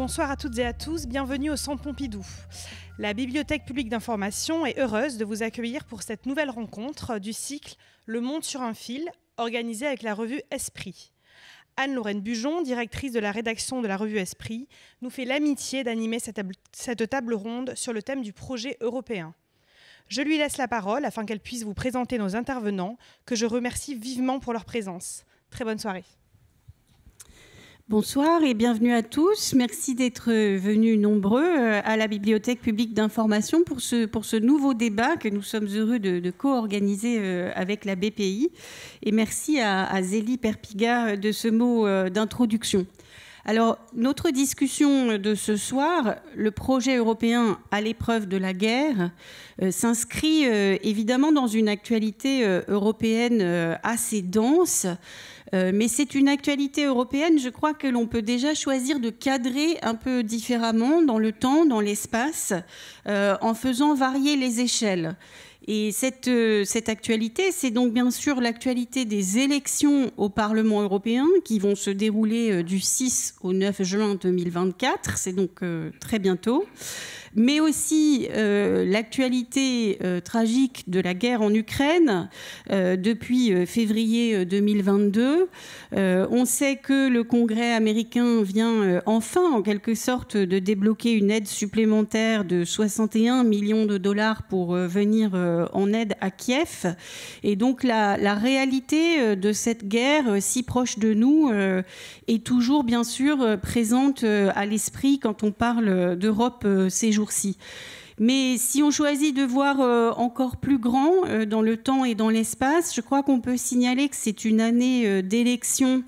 Bonsoir à toutes et à tous, bienvenue au Centre Pompidou. La Bibliothèque publique d'information est heureuse de vous accueillir pour cette nouvelle rencontre du cycle Le Monde sur un fil, organisé avec la revue Esprit. Anne-Lorraine Bujon, directrice de la rédaction de la revue Esprit, nous fait l'amitié d'animer cette table ronde sur le thème du projet européen. Je lui laisse la parole afin qu'elle puisse vous présenter nos intervenants, que je remercie vivement pour leur présence. Très bonne soirée. Bonsoir et bienvenue à tous. Merci d'être venus nombreux euh, à la Bibliothèque publique d'information pour ce, pour ce nouveau débat que nous sommes heureux de, co-organiser euh, avec la BPI. Et merci à, Zélie Perpiga de ce mot euh, d'introduction. Alors, notre discussion de ce soir, le projet européen à l'épreuve de la guerre, s'inscrit évidemment dans une actualité européenne assez dense. Euh, mais c'est une actualité européenne, je crois que l'on peut déjà choisir de cadrer un peu différemment dans le temps, dans l'espace, euh, en faisant varier les échelles. Et cette, euh, cette actualité, c'est donc bien sûr l'actualité des élections au Parlement européen qui vont se dérouler du 6 au 9 juin 2024, c'est donc très bientôt mais aussi euh, l'actualité euh, tragique de la guerre en Ukraine euh, depuis février 2022. on sait que le Congrès américain vient enfin, en quelque sorte, de débloquer une aide supplémentaire de 61 millions de dollars pour venir en aide à Kiev. Et donc la, la réalité de cette guerre si proche de nous est toujours, bien sûr, présente à l'esprit quand on parle d'Europe ces mais si on choisit de voir euh, encore plus grand euh, dans le temps et dans l'espace, je crois qu'on peut signaler que c'est une année euh, d'élection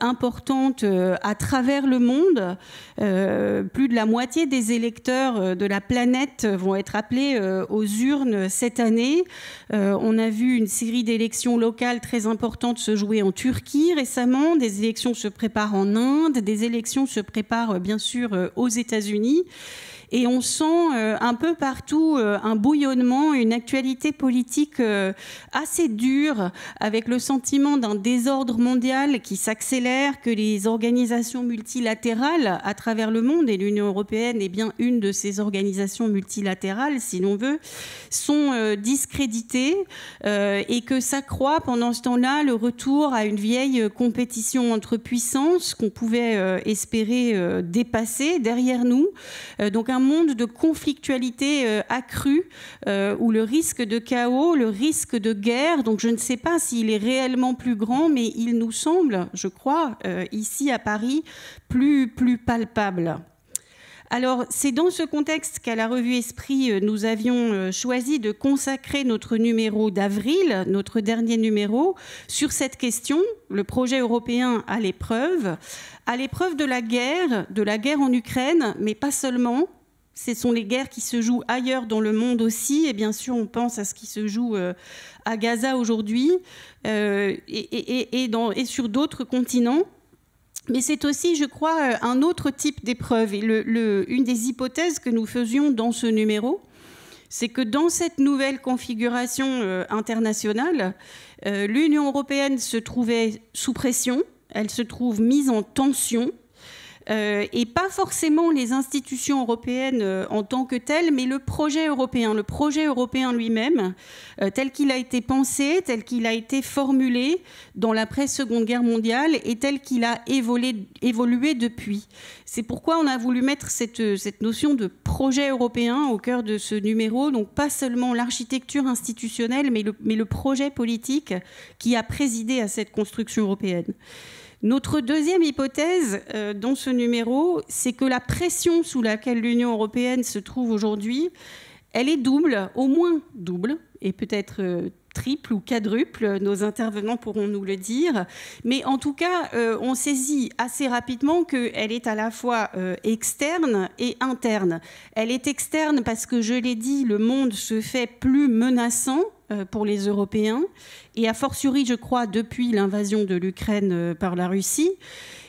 importante à travers le monde. plus de la moitié des électeurs de la planète vont être appelés aux urnes cette année. on a vu une série d'élections locales très importantes se jouer en Turquie récemment. Des élections se préparent en Inde. Des élections se préparent bien sûr aux États-Unis et on sent euh, un peu partout euh, un bouillonnement, une actualité politique euh, assez dure, avec le sentiment d'un désordre mondial qui s'accélère, que les organisations multilatérales à travers le monde, et l'Union européenne est bien une de ces organisations multilatérales, si l'on veut, sont discréditées et que s'accroît pendant ce temps-là le retour à une vieille compétition entre puissances qu'on pouvait espérer dépasser derrière nous. donc un monde de conflictualité euh, accrue, euh, où le risque de chaos, le risque de guerre, donc je ne sais pas s'il est réellement plus grand, mais il nous semble, je crois, euh, ici à Paris, plus, plus palpable. Alors, c'est dans ce contexte qu'à la revue Esprit, nous avions choisi de consacrer notre numéro d'avril, notre dernier numéro, sur cette question, le projet européen à l'épreuve, à l'épreuve de la guerre, de la guerre en Ukraine, mais pas seulement, ce sont les guerres qui se jouent ailleurs dans le monde aussi. Et bien sûr, on pense à ce qui se joue euh, à Gaza aujourd'hui euh, et, sur d'autres continents. Mais c'est aussi, je crois, euh, un autre type d'épreuve. Et une des hypothèses que nous faisions dans ce numéro, c'est que dans cette nouvelle configuration internationale, l'Union européenne se trouvait sous pression, elle se trouve mise en tension euh, et pas forcément les institutions européennes euh, en tant que telles, mais le projet européen, le projet européen lui-même, euh, tel qu'il a été pensé, tel qu'il a été formulé dans l'après-seconde guerre mondiale et tel qu'il a évolué, depuis. C'est pourquoi on a voulu mettre cette, notion de projet européen au cœur de ce numéro, donc pas seulement l'architecture institutionnelle, mais mais le projet politique qui a présidé à cette construction européenne. Notre deuxième hypothèse euh, dans ce numéro, c'est que la pression sous laquelle l'Union européenne se trouve aujourd'hui, elle est double, au moins double, et peut-être euh, triple ou quadruple, nos intervenants pourront nous le dire. Mais en tout cas, euh, on saisit assez rapidement qu'elle est à la fois externe et interne. Elle est externe parce que, je l'ai dit, le monde se fait plus menaçant pour les Européens, et a fortiori, je crois, depuis l'invasion de l'Ukraine euh, par la Russie,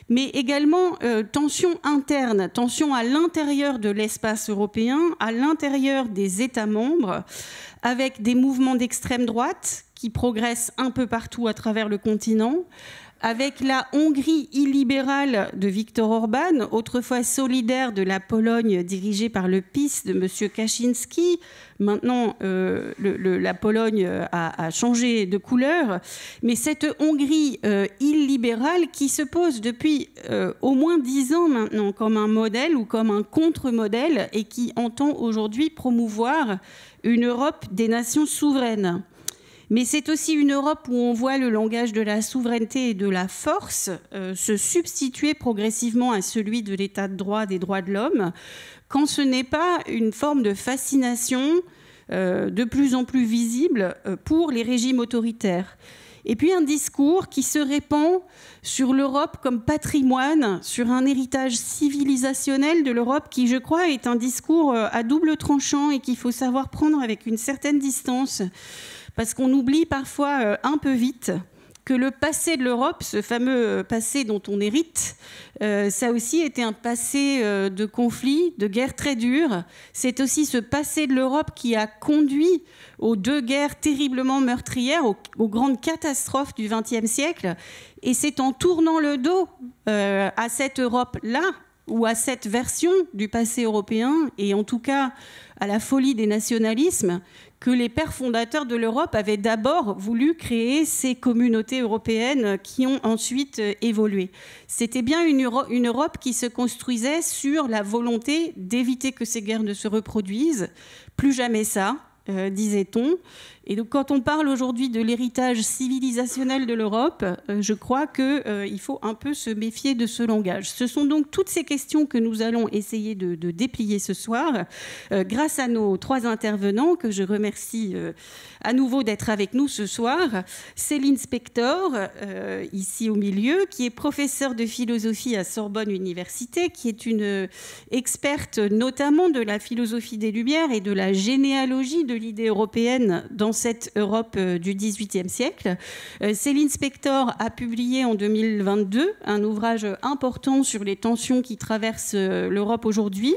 mais également euh, tension interne, tension à l'intérieur de l'espace européen, à l'intérieur des États membres, avec des mouvements d'extrême droite qui progressent un peu partout à travers le continent, avec la Hongrie illibérale de Viktor Orban, autrefois solidaire de la Pologne dirigée par le PiS de M. Kaczynski. Maintenant, euh, la Pologne a, changé de couleur. Mais cette Hongrie euh, illibérale qui se pose depuis euh, au moins dix ans maintenant comme un modèle ou comme un contre-modèle et qui entend aujourd'hui promouvoir une Europe des nations souveraines. Mais c'est aussi une Europe où on voit le langage de la souveraineté et de la force euh, se substituer progressivement à celui de l'état de droit des droits de l'homme, quand ce n'est pas une forme de fascination euh, de plus en plus visible euh, pour les régimes autoritaires. Et puis un discours qui se répand sur l'Europe comme patrimoine, sur un héritage civilisationnel de l'Europe qui, je crois, est un discours à double tranchant et qu'il faut savoir prendre avec une certaine distance parce qu'on oublie parfois euh, un peu vite que le passé de l'Europe, ce fameux passé dont on hérite, euh, ça aussi été un passé euh, de conflits, de guerres très dures. C'est aussi ce passé de l'Europe qui a conduit aux deux guerres terriblement meurtrières, aux, grandes catastrophes du XXe siècle. Et c'est en tournant le dos à cette Europe-là, ou à cette version du passé européen, et en tout cas à la folie des nationalismes, que les pères fondateurs de l'Europe avaient d'abord voulu créer ces communautés européennes qui ont ensuite euh, évolué. C'était bien une, Europe qui se construisait sur la volonté d'éviter que ces guerres ne se reproduisent. Plus jamais ça, euh, disait-on. Et donc, quand on parle aujourd'hui de l'héritage civilisationnel de l'Europe, euh, je crois qu'il euh, faut un peu se méfier de ce langage. Ce sont donc toutes ces questions que nous allons essayer de, déplier ce soir, euh, grâce à nos trois intervenants que je remercie à nouveau d'être avec nous ce soir. Céline Spector, ici au milieu, qui est professeure de philosophie à Sorbonne Université, qui est une experte notamment de la philosophie des Lumières et de la généalogie de l'idée européenne dans cette Europe euh, du XVIIIe siècle. Euh, Céline Spector a publié en 2022 un ouvrage important sur les tensions qui traversent euh, l'Europe aujourd'hui,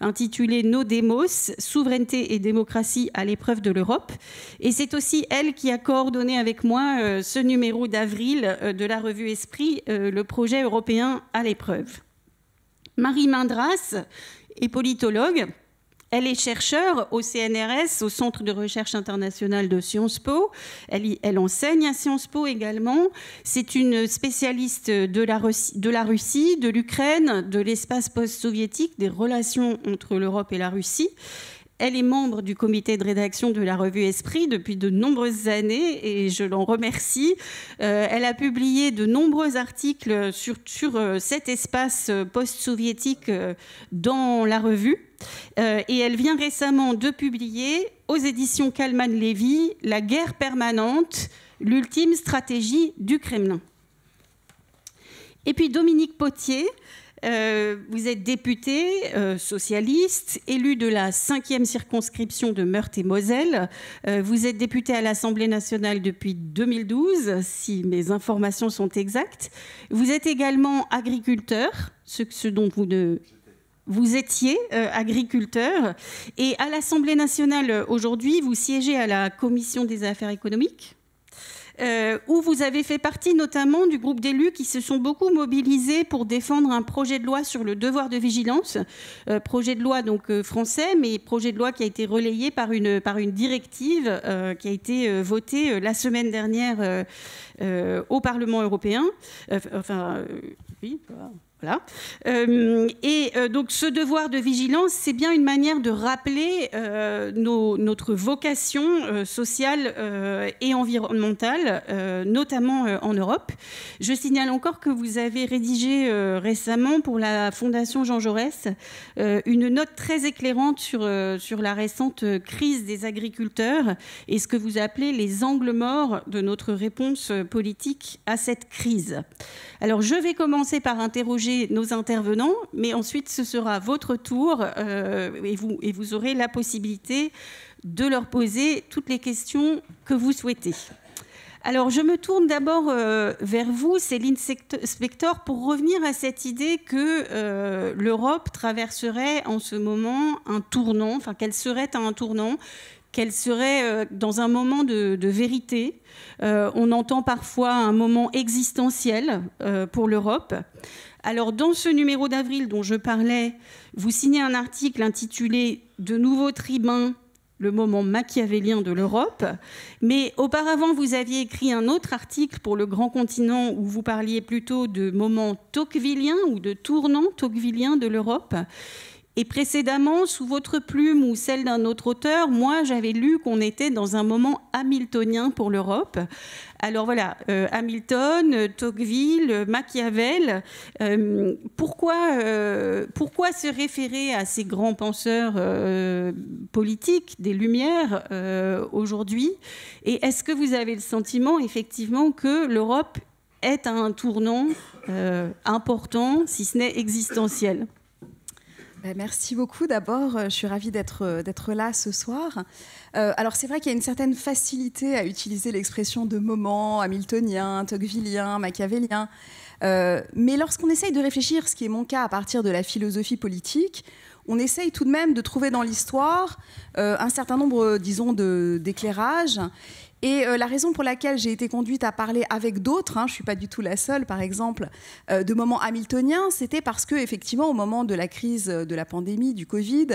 intitulé Nos démos, souveraineté et démocratie à l'épreuve de l'Europe. Et c'est aussi elle qui a coordonné avec moi ce numéro d'avril de la revue Esprit, le projet européen à l'épreuve. Marie Mindras est politologue. Elle est chercheure au CNRS, au Centre de recherche international de Sciences Po. Elle, enseigne à Sciences Po également. C'est une spécialiste de la, de la Russie, de l'Ukraine, de l'espace post-soviétique, des relations entre l'Europe et la Russie. Elle est membre du comité de rédaction de la revue Esprit depuis de nombreuses années et je l'en remercie. Euh, elle a publié de nombreux articles sur, euh, cet espace post-soviétique euh, dans la revue. et elle vient récemment de publier aux éditions Kalman Levy La guerre permanente, l'ultime stratégie du Kremlin. Et puis Dominique Potier, euh, vous êtes député euh, socialiste, élu de la cinquième circonscription de Meurthe et Moselle. Euh, vous êtes député à l'Assemblée nationale depuis 2012, si mes informations sont exactes. Vous êtes également agriculteur, ce, dont vous Vous étiez agriculteur et à l'Assemblée nationale aujourd'hui, vous siégez à la Commission des affaires économiques. Euh, où vous avez fait partie notamment du groupe d'élus qui se sont beaucoup mobilisés pour défendre un projet de loi sur le devoir de vigilance, euh, projet de loi donc euh, français, mais projet de loi qui a été relayé par une, par une directive qui a été votée la semaine dernière au Parlement européen. enfin, oui, euh, et euh, donc ce devoir de vigilance, c'est bien une manière de rappeler euh, notre vocation sociale et environnementale, notamment en Europe. Je signale encore que vous avez rédigé récemment pour la Fondation Jean Jaurès une note très éclairante sur, sur la récente crise des agriculteurs et ce que vous appelez les angles morts de notre réponse politique à cette crise. Alors je vais commencer par interroger nos intervenants, mais ensuite ce sera votre tour euh, et, vous, aurez la possibilité de leur poser toutes les questions que vous souhaitez. Alors, je me tourne d'abord euh, vers vous, Céline Spector, pour revenir à cette idée que euh, l'Europe traverserait en ce moment un tournant, enfin qu'elle serait à un tournant, qu'elle serait dans un moment de, vérité. on entend parfois un moment existentiel pour l'Europe. Alors, dans ce numéro d'avril dont je parlais, vous signez un article intitulé De nouveaux tribuns le moment machiavélien de l'Europe. Mais auparavant, vous aviez écrit un autre article pour le Grand Continent où vous parliez plutôt de moment tocquevillien ou de tournant tocquevillien de l'Europe. Et précédemment, sous votre plume ou celle d'un autre auteur, moi j'avais lu qu'on était dans un moment hamiltonien pour l'Europe. Alors voilà, euh, Hamilton, Tocqueville, Machiavel, euh, pourquoi, euh, pourquoi se référer à ces grands penseurs politiques des Lumières aujourd'hui? Et est-ce que vous avez le sentiment effectivement que l'Europe est à un tournant important, si ce n'est existentiel? Merci beaucoup. D'abord, euh, je suis ravie d'être euh, là ce soir. Euh, alors c'est vrai qu'il y a une certaine facilité à utiliser l'expression de moment hamiltonien, tocquevillien, machiavélien. mais lorsqu'on essaye de réfléchir, ce qui est mon cas à partir de la philosophie politique, on essaye tout de même de trouver dans l'histoire un certain nombre, disons, d'éclairages et euh, la raison pour laquelle j'ai été conduite à parler avec d'autres, hein, je ne suis pas du tout la seule, par exemple, euh, de moments hamiltoniens, c'était parce que, effectivement, au moment de la crise de la pandémie, du Covid,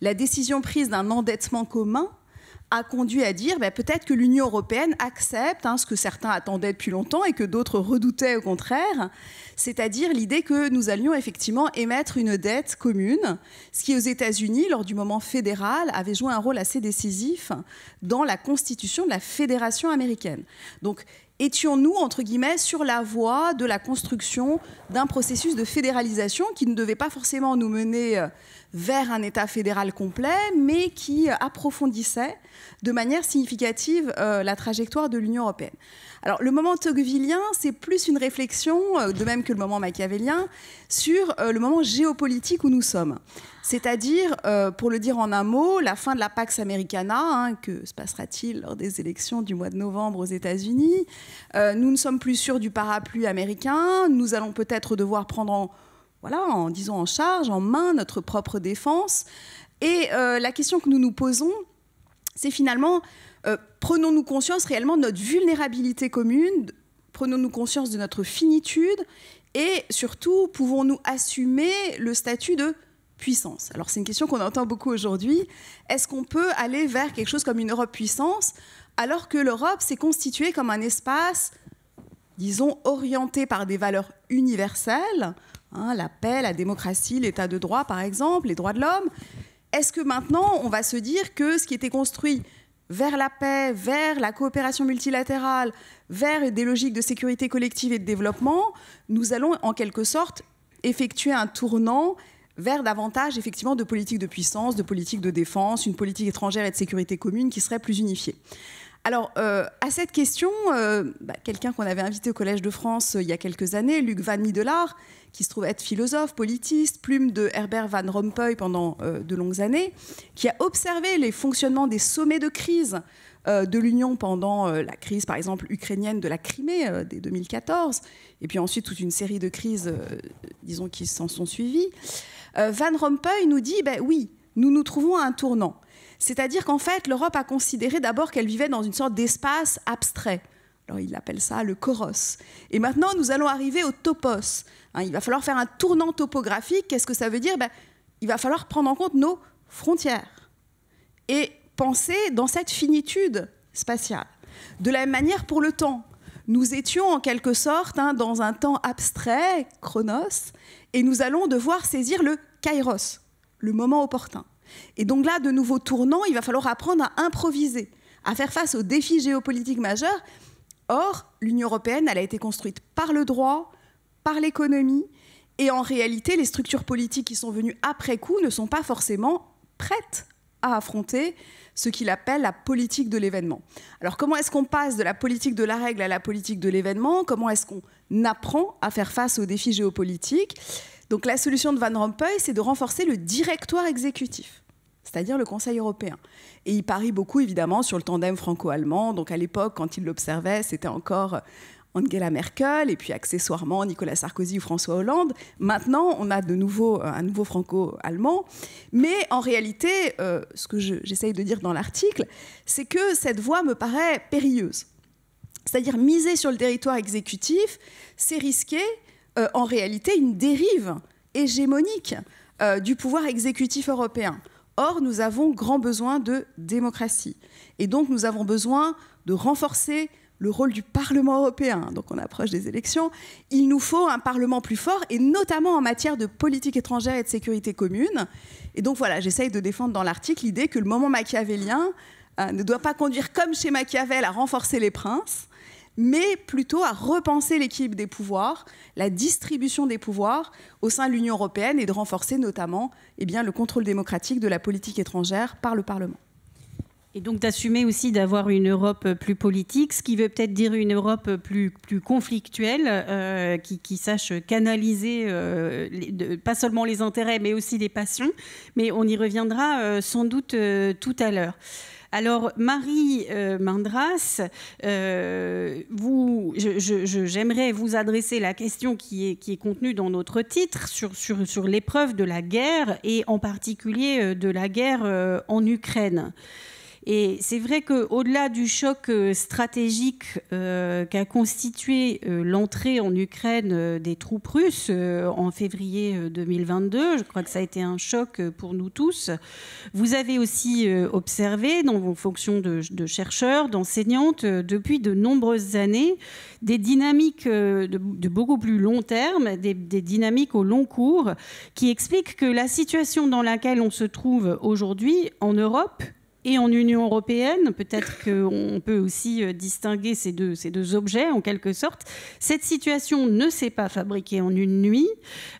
la décision prise d'un endettement commun a conduit à dire ben, peut-être que l'Union européenne accepte hein, ce que certains attendaient depuis longtemps et que d'autres redoutaient au contraire, c'est-à-dire l'idée que nous allions effectivement émettre une dette commune, ce qui aux États-Unis, lors du moment fédéral, avait joué un rôle assez décisif dans la constitution de la fédération américaine. Donc étions-nous, entre guillemets, sur la voie de la construction d'un processus de fédéralisation qui ne devait pas forcément nous mener euh, vers un État fédéral complet, mais qui approfondissait de manière significative euh, la trajectoire de l'Union européenne. Alors le moment tocquevillien, c'est plus une réflexion, euh, de même que le moment machiavélien, sur euh, le moment géopolitique où nous sommes. C'est-à-dire, pour le dire en un mot, la fin de la Pax Americana, hein, que se passera-t-il lors des élections du mois de novembre aux États-Unis Nous ne sommes plus sûrs du parapluie américain, nous allons peut-être devoir prendre en charge, en main notre propre défense. Et la question que nous nous posons, c'est finalement, euh, prenons-nous conscience réellement de notre vulnérabilité commune, prenons-nous conscience de notre finitude, et surtout, pouvons-nous assumer le statut de puissance Alors c'est une question qu'on entend beaucoup aujourd'hui. Est-ce qu'on peut aller vers quelque chose comme une Europe puissance alors que l'Europe s'est constituée comme un espace, disons, orienté par des valeurs universelles, hein, la paix, la démocratie, l'état de droit par exemple, les droits de l'homme, est-ce que maintenant, on va se dire que ce qui était construit vers la paix, vers la coopération multilatérale, vers des logiques de sécurité collective et de développement, nous allons en quelque sorte effectuer un tournant vers davantage effectivement de politique de puissance, de politique de défense, une politique étrangère et de sécurité commune qui serait plus unifiée. Alors, euh, à cette question, euh, bah, quelqu'un qu'on avait invité au Collège de France euh, il y a quelques années, Luc Van Middelaar, qui se trouve être philosophe, politiste, plume de Herbert Van Rompuy pendant de longues années, qui a observé les fonctionnements des sommets de crise de l'Union pendant la crise, par exemple, ukrainienne de la Crimée dès 2014, et puis ensuite toute une série de crises, disons, qui s'en sont suivies. Van Rompuy nous dit, ben oui, nous nous trouvons à un tournant. C'est-à-dire qu'en fait, l'Europe a considéré d'abord qu'elle vivait dans une sorte d'espace abstrait. Alors il appelle ça le koros. Et maintenant, nous allons arriver au topos. Hein, il va falloir faire un tournant topographique. Qu'est-ce que ça veut dire? Ben, Il va falloir prendre en compte nos frontières et penser dans cette finitude spatiale. De la même manière pour le temps. Nous étions en quelque sorte hein, dans un temps abstrait, chronos, et nous allons devoir saisir le kairos, le moment opportun. Et donc là, de nouveaux tournants, il va falloir apprendre à improviser, à faire face aux défis géopolitiques majeurs. Or, l'Union européenne, elle a été construite par le droit, par l'économie, et en réalité, les structures politiques qui sont venues après coup ne sont pas forcément prêtes à affronter ce qu'il appelle la politique de l'événement. Alors comment est-ce qu'on passe de la politique de la règle à la politique de l'événement? Comment est-ce qu'on apprend à faire face aux défis géopolitiques? Donc la solution de Van Rompuy, c'est de renforcer le directoire exécutif, c'est-à-dire le Conseil européen. Et il parie beaucoup évidemment sur le tandem franco-allemand. Donc à l'époque, quand il l'observait, c'était encore Angela Merkel et puis accessoirement Nicolas Sarkozy ou François Hollande. Maintenant, on a de nouveau un nouveau franco-allemand. Mais en réalité, ce que j'essaye de dire dans l'article, c'est que cette voie me paraît périlleuse. C'est-à-dire miser sur le territoire exécutif, c'est risquer en réalité une dérive hégémonique du pouvoir exécutif européen. Or, nous avons grand besoin de démocratie. Et donc, nous avons besoin de renforcer le rôle du Parlement européen. Donc, on approche des élections. Il nous faut un Parlement plus fort, et notamment en matière de politique étrangère et de sécurité commune. Et donc, voilà, j'essaye de défendre dans l'article l'idée que le moment machiavélien euh, ne doit pas conduire, comme chez Machiavel, à renforcer les princes, mais plutôt à repenser l'équilibre des pouvoirs, la distribution des pouvoirs au sein de l'Union européenne et de renforcer notamment eh bien, le contrôle démocratique de la politique étrangère par le Parlement. Et donc d'assumer aussi d'avoir une Europe plus politique, ce qui veut peut-être dire une Europe plus, plus conflictuelle, euh, qui, sache canaliser euh, pas seulement les intérêts, mais aussi les passions. Mais on y reviendra euh, sans doute tout à l'heure. Alors, Marie euh, Mandras, euh, j'aimerais vous adresser la question qui est, contenue dans notre titre sur l'épreuve de la guerre et en particulier euh, de la guerre en Ukraine. Et c'est vrai qu'au-delà du choc euh, stratégique euh, qu'a constitué euh, l'entrée en Ukraine des troupes russes en février 2022, je crois que ça a été un choc pour nous tous, vous avez aussi observé dans vos fonctions de, de chercheur, d'enseignante, depuis de nombreuses années, des dynamiques de, beaucoup plus long terme, des, des dynamiques au long cours, qui expliquent que la situation dans laquelle on se trouve aujourd'hui en Europe, et en Union européenne. Peut-être qu'on peut aussi euh, distinguer ces deux, objets en quelque sorte. Cette situation ne s'est pas fabriquée en une nuit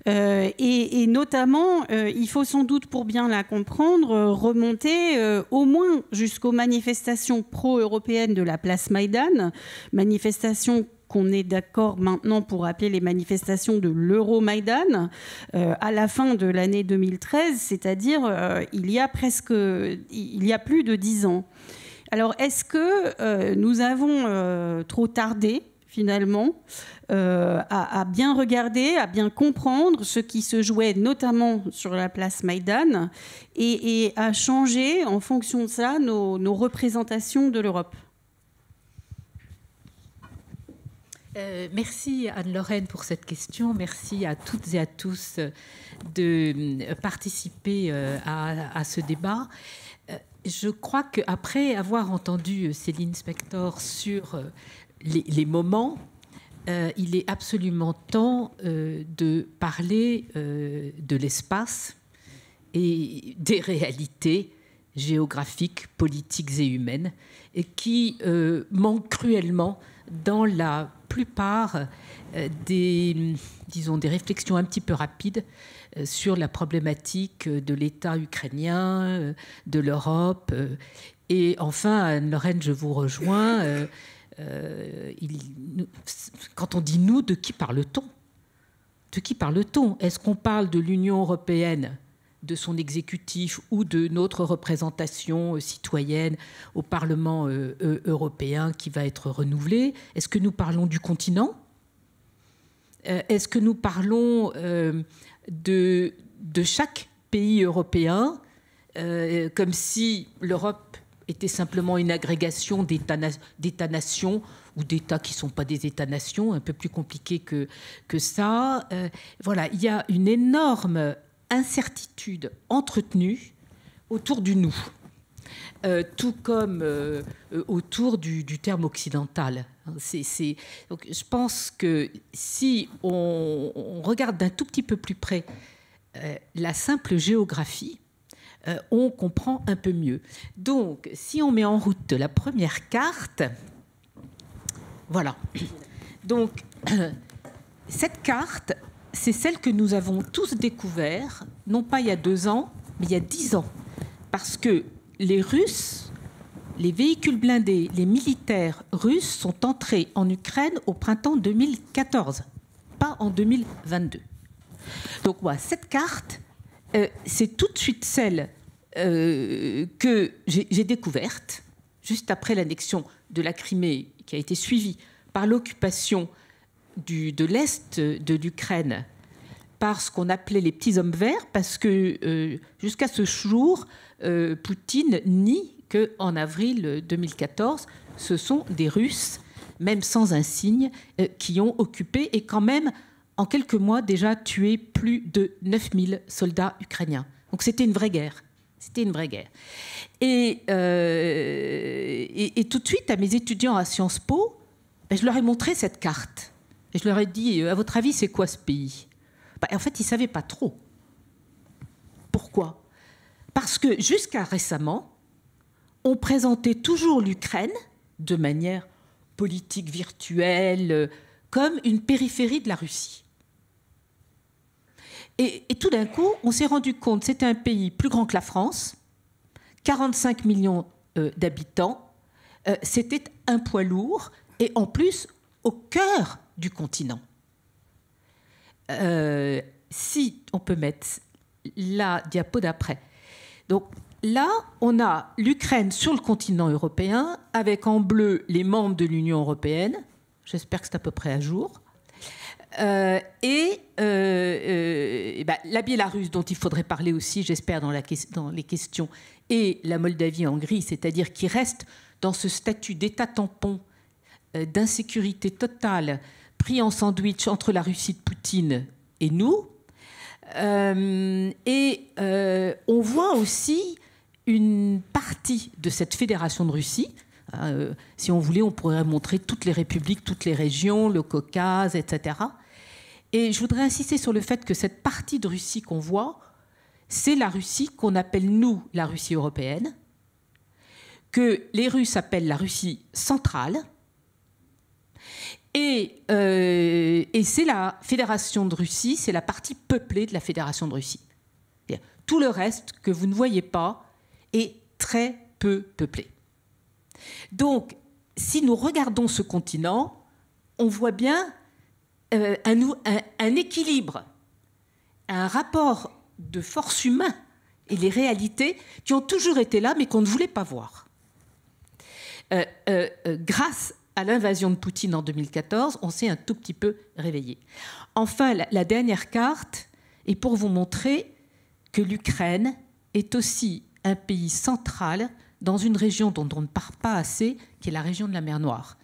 euh, et, notamment, euh, il faut sans doute pour bien la comprendre remonter au moins jusqu'aux manifestations pro-européennes de la place Maïdan, manifestations qu'on est d'accord maintenant pour appeler les manifestations de l'Euromaïdan euh, à la fin de l'année 2013, c'est-à-dire euh, il y a presque, il y a plus de dix ans. Alors est-ce que euh, nous avons trop tardé finalement à, bien regarder, à bien comprendre ce qui se jouait notamment sur la place Maïdan et, à changer en fonction de ça nos représentations de l'Europe? Euh, merci Anne-Lorraine pour cette question. Merci à toutes et à tous de euh, participer euh, à, ce débat. Je crois qu'après avoir entendu Céline Spector sur les, moments, il est absolument temps de parler de l'espace et des réalités géographiques, politiques et humaines, et qui manquent cruellement dans la plupart euh, des, disons, des réflexions un petit peu rapides euh, sur la problématique de l'État ukrainien, euh, de l'Europe. Et enfin, Anne-Lorraine, je vous rejoins. quand on dit nous, de qui parle-t-on? De qui parle-t-on? Est-ce qu'on parle de l'Union européenne? De son exécutif ou de notre représentation euh, citoyenne au Parlement euh, euh, européen qui va être renouvelée. Est-ce que nous parlons du continent? Est-ce que nous parlons de, de chaque pays européen comme si l'Europe était simplement une agrégation d'États-nations ou d'États qui ne sont pas des États-nations, un peu plus compliqué que, que ça. voilà, il y a une énorme incertitude entretenue autour du nous, euh, tout comme euh, autour du, terme occidental. Donc, je pense que si on, regarde d'un tout petit peu plus près euh, la simple géographie, on comprend un peu mieux. Donc, si on met en route la première carte, voilà. Donc, cette carte, c'est celle que nous avons tous découvert, non pas il y a deux ans, mais il y a dix ans. Parce que les Russes, les véhicules blindés, les militaires russes sont entrés en Ukraine au printemps 2014, pas en 2022. Donc voilà, cette carte, euh, c'est tout de suite celle euh, que j'ai découverte, juste après l'annexion de la Crimée, qui a été suivie par l'occupation de l'Est de l'Ukraine par ce qu'on appelait les petits hommes verts, parce que euh, jusqu'à ce jour, euh, Poutine nie qu'en avril 2014, ce sont des Russes, même sans un signe, euh, qui ont occupé et quand même, en quelques mois, déjà tué plus de 9000 soldats ukrainiens. Donc c'était une vraie guerre. C'était une vraie guerre. Et, et, tout de suite, à mes étudiants à Sciences Po, ben, je leur ai montré cette carte. Et je leur ai dit, à votre avis, c'est quoi ce pays? Bah, En fait, ils ne savaient pas trop. Pourquoi? Parce que jusqu'à récemment, on présentait toujours l'Ukraine de manière politique virtuelle, euh, comme une périphérie de la Russie. Et, tout d'un coup, on s'est rendu compte que c'était un pays plus grand que la France, 45 millions euh, d'habitants, euh, c'était un poids lourd, et en plus au cœur du continent. Euh, si on peut mettre la diapo d'après. Donc là, on a l'Ukraine sur le continent européen, avec en bleu les membres de l'Union européenne. J'espère que c'est à peu près à jour. Euh, et, euh, bah, la Biélorusse, dont il faudrait parler aussi, j'espère, dans, les questions, et la Moldavie en gris, c'est-à-dire qui reste dans ce statut d'État tampon d'insécurité totale pris en sandwich entre la Russie de Poutine et nous. Euh, et euh, on voit aussi une partie de cette fédération de Russie. Hein, euh, si on voulait, on pourrait montrer toutes les républiques, toutes les régions, le Caucase, etc. Et je voudrais insister sur le fait que cette partie de Russie qu'on voit, c'est la Russie qu'on appelle, nous, la Russie européenne, que les Russes appellent la Russie centrale, euh, et, c'est la Fédération de Russie, c'est la partie peuplée de la Fédération de Russie. Tout le reste que vous ne voyez pas est très peu peuplé. Donc, si nous regardons ce continent, on voit bien euh, un, équilibre, un rapport de force humain et les réalités qui ont toujours été là, mais qu'on ne voulait pas voir. Euh, grâce à l'invasion de Poutine en 2014, on s'est un tout petit peu réveillé. Enfin, la, dernière carte est pour vous montrer que l'Ukraine est aussi un pays central dans une région dont on ne parle pas assez, qui est la région de la mer Noire.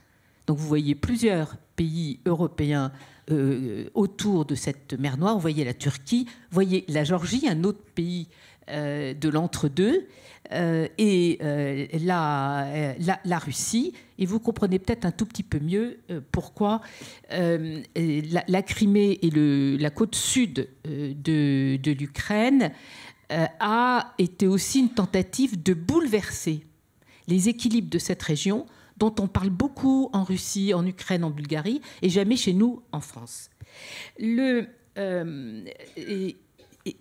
Donc vous voyez plusieurs pays européens euh, autour de cette mer Noire. Vous voyez la Turquie, vous voyez la Géorgie, un autre pays de l'entre-deux, euh, et euh, la, la, Russie. Et vous comprenez peut-être un tout petit peu mieux pourquoi la, Crimée et la côte sud de, l'Ukraine a été aussi une tentative de bouleverser les équilibres de cette région dont on parle beaucoup en Russie, en Ukraine, en Bulgarie, et jamais chez nous en France. Le,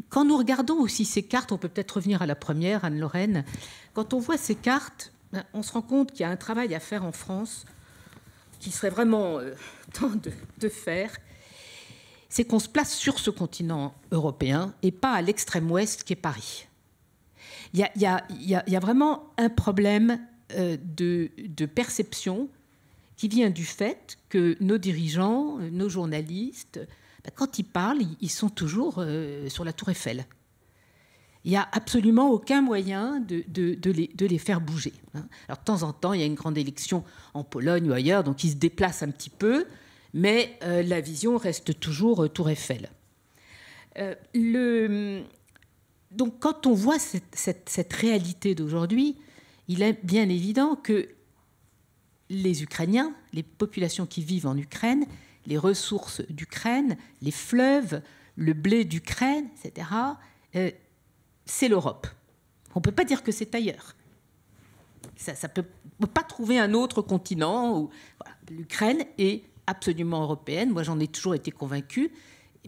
quand nous regardons aussi ces cartes, on peut peut-être revenir à la première, Anne-Lorraine, quand on voit ces cartes, ben, on se rend compte qu'il y a un travail à faire en France qui serait vraiment euh, temps de, faire, c'est qu'on se place sur ce continent européen et pas à l'extrême ouest qui est Paris. Il y a, vraiment un problème euh, de, perception qui vient du fait que nos dirigeants, nos journalistes, quand ils parlent, ils sont toujours euh, sur la tour Eiffel. Il n'y a absolument aucun moyen de, les, faire bouger. Hein. Alors de temps en temps, il y a une grande élection en Pologne ou ailleurs, donc ils se déplacent un petit peu, mais euh, la vision reste toujours euh, tour Eiffel. donc quand on voit cette réalité d'aujourd'hui, il est bien évident que les Ukrainiens, les populations qui vivent en Ukraine, les ressources d'Ukraine, les fleuves, le blé d'Ukraine, etc., euh, c'est l'Europe. On ne peut pas dire que c'est ailleurs. Ça ne peut, pas trouver un autre continent. L'Ukraine est absolument européenne. Moi, j'en ai toujours été convaincue.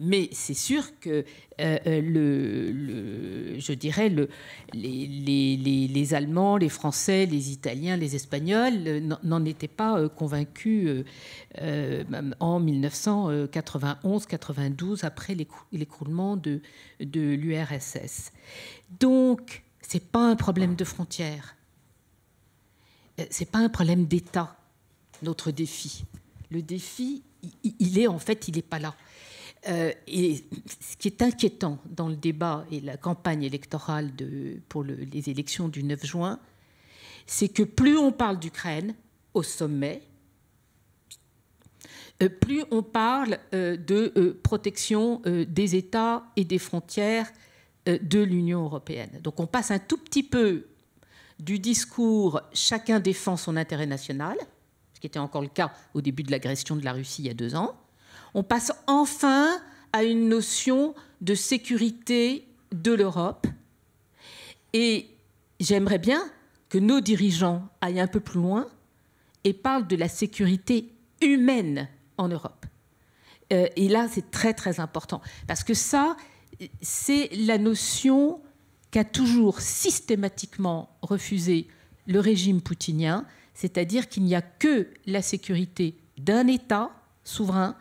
Mais c'est sûr que euh, euh, le, je dirais le, les, Allemands, les Français, les Italiens, les Espagnols euh, n'en étaient pas convaincus en 1991-92 après l'écroulement de, de l'URSS. Donc, c'est pas un problème de frontières, c'est pas un problème d'État notre défi. Le défi, il est en fait, il n'est pas là. Euh, et ce qui est inquiétant dans le débat et la campagne électorale pour les élections du 9 juin, c'est que plus on parle d'Ukraine au sommet, euh, plus on parle euh, de protection des États et des frontières de l'Union européenne. Donc on passe un tout petit peu du discours chacun défend son intérêt national, ce qui était encore le cas au début de l'agression de la Russie il y a deux ans, on passe enfin à une notion de sécurité de l'Europe. Et j'aimerais bien que nos dirigeants aillent un peu plus loin et parlent de la sécurité humaine en Europe. Euh, et là, c'est très très important, parce que ça, c'est la notion qu'a toujours systématiquement refusé le régime poutinien, c'est-à-dire qu'il n'y a que la sécurité d'un État souverain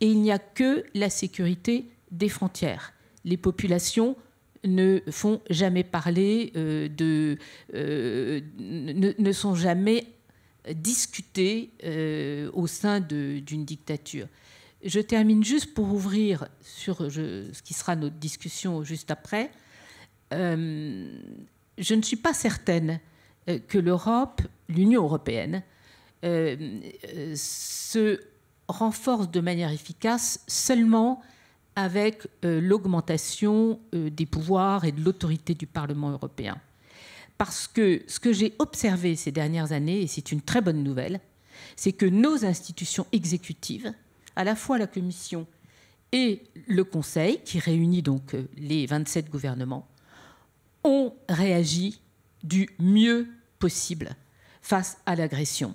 et il n'y a que la sécurité des frontières. Les populations ne font jamais parler euh, euh, ne, sont jamais discutées euh, au sein d'une dictature. Je termine juste pour ouvrir sur ce qui sera notre discussion juste après. je ne suis pas certaine que l'Europe, l'Union européenne, se renforce de manière efficace seulement avec euh, l'augmentation euh, des pouvoirs et de l'autorité du Parlement européen. Parce que ce que j'ai observé ces dernières années, et c'est une très bonne nouvelle, c'est que nos institutions exécutives, à la fois la Commission et le Conseil, qui réunit donc euh, les 27 gouvernements, ont réagi du mieux possible face à l'agression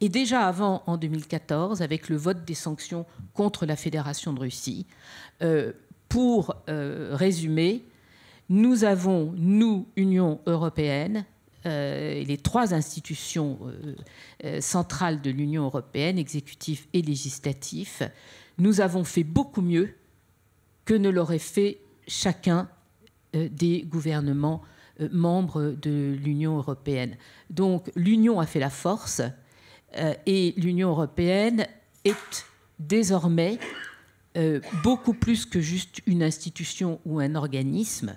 et déjà avant, en 2014, avec le vote des sanctions contre la Fédération de Russie, euh, pour euh, résumer, nous avons, nous, Union européenne, euh, les trois institutions centrales de l'Union européenne, exécutif et législatif, nous avons fait beaucoup mieux que ne l'aurait fait chacun des gouvernements membres de l'Union européenne. Donc l'Union a fait la force, et l'Union européenne est désormais euh, beaucoup plus que juste une institution ou un organisme.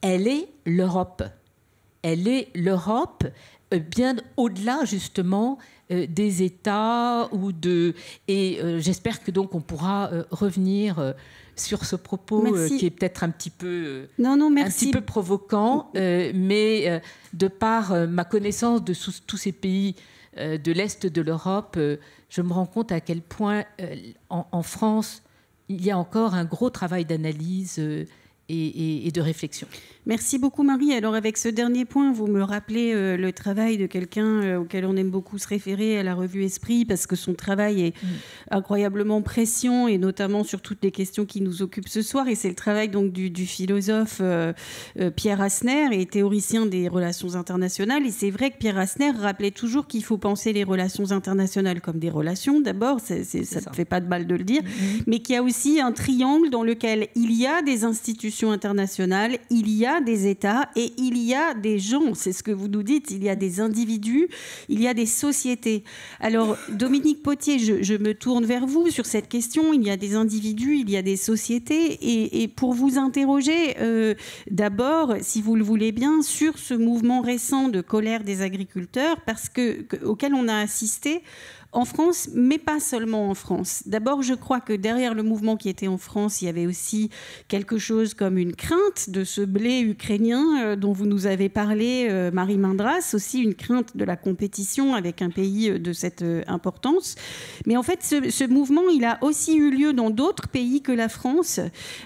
Elle est l'Europe. Elle est l'Europe euh, bien au-delà justement des États ou de et j'espère que donc on pourra revenir sur ce propos qui est peut-être un petit peu non, non, un petit peu provoquant, mais de par ma connaissance de tous ces pays euh, de l'Est de l'Europe, euh, je me rends compte à quel point euh, en, France, il y a encore un gros travail d'analyse et, de réflexion. Merci beaucoup Marie. Alors avec ce dernier point, vous me rappelez euh, le travail de quelqu'un euh, auquel on aime beaucoup se référer à la revue Esprit parce que son travail est mm. incroyablement pression et notamment sur toutes les questions qui nous occupent ce soir. Et c'est le travail donc du, philosophe euh, Pierre Asner et théoricien des relations internationales. Et c'est vrai que Pierre Asner rappelait toujours qu'il faut penser les relations internationales comme des relations. D'abord, ça ne fait pas de mal de le dire, mm-hmm. mais qu'il y a aussi un triangle dans lequel il y a des institutions internationales, il y a des États et il y a des gens. C'est ce que vous nous dites. Il y a des individus, il y a des sociétés. Alors, Dominique Potier, je, me tourne vers vous sur cette question. Il y a des individus, il y a des sociétés. Et, pour vous interroger, euh, d'abord, si vous le voulez bien, sur ce mouvement récent de colère des agriculteurs, parce que, auquel on a assisté en France, mais pas seulement en France. D'abord, je crois que derrière le mouvement qui était en France, il y avait aussi quelque chose comme une crainte de ce blé ukrainien euh, dont vous nous avez parlé, euh, Marie Mindras, aussi une crainte de la compétition avec un pays euh, de cette importance. Mais en fait, ce, mouvement, il a aussi eu lieu dans d'autres pays que la France.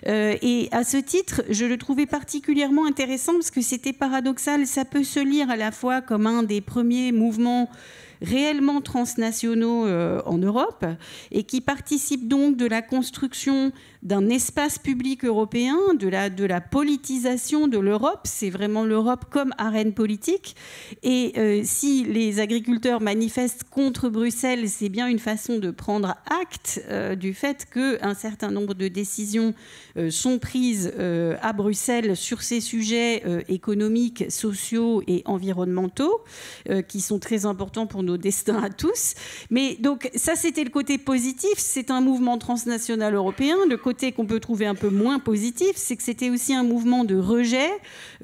et à ce titre, je le trouvais particulièrement intéressant parce que c'était paradoxal. Ça peut se lire à la fois comme un des premiers mouvements réellement transnationaux euh, en Europe et qui participent donc de la construction d'un espace public européen, de la, de la politisation de l'Europe. C'est vraiment l'Europe comme arène politique. Et euh, si les agriculteurs manifestent contre Bruxelles, c'est bien une façon de prendre acte euh, du fait qu'un certain nombre de décisions euh, sont prises à Bruxelles sur ces sujets économiques, sociaux et environnementaux, qui sont très importants pour nos destins à tous. Mais donc ça, c'était le côté positif. C'est un mouvement transnational européen. Le côté qu'on peut trouver un peu moins positif, c'est que c'était aussi un mouvement de rejet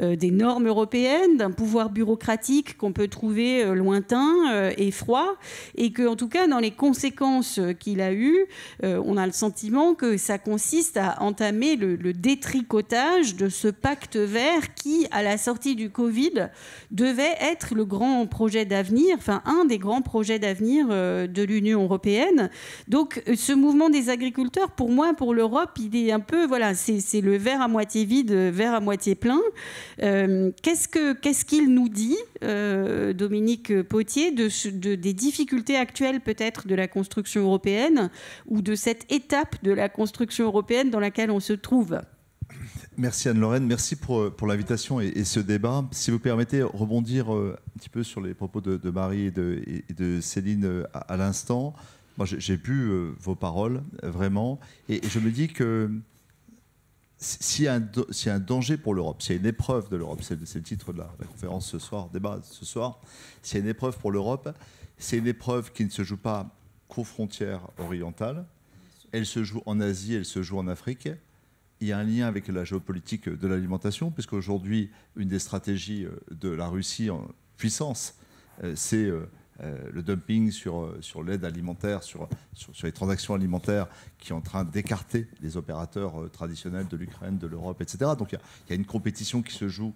euh, des normes européennes, d'un pouvoir bureaucratique qu'on peut trouver euh, lointain euh, et froid, et que, en tout cas, dans les conséquences qu'il a eues, on a le sentiment que ça consiste à entamer le, le, détricotage de ce pacte vert qui, à la sortie du Covid, devait être le grand projet d'avenir, enfin un des grands projets d'avenir de l'Union européenne. Donc, ce mouvement des agriculteurs, pour moi, pour l'Europe, il est un peu, voilà, c'est le verre à moitié vide, verre à moitié plein. Euh, qu'est-ce qu'il nous dit, euh, Dominique Potier, de, des difficultés actuelles peut-être de la construction européenne ou de cette étape de la construction européenne dans laquelle on se trouve? Merci Anne-Lorraine, merci pour, pour l'invitation et, ce débat. Si vous permettez, rebondir euh, un petit peu sur les propos de, Marie et de, et de Céline à l'instant. Moi, j'ai vu euh, vos paroles, vraiment, et, je me dis que s'il y, a un danger pour l'Europe, s'il y a une épreuve de l'Europe, c'est le titre de la, conférence ce soir, débat ce soir, s'il y a une épreuve pour l'Europe, c'est une épreuve qui ne se joue pas qu'aux frontières orientales, elle se joue en Asie, elle se joue en Afrique. Il y a un lien avec la géopolitique de l'alimentation, puisqu'aujourd'hui, une des stratégies euh, de la Russie en puissance, euh, c'est euh, le dumping sur, euh, l'aide alimentaire, sur, sur, les transactions alimentaires, qui est en train d'écarter les opérateurs euh, traditionnels de l'Ukraine, de l'Europe, etc. Donc il y, a une compétition qui se joue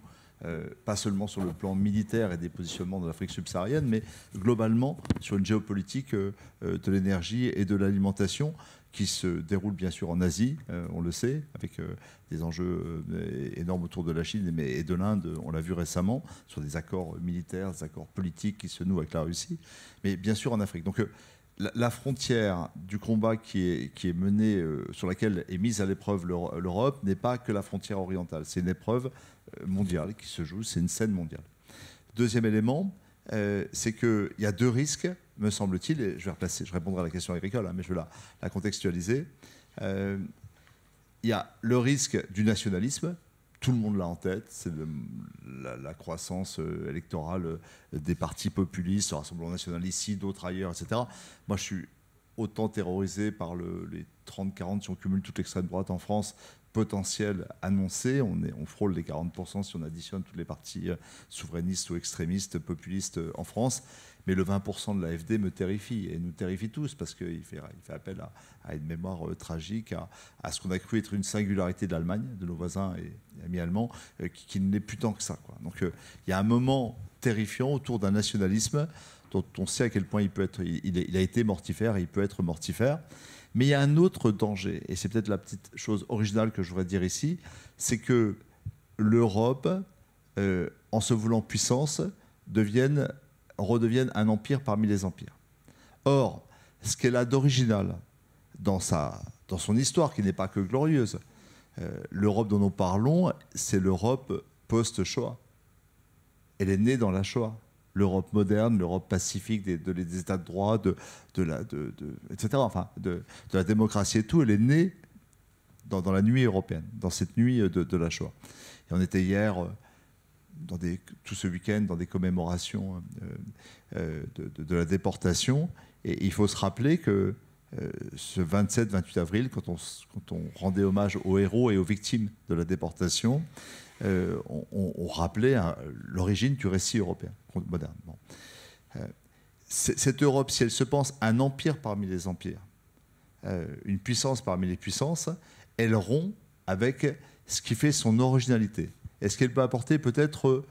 pas seulement sur le plan militaire et des positionnements de l'Afrique subsaharienne, mais globalement sur une géopolitique de l'énergie et de l'alimentation qui se déroule bien sûr en Asie, euh, on le sait, avec euh, des enjeux euh, énormes autour de la Chine et de l'Inde, on l'a vu récemment, sur des accords militaires, des accords politiques qui se nouent avec la Russie, mais bien sûr en Afrique. Donc la, frontière du combat qui est, qui est mené, sur laquelle est mise à l'épreuve l'Europe, n'est pas que la frontière orientale, c'est une épreuve mondiale qui se joue, c'est une scène mondiale. Deuxième élément, c'est qu'il y a deux risques me semble-t-il, et je vais replacer, je répondrai à la question agricole, hein, mais je vais la, contextualiser. Euh, il y a le risque du nationalisme, tout le monde l'a en tête, c'est la, croissance euh, électorale euh, des partis populistes, Rassemblement national ici, d'autres ailleurs, etc. Moi, je suis autant terrorisé par les 30-40, si on cumule toute l'extrême droite en France, potentiel annoncé. On, frôle les 40% si on additionne toutes les partis souverainistes ou extrémistes, populistes en France mais le 20% de l'AFD me terrifie et nous terrifie tous parce qu'il fait, il appel à, une mémoire euh, tragique, à, ce qu'on a cru être une singularité de l'Allemagne, de nos voisins et, amis allemands, euh, qui, ne l'est plus tant que ça. Donc euh, il y a un moment terrifiant autour d'un nationalisme dont on sait à quel point il peut être, il, a été mortifère et il peut être mortifère. Mais il y a un autre danger, et c'est peut-être la petite chose originale que je voudrais dire ici, c'est que l'Europe, en se voulant puissance, devienne redevienne un empire parmi les empires. Or, ce qu'elle a d'original dans, dans son histoire, qui n'est pas que glorieuse, euh, l'Europe dont nous parlons, c'est l'Europe post-Shoah. Elle est née dans la Shoah. L'Europe moderne, l'Europe pacifique des, États de droit, de, la, démocratie et tout, elle est née dans, la nuit européenne, dans cette nuit de, la Shoah. Et on était hier euh, tout ce week-end dans des commémorations euh, euh, de, la déportation. Et il faut se rappeler que ce 27-28 avril, quand on, rendait hommage aux héros et aux victimes de la déportation, on, rappelait l'origine du récit européen moderne. cette Europe, si elle se pense un empire parmi les empires, une puissance parmi les puissances, elle rompt avec ce qui fait son originalité. Est-ce qu'elle peut apporter peut-être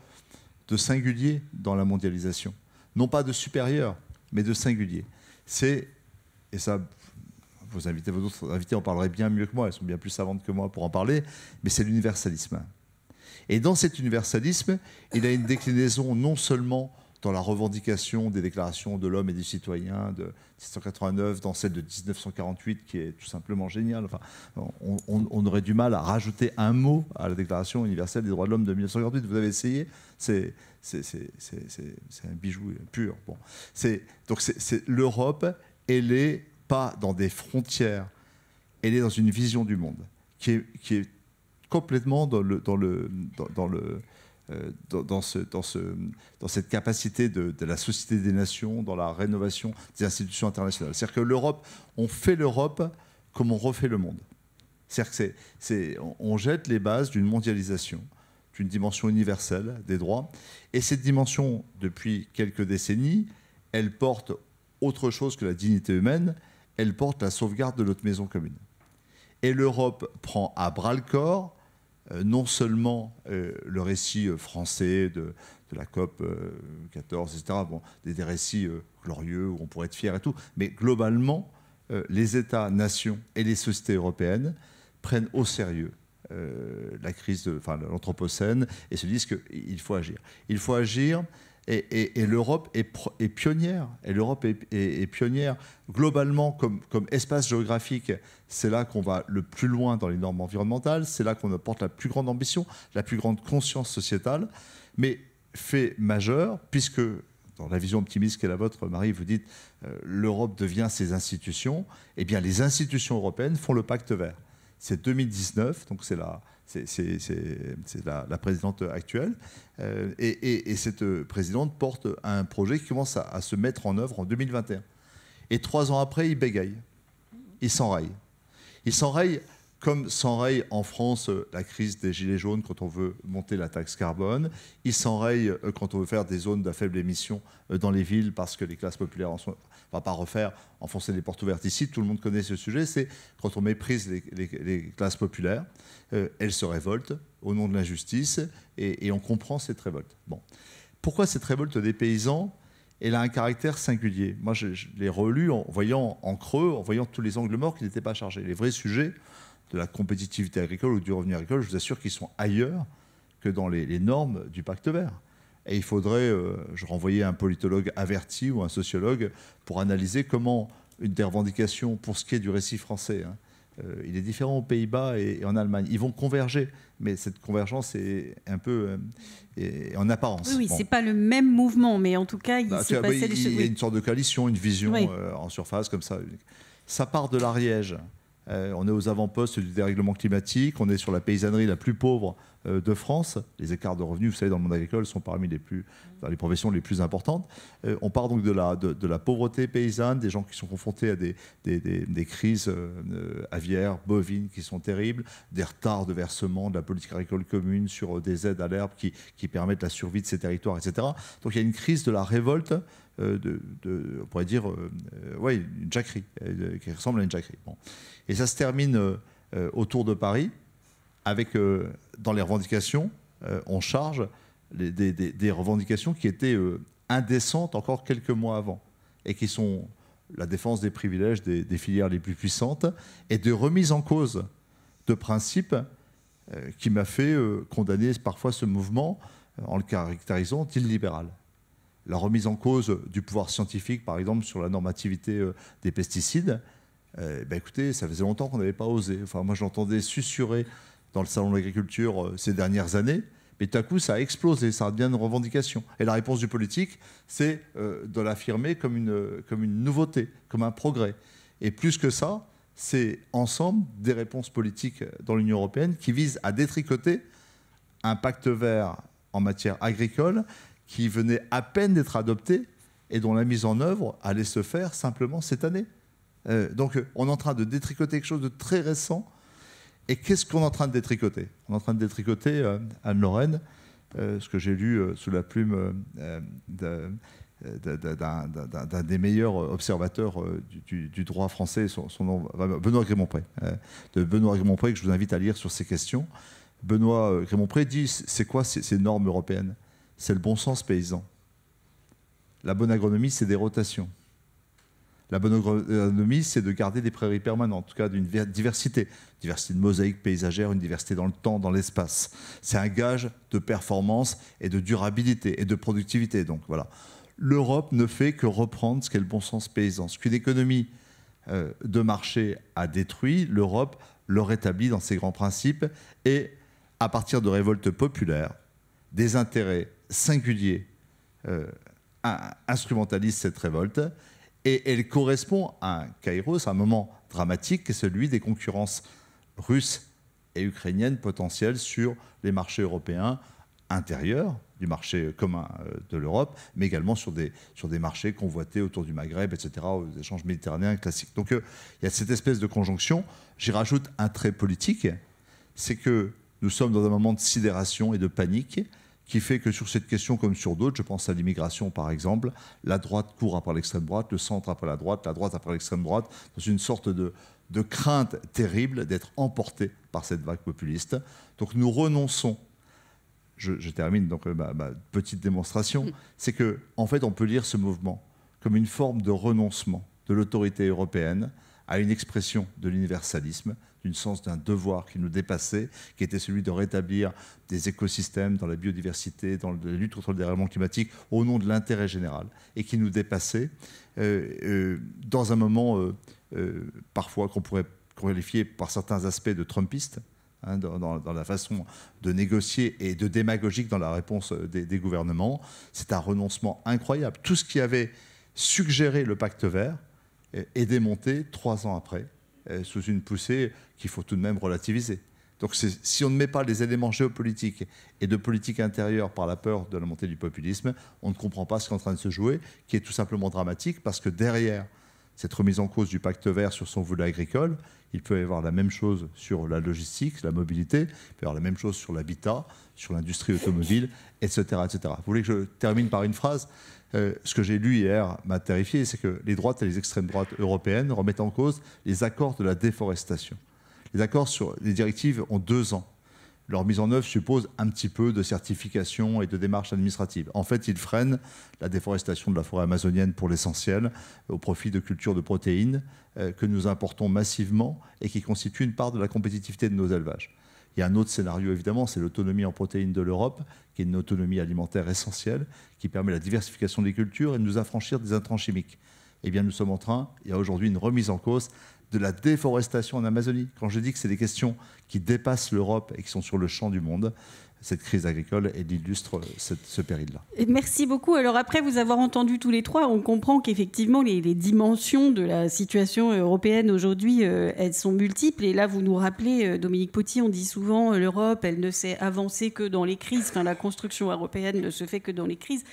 de singulier dans la mondialisation? Non pas de supérieur, mais de singulier. C'est, et ça, vos invités, vos autres invités en parleraient bien mieux que moi, elles sont bien plus savantes que moi pour en parler, mais c'est l'universalisme. Et dans cet universalisme, il a une déclinaison non seulement dans la revendication des déclarations de l'homme et du citoyen de 1789, dans celle de 1948, qui est tout simplement géniale. Enfin, on, aurait du mal à rajouter un mot à la Déclaration universelle des droits de l'homme de 1948. Vous avez essayé C'est un bijou pur. Donc l'Europe, elle n'est pas dans des frontières, elle est dans une vision du monde qui est complètement dans le, dans le, dans le euh, dans, ce, dans, ce, dans, cette capacité de, la Société des Nations, dans la rénovation des institutions internationales. C'est-à-dire que l'Europe, on fait l'Europe comme on refait le monde. C'est-à-dire que on jette les bases d'une mondialisation, d'une dimension universelle des droits. Et cette dimension, depuis quelques décennies, elle porte autre chose que la dignité humaine, elle porte la sauvegarde de notre maison commune. Et l'Europe prend à bras le corps non seulement euh, le récit euh, français de, la COP 14, etc., bon, des, récits glorieux où on pourrait être fier et tout, mais globalement, les États-nations et les sociétés européennes prennent au sérieux la crise de l'Anthropocène et se disent qu'il faut agir. Il faut agir et, l'Europe est, pionnière. Et l'Europe est, pionnière globalement comme, espace géographique. C'est là qu'on va le plus loin dans les normes environnementales. C'est là qu'on apporte la plus grande ambition, la plus grande conscience sociétale. Mais fait majeur, puisque dans la vision optimiste qu'est la vôtre, Marie, vous dites euh, l'Europe devient ses institutions. Eh bien, les institutions européennes font le pacte vert. C'est 2019, donc c'est la, c'est la, présidente actuelle. Euh, et, cette présidente porte un projet qui commence à, se mettre en œuvre en 2021. Et trois ans après, il bégaye. Il s'enraye. Il s'enraye comme s'enraye en France euh, la crise des gilets jaunes quand on veut monter la taxe carbone, il s'enraye euh, quand on veut faire des zones de faible émission dans les villes parce que les classes populaires en sont on va pas refaire, enfoncer les portes ouvertes ici, tout le monde connaît ce sujet, c'est quand on méprise les, classes populaires, euh, elles se révoltent au nom de l'injustice, et, on comprend cette révolte. Pourquoi cette révolte des paysans elle a un caractère singulier? Moi, je, l'ai relu en voyant en creux, en voyant tous les angles morts qui n'étaient pas chargés. Les vrais sujets de la compétitivité agricole ou du revenu agricole, je vous assure qu'ils sont ailleurs que dans les normes du pacte vert. Et il faudrait, euh, je renvoyais un politologue averti ou un sociologue pour analyser comment une des revendications, pour ce qui est du récit français, hein, euh, il est différent aux Pays-Bas et, en Allemagne. Ils vont converger, mais cette convergence est un peu euh, en apparence. Oui, c'est pas le même mouvement, mais en tout cas, il bah, passait des choses. Il y a une sorte de coalition, une vision en surface comme ça. Ça part de l'Ariège. on est aux avant-postes du dérèglement climatique. On est sur la paysannerie la plus pauvre euh, de France. Les écarts de revenus, vous savez, dans le monde agricole, sont parmi les plus, les professions les plus importantes. Euh, on part donc de la, pauvreté paysanne, des gens qui sont confrontés à des, crises euh, aviaires, bovines qui sont terribles, des retards de versement de la politique agricole commune sur des aides à l'herbe qui, permettent la survie de ces territoires, etc. Donc il y a une crise de la révolte. on pourrait dire, ouais, une jacquerie, qui ressemble à une jacquerie. Et ça se termine autour de Paris, avec, euh, dans les revendications, euh, on charge des, revendications qui étaient euh, indécentes encore quelques mois avant, et qui sont la défense des privilèges des, filières les plus puissantes, et de remise en cause de principes qui m'a fait condamner parfois ce mouvement en le caractérisant d'illibéral. La remise en cause du pouvoir scientifique, par exemple, sur la normativité des pesticides, ben écoutez, ça faisait longtemps qu'on n'avait pas osé. Enfin, moi, j'entendais susurrer dans le salon de l'agriculture euh, ces dernières années. Mais tout à coup, ça a explosé, ça devient une revendication. Et la réponse du politique, c'est euh, de l'affirmer comme une, comme une nouveauté, comme un progrès. Et plus que ça, c'est ensemble des réponses politiques dans l'Union européenne qui visent à détricoter un pacte vert en matière agricole qui venait à peine d'être adopté et dont la mise en œuvre allait se faire simplement cette année. Euh, donc on est en train de détricoter quelque chose de très récent et qu'est-ce qu'on est en train de détricoter? On est en train de détricoter, euh, Anne-Lorraine, euh, ce que j'ai lu euh, sous la plume d'un des meilleurs observateurs du, droit français, son, nom, Benoît Grémont-Pré, de Benoît Grémont-Pré, que je vous invite à lire sur ces questions. Benoît Grémont-Pré dit c'est quoi ces normes européennes? C'est le bon sens paysan. La bonne agronomie, c'est des rotations. La bonne agronomie, c'est de garder des prairies permanentes, en tout cas d'une diversité, diversité de mosaïques paysagères, une diversité dans le temps, dans l'espace. C'est un gage de performance et de durabilité et de productivité. Donc voilà. l'Europe ne fait que reprendre ce qu'est le bon sens paysan. Ce qu'une économie euh, de marché a détruit, l'Europe le rétablit dans ses grands principes et à partir de révoltes populaires, des intérêts singuliers euh, instrumentalisent cette révolte et elle correspond à un kairos, un moment dramatique, qui est celui des concurrences russes et ukrainiennes potentielles sur les marchés européens intérieurs, du marché commun euh, de l'Europe, mais également sur des, marchés convoités autour du Maghreb, etc., aux échanges méditerranéens classiques. Donc euh, il y a cette espèce de conjonction. J'y rajoute un trait politique, c'est que nous sommes dans un moment de sidération et de panique qui fait que sur cette question comme sur d'autres, je pense à l'immigration par exemple, la droite court après l'extrême droite, le centre après la droite, la droite après l'extrême droite, dans une sorte de, de crainte terrible d'être emporté par cette vague populiste. Donc nous renonçons je, termine donc euh, ma, petite démonstration, mm. c'est que en fait on peut lire ce mouvement comme une forme de renoncement de l'autorité européenne à une expression de l'universalisme, d'une sens d'un devoir qui nous dépassait, qui était celui de rétablir des écosystèmes dans la biodiversité, dans la lutte contre le dérèglement climatique, au nom de l'intérêt général, et qui nous dépassait euh, euh, dans un moment parfois qu'on pourrait qualifier par certains aspects de trumpiste, Hein, dans, la façon de négocier et de démagogique dans la réponse des, gouvernements. C'est un renoncement incroyable. Tout ce qui avait suggéré le pacte vert est démonté trois ans après, euh, sous une poussée qu'il faut tout de même relativiser. Donc si on ne met pas les éléments géopolitiques et de politique intérieure par la peur de la montée du populisme, on ne comprend pas ce qui est en train de se jouer, qui est tout simplement dramatique, parce que derrière cette remise en cause du pacte vert sur son volet agricole, il peut y avoir la même chose sur la logistique, la mobilité, il peut y avoir la même chose sur l'habitat, sur l'industrie automobile, etc., etc. Vous voulez que je termine par une phrase? Euh, Ce que j'ai lu hier m'a terrifié, c'est que les droites et les extrêmes droites européennes remettent en cause les accords de la déforestation. Les accords sur les directives ont deux ans leur mise en œuvre suppose un petit peu de certification et de démarches administratives. En fait, ils freinent la déforestation de la forêt amazonienne pour l'essentiel, au profit de cultures de protéines euh, que nous importons massivement et qui constituent une part de la compétitivité de nos élevages. Il y a un autre scénario, évidemment, c'est l'autonomie en protéines de l'Europe, qui est une autonomie alimentaire essentielle, qui permet la diversification des cultures et de nous affranchir des intrants chimiques. Eh bien, nous sommes en train, il y a aujourd'hui une remise en cause de la déforestation en Amazonie. Quand je dis que c'est des questions qui dépassent l'Europe et qui sont sur le champ du monde, cette crise agricole, elle illustre ce péril-là. Merci beaucoup. Alors après vous avoir entendu tous les trois, on comprend qu'effectivement les, dimensions de la situation européenne aujourd'hui, euh, elles sont multiples. Et là, vous nous rappelez, euh, Dominique Potier, on dit souvent euh, l'Europe, elle ne s'est avancée que dans les crises. Enfin, la construction européenne ne se fait que dans les crises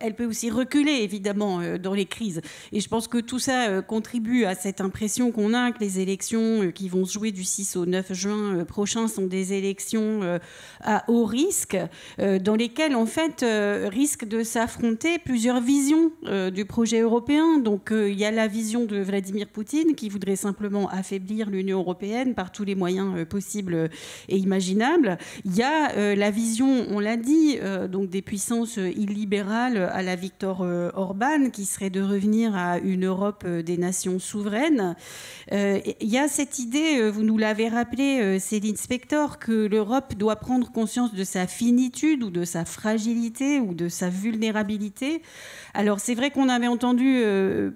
elle peut aussi reculer, évidemment, euh, dans les crises. Et je pense que tout ça euh, contribue à cette impression qu'on a que les élections euh, qui vont se jouer du 6 au 9 juin prochain sont des élections à haut risque, dans lesquelles, en fait, risquent de s'affronter plusieurs visions du projet européen. Donc, il y a la vision de Vladimir Poutine qui voudrait simplement affaiblir l'Union européenne par tous les moyens possibles et imaginables. Il y a la vision, on l'a dit, donc des puissances illibérales à la Victor euh, Orban, qui serait de revenir à une Europe euh, des nations souveraines. Euh, il y a cette idée, vous nous l'avez rappelé, Céline Spector, que l'Europe doit prendre conscience de sa finitude ou de sa fragilité ou de sa vulnérabilité. Alors c'est vrai qu'on avait entendu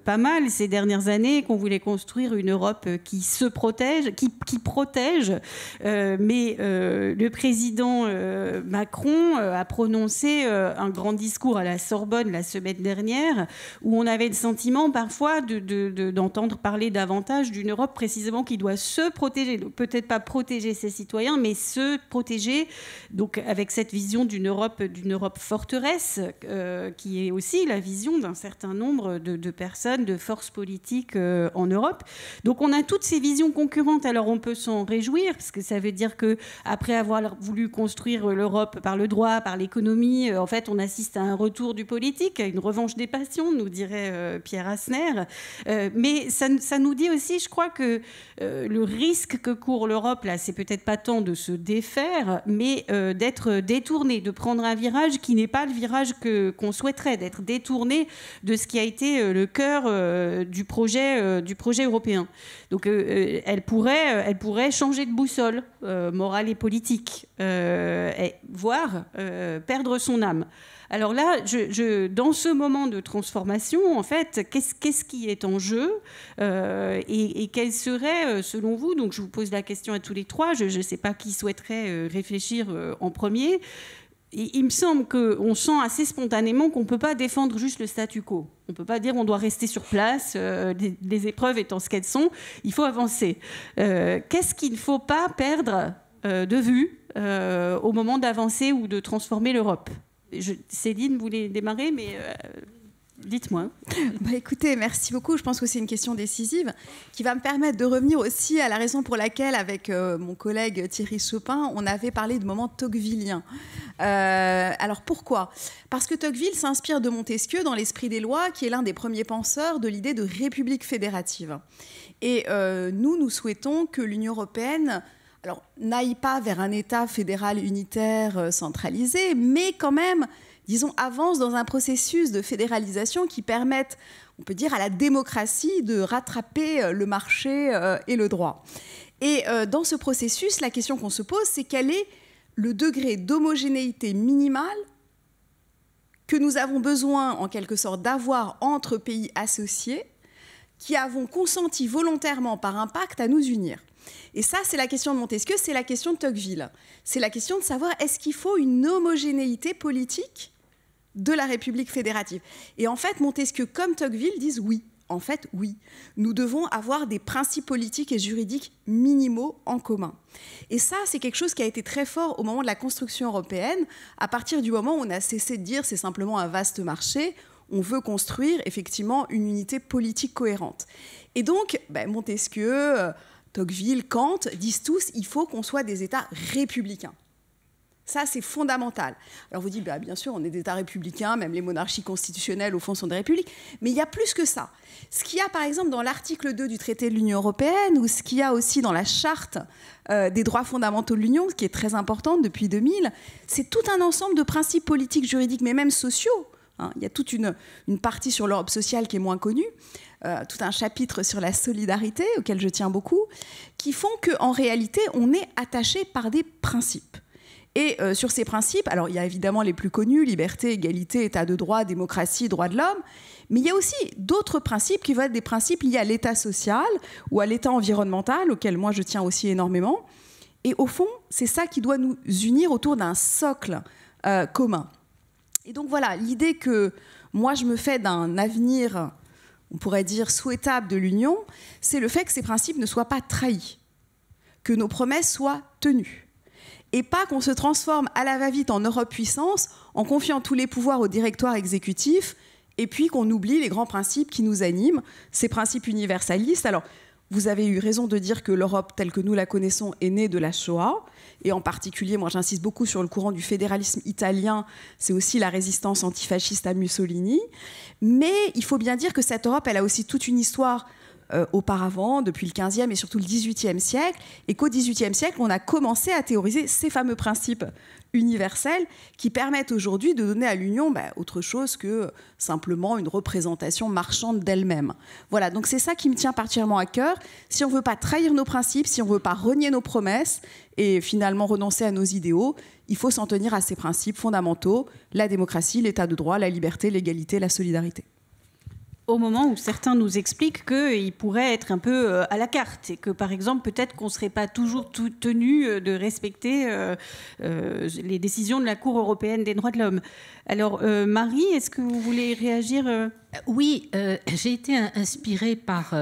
pas mal ces dernières années qu'on voulait construire une Europe qui se protège, qui protège, mais le président Macron a prononcé un grand discours à la Sorbonne bonne la semaine dernière, où on avait le sentiment parfois d'entendre parler davantage d'une Europe précisément qui doit se protéger, peut-être pas protéger ses citoyens, mais se protéger, donc avec cette vision d'une Europe, Europe forteresse, euh, qui est aussi la vision d'un certain nombre de, personnes, de forces politiques euh, en Europe. Donc on a toutes ces visions concurrentes. Alors on peut s'en réjouir, parce que ça veut dire que après avoir voulu construire l'Europe par le droit, par l'économie, euh, en fait on assiste à un retour du politique, une revanche des passions, nous dirait euh, Pierre Asner. Euh, mais ça, nous dit aussi, je crois, que euh, le risque que court l'Europe, là, c'est peut-être pas tant de se défaire, mais d'être détourné, de prendre un virage qui n'est pas le virage que, qu'on souhaiterait, d'être détourné de ce qui a été le cœur du, projet, du projet européen. Donc elle, pourrait, elle pourrait changer de boussole morale et politique. voire perdre son âme. Alors là, dans ce moment de transformation, en fait, qu'est-ce qui est en jeu euh, et, quel serait, euh, selon vous, donc je vous pose la question à tous les trois, je ne sais pas qui souhaiterait euh, réfléchir en premier, il me semble qu'on sent assez spontanément qu'on ne peut pas défendre juste le statu quo. On ne peut pas dire on doit rester sur place, les, épreuves étant ce qu'elles sont, il faut avancer. Qu'est-ce qu'il ne faut pas perdre de vue au moment d'avancer ou de transformer l'Europe? Céline voulait démarrer, mais euh, dites-moi. Bah écoutez, merci beaucoup. Je pense que c'est une question décisive qui va me permettre de revenir aussi à la raison pour laquelle, avec euh, mon collègue Thierry Chopin, on avait parlé de moment tocquevillien. Euh, alors pourquoi? Parce que Tocqueville s'inspire de Montesquieu dans l'esprit des lois, qui est l'un des premiers penseurs de l'idée de république fédérative. Et nous, nous souhaitons que l'Union européenne alors, n'aille pas vers un État fédéral unitaire euh, centralisé, mais quand même, disons, avance dans un processus de fédéralisation qui permette, on peut dire, à la démocratie de rattraper euh, le marché euh, et le droit. Et dans ce processus, la question qu'on se pose, c'est quel est le degré d'homogénéité minimale que nous avons besoin, en quelque sorte, d'avoir entre pays associés qui avons consenti volontairement par un pacte à nous unir. Et ça, c'est la question de Montesquieu, c'est la question de Tocqueville. C'est la question de savoir est-ce qu'il faut une homogénéité politique de la République fédérative? Et en fait, Montesquieu comme Tocqueville disent oui. En fait, oui. Nous devons avoir des principes politiques et juridiques minimaux en commun. Et ça, c'est quelque chose qui a été très fort au moment de la construction européenne. À partir du moment où on a cessé de dire c'est simplement un vaste marché, on veut construire effectivement une unité politique cohérente. Et donc, ben, Montesquieu, euh, Tocqueville, Kant disent tous il faut qu'on soit des États républicains. Ça, c'est fondamental. Alors vous dites, bah, bien sûr, on est des États républicains, même les monarchies constitutionnelles, au fond, sont des républiques. Mais il y a plus que ça. Ce qu'il y a, par exemple, dans l'article 2 du traité de l'Union européenne, ou ce qu'il y a aussi dans la charte euh, des droits fondamentaux de l'Union, qui est très importante depuis 2000, c'est tout un ensemble de principes politiques, juridiques, mais même sociaux. Hein. Il y a toute une, partie sur l'Europe sociale qui est moins connue. Euh, tout un chapitre sur la solidarité, auquel je tiens beaucoup, qui font qu'en réalité, on est attaché par des principes. Et euh, sur ces principes, alors il y a évidemment les plus connus, liberté, égalité, état de droit, démocratie, droit de l'homme, mais il y a aussi d'autres principes qui vont être des principes liés à l'état social ou à l'état environnemental, auquel moi je tiens aussi énormément. Et au fond, c'est ça qui doit nous unir autour d'un socle euh, commun. Et donc voilà, l'idée que moi je me fais d'un avenir on pourrait dire, souhaitable de l'Union, c'est le fait que ces principes ne soient pas trahis, que nos promesses soient tenues. Et pas qu'on se transforme à la va-vite en Europe puissance en confiant tous les pouvoirs au directoire exécutif et puis qu'on oublie les grands principes qui nous animent, ces principes universalistes. Alors, vous avez eu raison de dire que l'Europe telle que nous la connaissons est née de la Shoah. Et en particulier, moi j'insiste beaucoup sur le courant du fédéralisme italien, c'est aussi la résistance antifasciste à Mussolini. Mais il faut bien dire que cette Europe, elle a aussi toute une histoire euh, auparavant, depuis le 15e et surtout le 18e siècle, et qu'au 18e siècle, on a commencé à théoriser ces fameux principes universels qui permettent aujourd'hui de donner à l'Union bah, autre chose que simplement une représentation marchande d'elle-même. Voilà, donc c'est ça qui me tient particulièrement à cœur. Si on ne veut pas trahir nos principes, si on ne veut pas renier nos promesses et finalement renoncer à nos idéaux, il faut s'en tenir à ces principes fondamentaux, la démocratie, l'état de droit, la liberté, l'égalité, la solidarité au moment où certains nous expliquent qu'il pourrait être un peu euh, à la carte et que, par exemple, peut-être qu'on ne serait pas toujours tenu euh, de respecter euh, les décisions de la Cour européenne des droits de l'homme. Alors, Marie, est-ce que vous voulez réagir Oui, j'ai été inspirée par,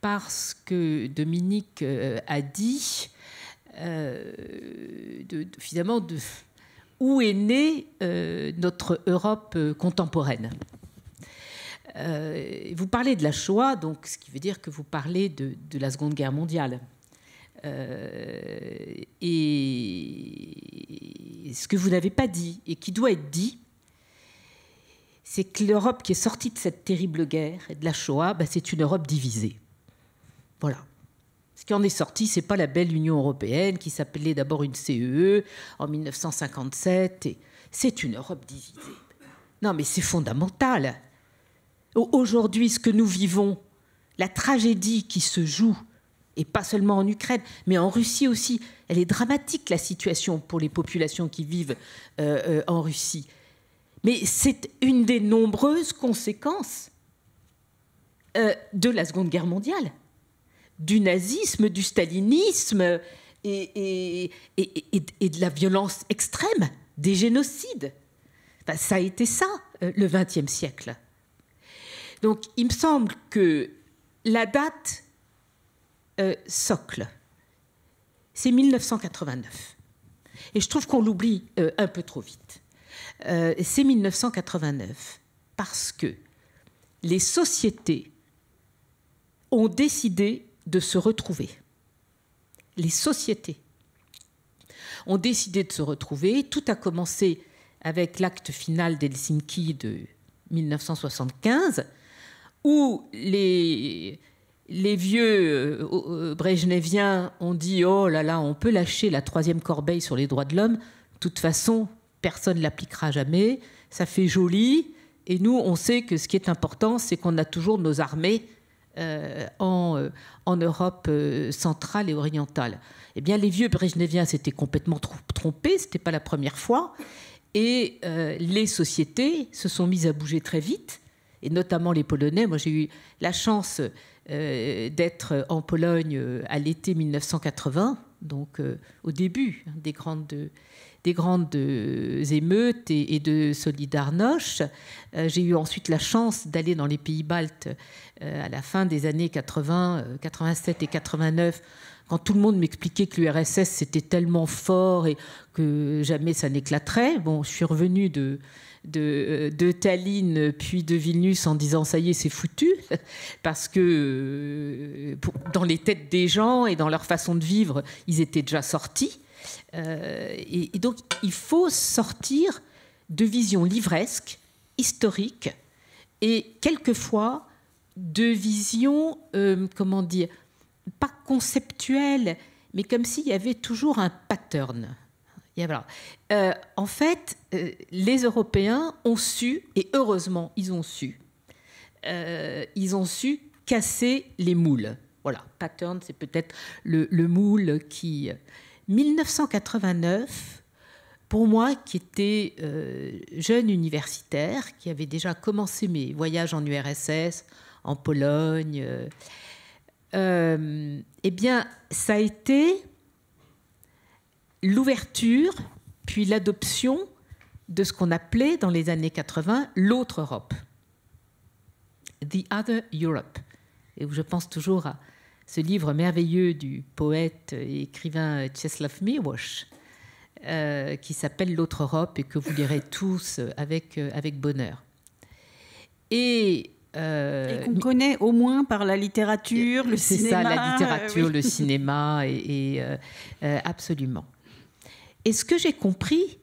par ce que Dominique a dit, de, finalement, de où est née notre Europe contemporaine. Euh, vous parlez de la Shoah, donc, ce qui veut dire que vous parlez de, la Seconde Guerre mondiale. Euh, et ce que vous n'avez pas dit et qui doit être dit, c'est que l'Europe qui est sortie de cette terrible guerre et de la Shoah, bah, c'est une Europe divisée. Voilà. Ce qui en est sorti, c'est pas la belle Union européenne qui s'appelait d'abord une CEE e en 1957. Et c'est une Europe divisée. Non, mais c'est fondamental. Aujourd'hui, ce que nous vivons, la tragédie qui se joue et pas seulement en Ukraine, mais en Russie aussi. Elle est dramatique, la situation pour les populations qui vivent euh, euh, en Russie. Mais c'est une des nombreuses conséquences euh, de la Seconde Guerre mondiale, du nazisme, du stalinisme et, et, de la violence extrême, des génocides. ça a été ça, le XXe siècle. Donc il me semble que la date euh, socle, c'est 1989. Et je trouve qu'on l'oublie euh, un peu trop vite. Euh, c'est 1989 parce que les sociétés ont décidé de se retrouver. Les sociétés ont décidé de se retrouver. Tout a commencé avec l'acte final d'Helsinki de 1975, où les, vieux euh, euh, brejneviens ont dit Oh là là, on peut lâcher la troisième corbeille sur les droits de l'homme. De toute façon, personne ne l'appliquera jamais. Ça fait joli. Et nous, on sait que ce qui est important, c'est qu'on a toujours nos armées euh, en, en, Europe centrale et orientale. Eh bien, les vieux brejneviens s'étaient complètement trompés. Ce n'était pas la première fois. Et les sociétés se sont mises à bouger très vite, et notamment les Polonais. Moi, j'ai eu la chance euh, d'être en Pologne euh, à l'été 1980, donc euh, au début hein, des grandes, des grandes émeutes et, de Solidarność. J'ai eu ensuite la chance d'aller dans les pays baltes à la fin des années 80, 87 et 89 quand tout le monde m'expliquait que l'URSS c'était tellement fort et que jamais ça n'éclaterait. Bon, je suis revenue de, de, de, Tallinn puis de Vilnius en disant ça y est, c'est foutu, parce que euh, dans les têtes des gens et dans leur façon de vivre, ils étaient déjà sortis. Euh, et, donc il faut sortir de visions livresques, historiques, et quelquefois de visions, euh, comment dire, pas conceptuelles, mais comme s'il y avait toujours un pattern. Euh, en fait, euh, les Européens ont su, et heureusement, ils ont su, euh, ils ont su casser les moules. Voilà, pattern, c'est peut-être le, moule qui... 1989, pour moi, qui était jeune universitaire, qui avait déjà commencé mes voyages en URSS, en Pologne, eh bien, ça a été l'ouverture, puis l'adoption de ce qu'on appelait dans les années 80 l'autre Europe. The Other Europe. Et où je pense toujours à ce livre merveilleux du poète et écrivain Czeslaw Miłosz, euh, qui s'appelle L'autre Europe et que vous lirez tous avec, euh, avec bonheur. Et euh, et qu'on connaît au moins par la littérature, le cinéma. C'est ça, la littérature, le cinéma, et, absolument. Et ce que j'ai compris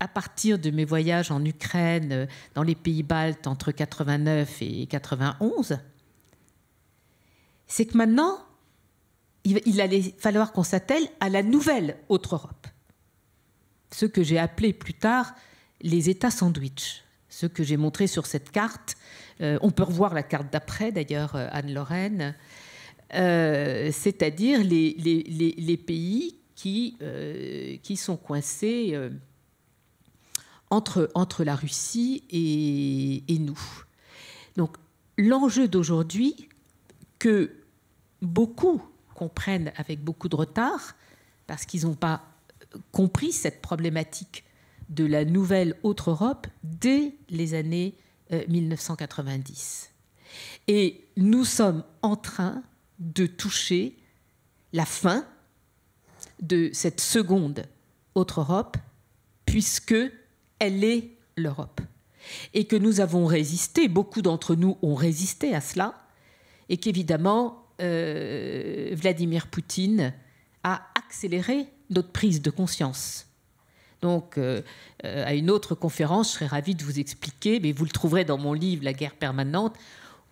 à partir de mes voyages en Ukraine, euh, dans les pays baltes entre 89 et 91, c'est que maintenant, il allait falloir qu'on s'attelle à la nouvelle autre Europe. Ce que j'ai appelé plus tard les États sandwich, ce que j'ai montré sur cette carte. Euh, on peut revoir la carte d'après, d'ailleurs, euh, Anne-Lorraine. c'est-à-dire les, les, les, pays qui, euh, qui sont coincés euh, entre, entre la Russie et, et nous. Donc l'enjeu d'aujourd'hui, que beaucoup comprennent avec beaucoup de retard, parce qu'ils n'ont pas compris cette problématique de la nouvelle autre Europe dès les années 1990. Euh, et nous sommes en train de toucher la fin de cette seconde autre Europe, puisque elle est l'Europe. Et que nous avons résisté, beaucoup d'entre nous ont résisté à cela, et qu'évidemment, euh, Vladimir Poutine a accéléré notre prise de conscience. Donc, euh, euh, à une autre conférence, je serais ravie de vous expliquer, mais vous le trouverez dans mon livre La guerre permanente,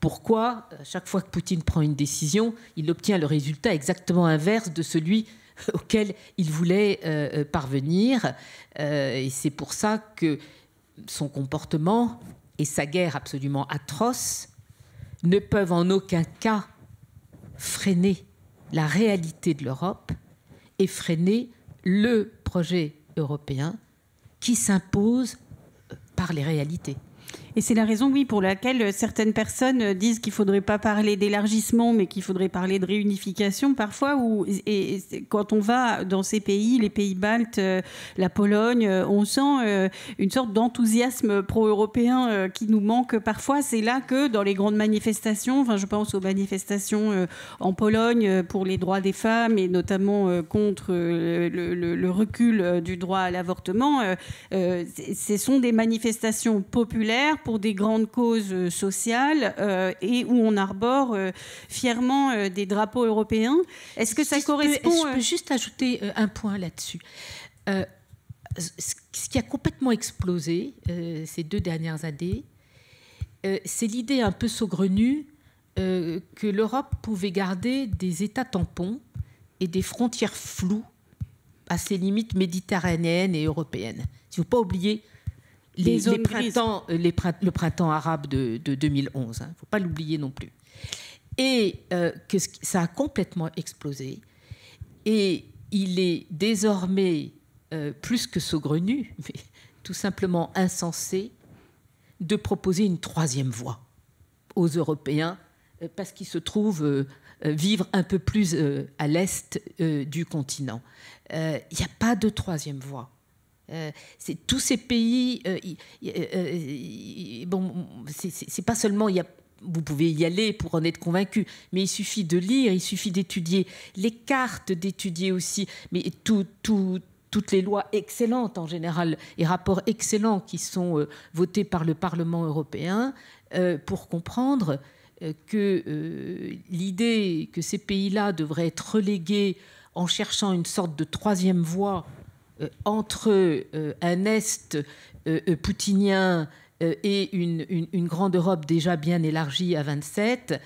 pourquoi, chaque fois que Poutine prend une décision, il obtient le résultat exactement inverse de celui auquel il voulait euh, euh, parvenir. Euh, et c'est pour ça que son comportement et sa guerre absolument atroce ne peuvent en aucun cas freiner la réalité de l'Europe et freiner le projet européen qui s'impose par les réalités. Et c'est la raison, oui, pour laquelle certaines personnes disent qu'il ne faudrait pas parler d'élargissement, mais qu'il faudrait parler de réunification parfois. Où, et, quand on va dans ces pays, les pays baltes, euh, la Pologne, euh, on sent euh, une sorte d'enthousiasme pro-européen qui nous manque parfois. C'est là que dans les grandes manifestations, enfin, je pense aux manifestations en Pologne pour les droits des femmes et notamment contre le recul du droit à l'avortement, ce sont des manifestations populaires pour des grandes causes euh, sociales euh, et où on arbore euh, fièrement des drapeaux européens. Est-ce que ça correspond Je peux juste ajouter un point là-dessus. ce qui a complètement explosé ces deux dernières années, c'est l'idée un peu saugrenue que l'Europe pouvait garder des États tampons et des frontières floues à ses limites méditerranéennes et européennes. Il ne faut pas oublier les, printemps, euh, le printemps arabe de, 2011. Il ne faut pas l'oublier non plus. Et euh, que ça a complètement explosé. Et il est désormais euh, plus que saugrenu, mais tout simplement insensé, de proposer une troisième voie aux Européens, parce qu'ils se trouvent vivre un peu plus à l'est du continent. Il n'y a pas de troisième voie. Euh, c'est tous ces pays. Euh, euh, bon, c'est pas seulement vous pouvez y aller pour en être convaincu, mais il suffit de lire, il suffit d'étudier les cartes, d'étudier aussi, mais toutes les lois excellentes en général et rapports excellents qui sont votés par le Parlement européen pour comprendre que l'idée que ces pays-là devraient être relégués en cherchant une sorte de troisième voie entre euh, un Est euh, poutinien et une, grande Europe déjà bien élargie à 27,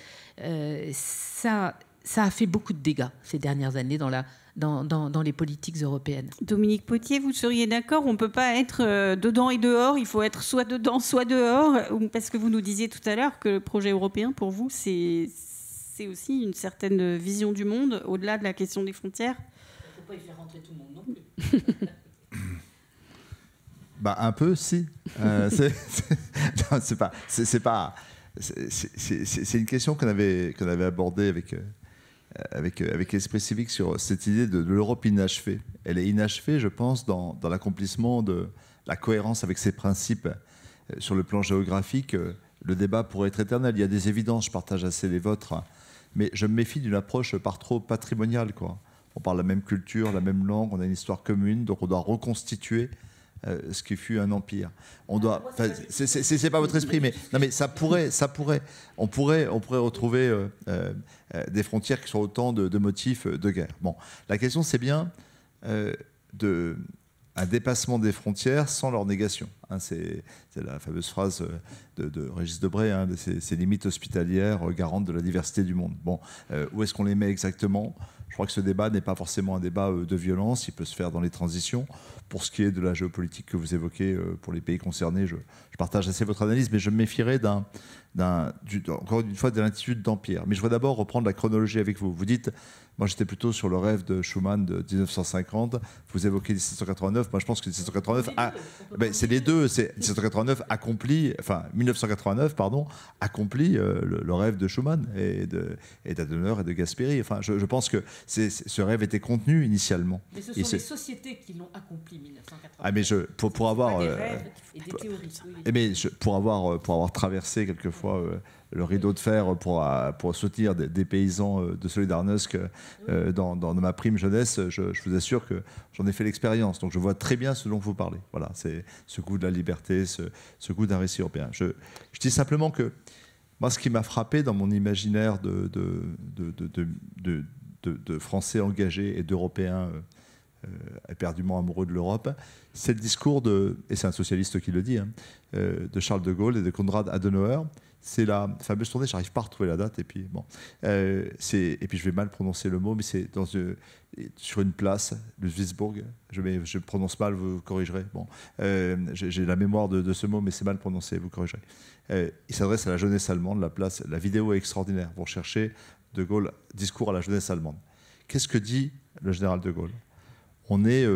ça, ça a fait beaucoup de dégâts ces dernières années dans, les politiques européennes. Dominique Potier, vous seriez d'accord On ne peut pas être dedans et dehors, il faut être soit dedans, soit dehors, parce que vous nous disiez tout à l'heure que le projet européen, pour vous, c'est aussi une certaine vision du monde, au-delà de la question des frontières? Pas faire rentrer tout le monde non plus. bah, un peu, si. Euh, c'est pas. C'est pas. C'est une question qu'on avait, qu'on avait abordée avec, euh, avec, euh, avec l'esprit civique sur cette idée de, l'Europe inachevée. Elle est inachevée, je pense, dans, dans l'accomplissement de la cohérence avec ses principes. Sur le plan géographique, le débat pourrait être éternel. Il y a des évidences, je partage assez les vôtres, mais je me méfie d'une approche par trop patrimoniale. Quoi on parle la même culture, la même langue, on a une histoire commune, donc on doit reconstituer euh, ce qui fut un empire. On doit, c'est pas votre esprit, mais non, mais ça pourrait, ça pourrait, on pourrait, on pourrait retrouver euh, euh, des frontières qui sont autant de, motifs de guerre. Bon, la question c'est bien de un dépassement des frontières sans leur négation. Hein, c'est la fameuse phrase de, Régis Debray, hein, de ces, limites hospitalières garantes de la diversité du monde. Bon, où est-ce qu'on les met exactement? Je crois que ce débat n'est pas forcément un débat euh, de violence, il peut se faire dans les transitions. Pour ce qui est de la géopolitique que vous évoquez euh, pour les pays concernés, je, partage assez votre analyse, mais je me méfierais d'un, encore une fois de l'attitude d'empire. Mais je voudrais d'abord reprendre la chronologie avec vous. Vous dites moi, j'étais plutôt sur le rêve de Schuman de 1950. Vous évoquez 1789. Moi, je pense que 1789, ben, c'est les deux. C'est 1789 accompli, enfin 1989, pardon, accompli euh, le, rêve de Schuman et de et d'Adenauer et de Gasperi. Enfin, je, pense que ce rêve était contenu initialement. Mais ce sont les sociétés qui l'ont accompli 1989. Ah, mais je pour, pour avoir des euh, et des théories. Eh, mais pour avoir pour avoir traversé quelquefois euh, le rideau de fer pour, euh, pour soutenir des, paysans euh, de Solidarnosc dans, dans, ma prime jeunesse, je, vous assure que j'en ai fait l'expérience. Donc je vois très bien ce dont vous parlez. Voilà, c'est ce goût de la liberté, ce, ce goût d'un récit européen. Je, je, dis simplement que moi, ce qui m'a frappé dans mon imaginaire de, de, de, de Français engagés et d'Européens éperdument amoureux de l'Europe, c'est le discours de, et c'est un socialiste qui le dit, hein, de Charles de Gaulle et de Konrad Adenauer, c'est la fameuse tournée, j'arrive pas à retrouver la date, et puis bon, euh, et puis je vais mal prononcer le mot, mais c'est dans euh, sur une place, le Duisbourg, je, prononce mal, vous corrigerez. Bon, euh, j'ai la mémoire de, ce mot, mais c'est mal prononcé, vous corrigerez. il s'adresse à la jeunesse allemande, la place, la vidéo est extraordinaire, pour chercher De Gaulle, discours à la jeunesse allemande. qu'est-ce que dit le général de Gaulle? On est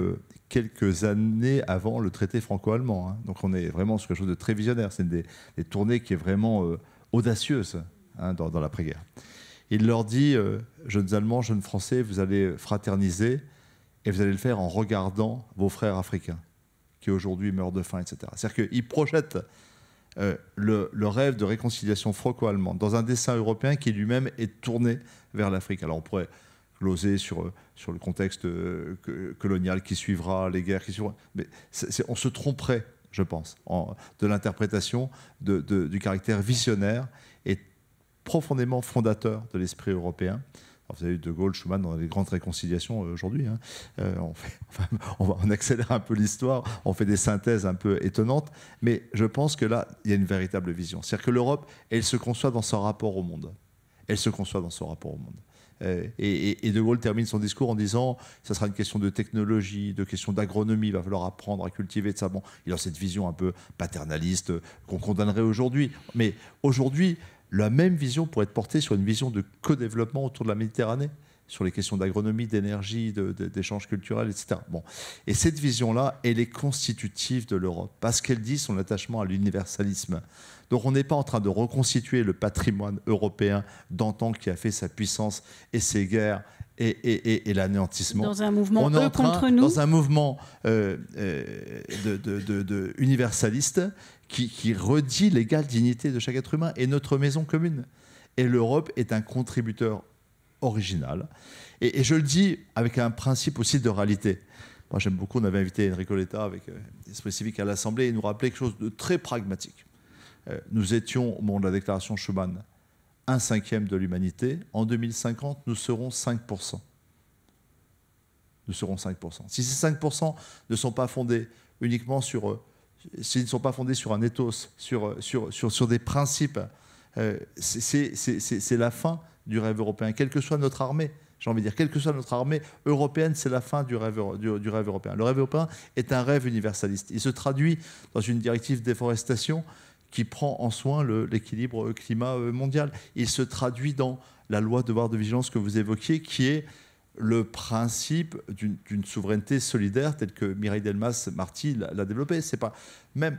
quelques années avant le traité franco-allemand. Hein. Donc on est vraiment sur quelque chose de très visionnaire. C'est une des, tournées qui est vraiment audacieuse hein, dans, l'après-guerre. Il leur dit, jeunes Allemands, jeunes Français, vous allez fraterniser et vous allez le faire en regardant vos frères africains qui aujourd'hui meurent de faim, etc. C'est-à-dire qu'il projette euh, le, rêve de réconciliation franco-allemande dans un dessin européen qui lui-même est tourné vers l'Afrique. Alors on pourrait gloser sur, euh, sur le contexte euh, colonial qui suivra, les guerres qui suivront, mais on se tromperait, je pense, en, de l'interprétation du caractère visionnaire et profondément fondateur de l'esprit européen vous avez eu De Gaulle, Schuman dans les grandes réconciliations euh, aujourd'hui. Hein. Euh, on, accélère un peu l'histoire, on fait des synthèses un peu étonnantes, mais je pense que là, il y a une véritable vision. C'est-à-dire que l'Europe, elle se conçoit dans son rapport au monde. Elle se conçoit dans son rapport au monde. Euh, et, De Gaulle termine son discours en disant ça sera une question de technologie, de question d'agronomie, il va falloir apprendre à cultiver de ça. Bon, il a cette vision un peu paternaliste qu'on condamnerait aujourd'hui. Mais aujourd'hui, la même vision pourrait être portée sur une vision de co-développement autour de la Méditerranée, sur les questions d'agronomie, d'énergie, d'échanges culturels, etc. Bon. Et cette vision-là, elle est constitutive de l'Europe, parce qu'elle dit son attachement à l'universalisme. Donc on n'est pas en train de reconstituer le patrimoine européen d'antan qui a fait sa puissance et ses guerres et, et, et, l'anéantissement. Dans un mouvement eux contre nous. Dans un mouvement euh, euh, de, de, universaliste qui, redit l'égale dignité de chaque être humain et notre maison commune. Et l'Europe est un contributeur original. Et, je le dis avec un principe aussi de réalité. Moi, j'aime beaucoup, on avait invité Enrico Letta avec euh, civique à l'Assemblée et nous rappelait quelque chose de très pragmatique. Euh, nous étions, au moment de la déclaration Schuman, un cinquième de l'humanité. En 2050, nous serons 5%. Nous serons 5%. Si ces 5% ne sont pas fondés uniquement sur euh, s'ils ne sont pas fondés sur un ethos, sur, sur, sur, sur des principes, euh, c'est la fin du rêve européen, quelle que soit notre armée. J'ai envie de dire, quelle que soit notre armée européenne, c'est la fin du rêve, européen. Le rêve européen est un rêve universaliste. Il se traduit dans une directive déforestation qui prend en soin l'équilibre climat euh, mondial. Il se traduit dans la loi de devoir de vigilance que vous évoquiez, qui est le principe d'une souveraineté solidaire telle que Mireille Delmas-Marty l'a développé. C'est pas même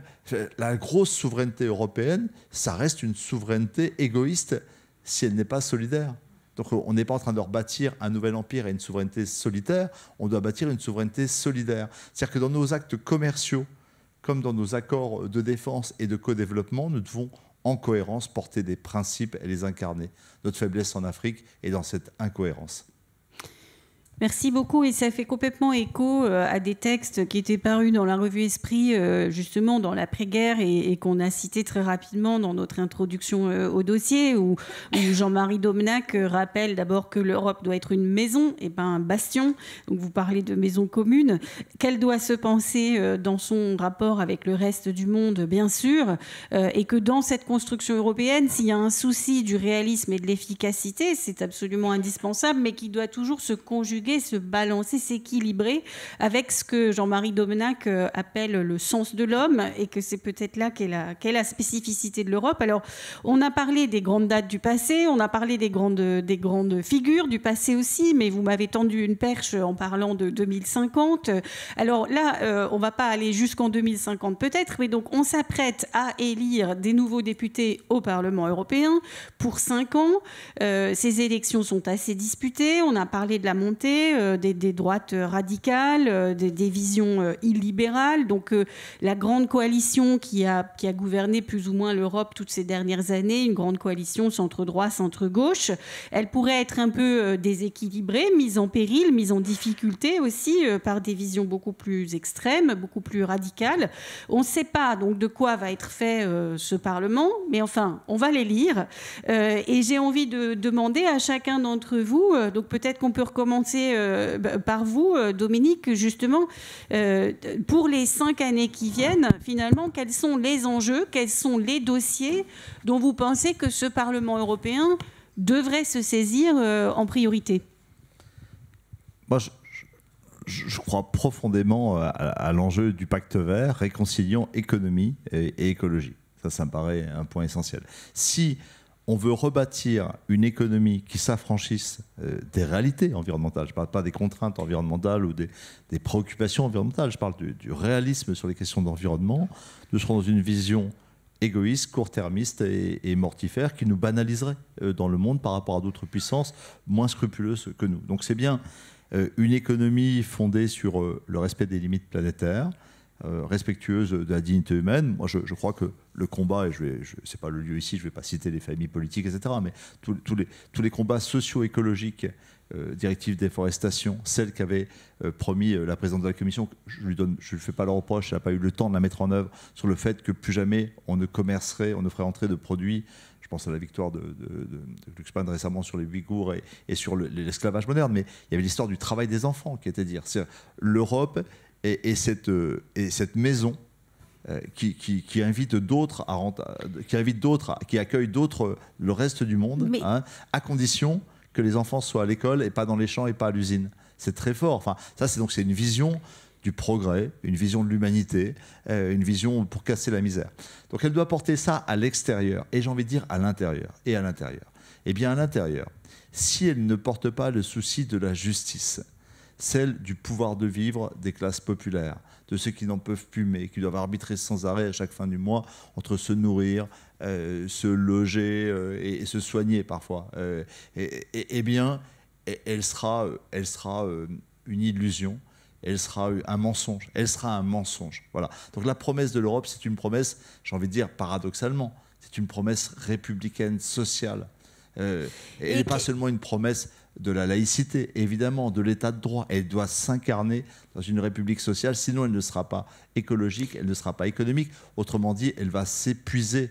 la grosse souveraineté européenne, ça reste une souveraineté égoïste si elle n'est pas solidaire. Donc on n'est pas en train de rebâtir un nouvel empire et une souveraineté solitaire, on doit bâtir une souveraineté solidaire. C'est-à-dire que dans nos actes commerciaux, comme dans nos accords de défense et de co-développement, nous devons en cohérence porter des principes et les incarner. Notre faiblesse en Afrique est dans cette incohérence. Merci beaucoup et ça fait complètement écho euh, à des textes qui étaient parus dans la revue Esprit euh, justement dans l'après-guerre et, qu'on a cité très rapidement dans notre introduction euh, au dossier où, Jean-Marie Domenac rappelle d'abord que l'Europe doit être une maison et pas un bastion. Donc vous parlez de maison commune. Qu'elle doit se penser dans son rapport avec le reste du monde bien sûr et que dans cette construction européenne s'il y a un souci du réalisme et de l'efficacité c'est absolument indispensable mais qui doit toujours se conjuguer se balancer, s'équilibrer avec ce que Jean-Marie Domenac euh, appelle le sens de l'homme et que c'est peut-être là qu'est la, la spécificité de l'Europe. Alors, on a parlé des grandes dates du passé, on a parlé des grandes, des grandes figures du passé aussi, mais vous m'avez tendu une perche en parlant de 2050. Alors là, euh, on va pas aller jusqu'en 2050 peut-être, mais donc on s'apprête à élire des nouveaux députés au Parlement européen pour cinq ans. Euh, ces élections sont assez disputées. On a parlé de la montée euh, des, droites radicales, euh, des, visions euh, illibérales. Donc la grande coalition qui a, qui a gouverné plus ou moins l'Europe toutes ces dernières années, une grande coalition centre-droit, centre-gauche, elle pourrait être un peu déséquilibrée, mise en péril, mise en difficulté aussi par des visions beaucoup plus extrêmes, beaucoup plus radicales. On ne sait pas donc de quoi va être fait ce Parlement, mais enfin, on va les lire. et j'ai envie de demander à chacun d'entre vous, donc peut-être qu'on peut recommencer euh, par vous, euh, Dominique, justement, euh, pour les cinq années qui viennent, finalement, quels sont les enjeux, quels sont les dossiers dont vous pensez que ce Parlement européen devrait se saisir en priorité? Moi, je, crois profondément à, l'enjeu du pacte vert, réconciliant économie et, et, écologie. Ça, ça me paraît un point essentiel. Si on veut rebâtir une économie qui s'affranchisse euh, des réalités environnementales. Je ne parle pas des contraintes environnementales ou des, préoccupations environnementales, je parle du, réalisme sur les questions d'environnement. Nous serons dans une vision égoïste, court-termiste et, mortifère qui nous banaliserait euh, dans le monde par rapport à d'autres puissances moins scrupuleuses que nous. Donc c'est bien euh, une économie fondée sur le respect des limites planétaires, respectueuse de la dignité humaine. Moi, je, crois que le combat, et je vais, je, c'est pas le lieu ici, je ne vais pas citer les familles politiques, etc., mais tous les, combats socio-écologiques, euh, directive déforestation, celle qu'avait euh, promis la présidente de la commission, je je lui fais pas le reproche, elle n'a pas eu le temps de la mettre en œuvre, sur le fait que plus jamais on ne commercerait, on ne ferait entrer de produits je pense à la victoire de, de, récemment sur les Ouïghours et, sur l'esclavage moderne, mais il y avait l'histoire du travail des enfants qui était dire. L'Europe et, cette, euh, et cette maison euh, qui, qui, invite d'autres à qui invite d'autres, qui accueille d'autres, le reste du monde, hein, à condition que les enfants soient à l'école et pas dans les champs et pas à l'usine. C'est très fort. Enfin, ça, c'est donc c'est une vision du progrès, une vision de l'humanité, euh, une vision pour casser la misère. Donc, elle doit porter ça à l'extérieur et j'ai envie de dire à l'intérieur et à l'intérieur. Eh bien, à l'intérieur, si elle ne porte pas le souci de la justice, celle du pouvoir de vivre des classes populaires, de ceux qui n'en peuvent plus, mais qui doivent arbitrer sans arrêt à chaque fin du mois entre se nourrir, euh, se loger euh, et, se soigner parfois. Euh, eh bien, elle sera, elle sera une illusion. Elle sera un mensonge. Elle sera un mensonge. Voilà. Donc la promesse de l'Europe, c'est une promesse, j'ai envie de dire paradoxalement, c'est une promesse républicaine, sociale. elle n'est pas seulement une promesse de la laïcité, évidemment, de l'état de droit. Elle doit s'incarner dans une république sociale, sinon elle ne sera pas écologique, elle ne sera pas économique. Autrement dit, elle va s'épuiser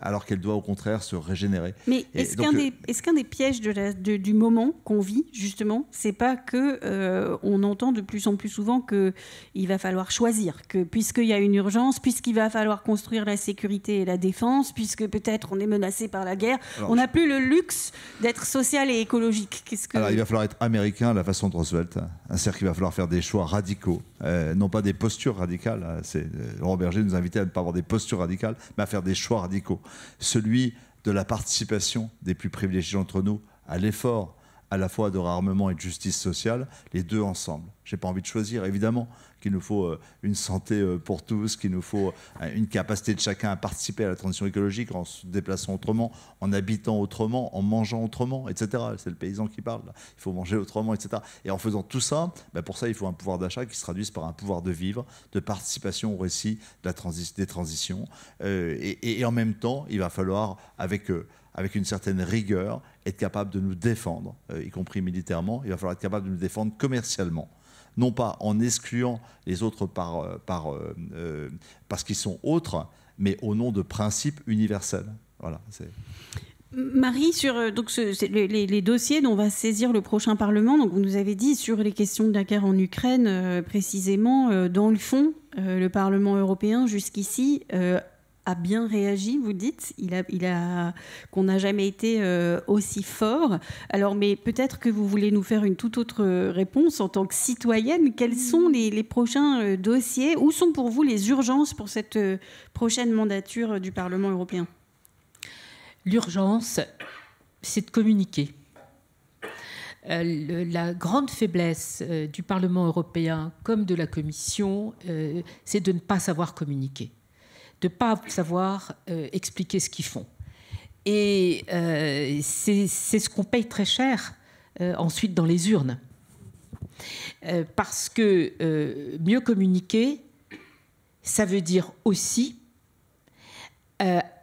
alors qu'elle doit au contraire se régénérer. Mais est-ce qu'un des, est des, pièges de du moment qu'on vit, justement, c'est pas que euh, on entend de plus en plus souvent qu'il va falloir choisir, que puisqu'il y a une urgence, puisqu'il va falloir construire la sécurité et la défense, puisque peut-être on est menacé par la guerre, on n'a plus le luxe d'être social et écologique. Que... Alors il va falloir être américain à la façon de Roosevelt. C'est-à-dire qu'il va falloir faire des choix radicaux, euh, non pas des postures radicales. Hein. C'est, euh, Laurent Berger nous invitait à ne pas avoir des postures radicales, mais à faire des choix radicaux celui de la participation des plus privilégiés d'entre nous à l'effort à la fois de réarmement et de justice sociale, les deux ensemble. J'ai pas envie de choisir, évidemment qu'il nous faut euh, une santé euh, pour tous, qu'il nous faut euh, une capacité de chacun à participer à la transition écologique en se déplaçant autrement, en habitant autrement, en mangeant autrement, etc. C'est le paysan qui parle. Il faut manger autrement, etc. Et en faisant tout ça, ben, pour ça, il faut un pouvoir d'achat qui se traduise par un pouvoir de vivre, de participation au récit de la des transitions. et, en même temps, il va falloir, avec avec une certaine rigueur, être capable de nous défendre, y compris militairement. Il va falloir être capable de nous défendre commercialement non pas en excluant les autres euh, par, euh, euh, parce qu'ils sont autres, mais au nom de principes universels. Voilà. Marie, sur donc les, dossiers dont va saisir le prochain Parlement, donc vous nous avez dit sur les questions de la guerre en Ukraine précisément, dans le fond, le Parlement européen jusqu'ici a bien réagi, vous dites, il a, il a, qu'on n'a jamais été euh, aussi fort. Alors, mais peut-être que vous voulez nous faire une toute autre réponse en tant que citoyenne. Quels sont les, prochains euh, dossiers? Où sont pour vous les urgences pour cette euh, prochaine mandature du Parlement européen? L'urgence, c'est de communiquer. la grande faiblesse du Parlement européen comme de la Commission, c'est de ne pas savoir communiquer de ne pas savoir euh, expliquer ce qu'ils font. Et euh, c'est ce qu'on paye très cher euh, ensuite dans les urnes. parce que mieux communiquer, ça veut dire aussi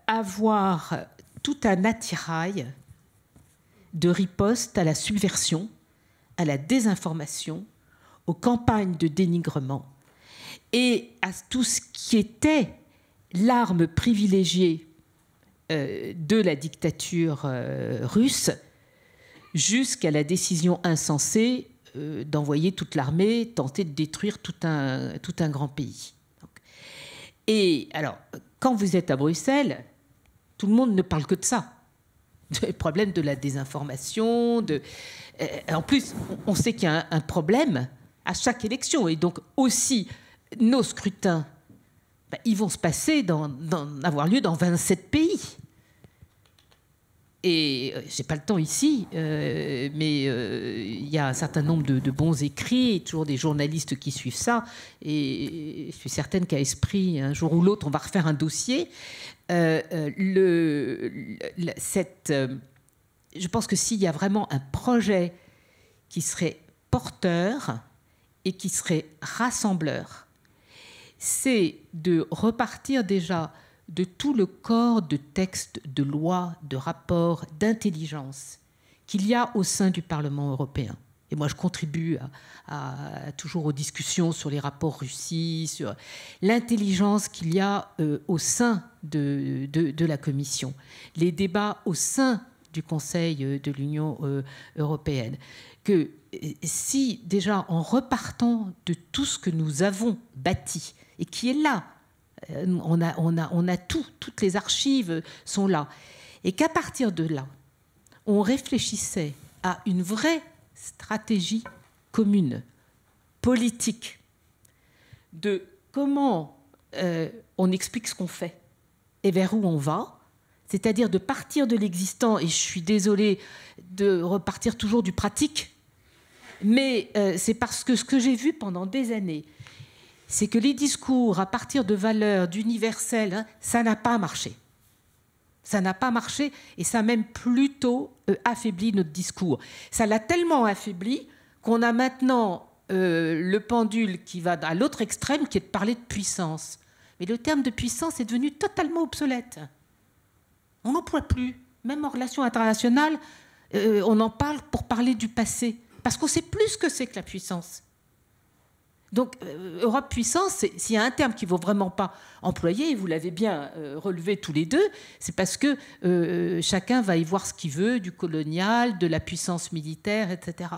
avoir tout un attirail de riposte à la subversion, à la désinformation, aux campagnes de dénigrement et à tout ce qui était l'arme privilégiée euh, de la dictature euh, russe jusqu'à la décision insensée euh, d'envoyer toute l'armée tenter de détruire tout un, tout un grand pays. Et alors, quand vous êtes à Bruxelles, tout le monde ne parle que de ça. Le problème de la désinformation. En plus, on sait qu'il y a un problème à chaque élection. Et donc aussi, nos scrutins bah, ils vont se passer, avoir lieu dans 27 pays. et j'ai pas le temps ici, mais il y a un certain nombre de, bons écrits, toujours des journalistes qui suivent ça, et je suis certaine qu'à Esprit, un jour ou l'autre, on va refaire un dossier. cette, je pense que s'il y a vraiment un projet qui serait porteur et qui serait rassembleur, c'est de repartir déjà de tout le corps de textes, de lois, de rapports, d'intelligence qu'il y a au sein du Parlement européen. Et moi, je contribue toujours aux discussions sur les rapports Russie, sur l'intelligence qu'il y a euh, au sein de, de, la Commission, les débats au sein du Conseil euh, de l'Union euh, européenne. Que si déjà en repartant de tout ce que nous avons bâti et qui est là, euh, on a, tout, toutes les archives sont là, et qu'à partir de là, on réfléchissait à une vraie stratégie commune, politique, de comment on explique ce qu'on fait et vers où on va, c'est-à-dire de partir de l'existant, et je suis désolée de repartir toujours du pratique, mais euh, c'est parce que ce que j'ai vu pendant des années, c'est que les discours à partir de valeurs, d'universel, hein, ça n'a pas marché. Ça n'a pas marché et ça a même plutôt euh, affaibli notre discours. Ça l'a tellement affaibli qu'on a maintenant euh, le pendule qui va à l'autre extrême, qui est de parler de puissance. Mais le terme de puissance est devenu totalement obsolète. On n'emploie plus. Même en relations internationales, euh, on en parle pour parler du passé. Parce qu'on sait plus ce que c'est que la puissance. Donc, euh, Europe puissance, s'il y a un terme qu'il ne faut vraiment pas employer, et vous l'avez bien euh, relevé tous les deux, c'est parce que chacun va y voir ce qu'il veut, du colonial, de la puissance militaire, etc.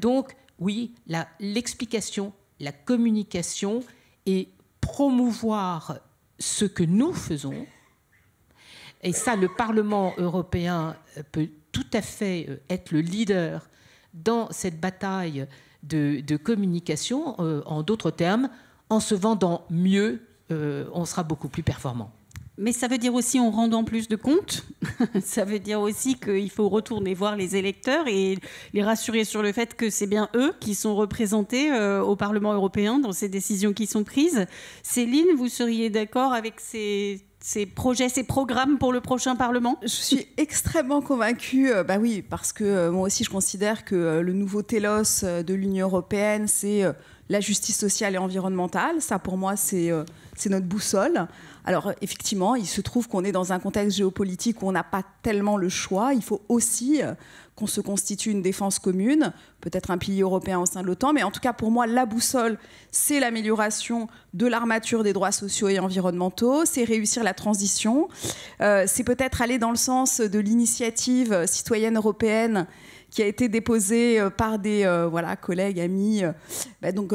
donc, oui, l'explication, la communication et promouvoir ce que nous faisons, et ça, le Parlement européen peut tout à fait euh, être le leader dans cette bataille de, communication. Euh, en d'autres termes, en se vendant mieux, euh, on sera beaucoup plus performant. Mais ça veut dire aussi en rendant plus de comptes. ça veut dire aussi qu'il faut retourner voir les électeurs et les rassurer sur le fait que c'est bien eux qui sont représentés au Parlement européen dans ces décisions qui sont prises. Céline, vous seriez d'accord avec ces ces projets, ces programmes pour le prochain Parlement? Je suis extrêmement convaincue, euh, bah oui, parce que euh, moi aussi je considère que euh, le nouveau télos de l'Union européenne, c'est la justice sociale et environnementale. Ça, pour moi, c'est notre boussole. Alors, effectivement, il se trouve qu'on est dans un contexte géopolitique où on n'a pas tellement le choix. Il faut aussi qu'on se constitue une défense commune, peut-être un pilier européen au sein de l'OTAN, mais en tout cas pour moi la boussole, c'est l'amélioration de l'armature des droits sociaux et environnementaux, c'est réussir la transition, euh, c'est peut-être aller dans le sens de l'initiative citoyenne européenne qui a été déposée euh, par des euh, voilà, collègues, amis. Bah, donc,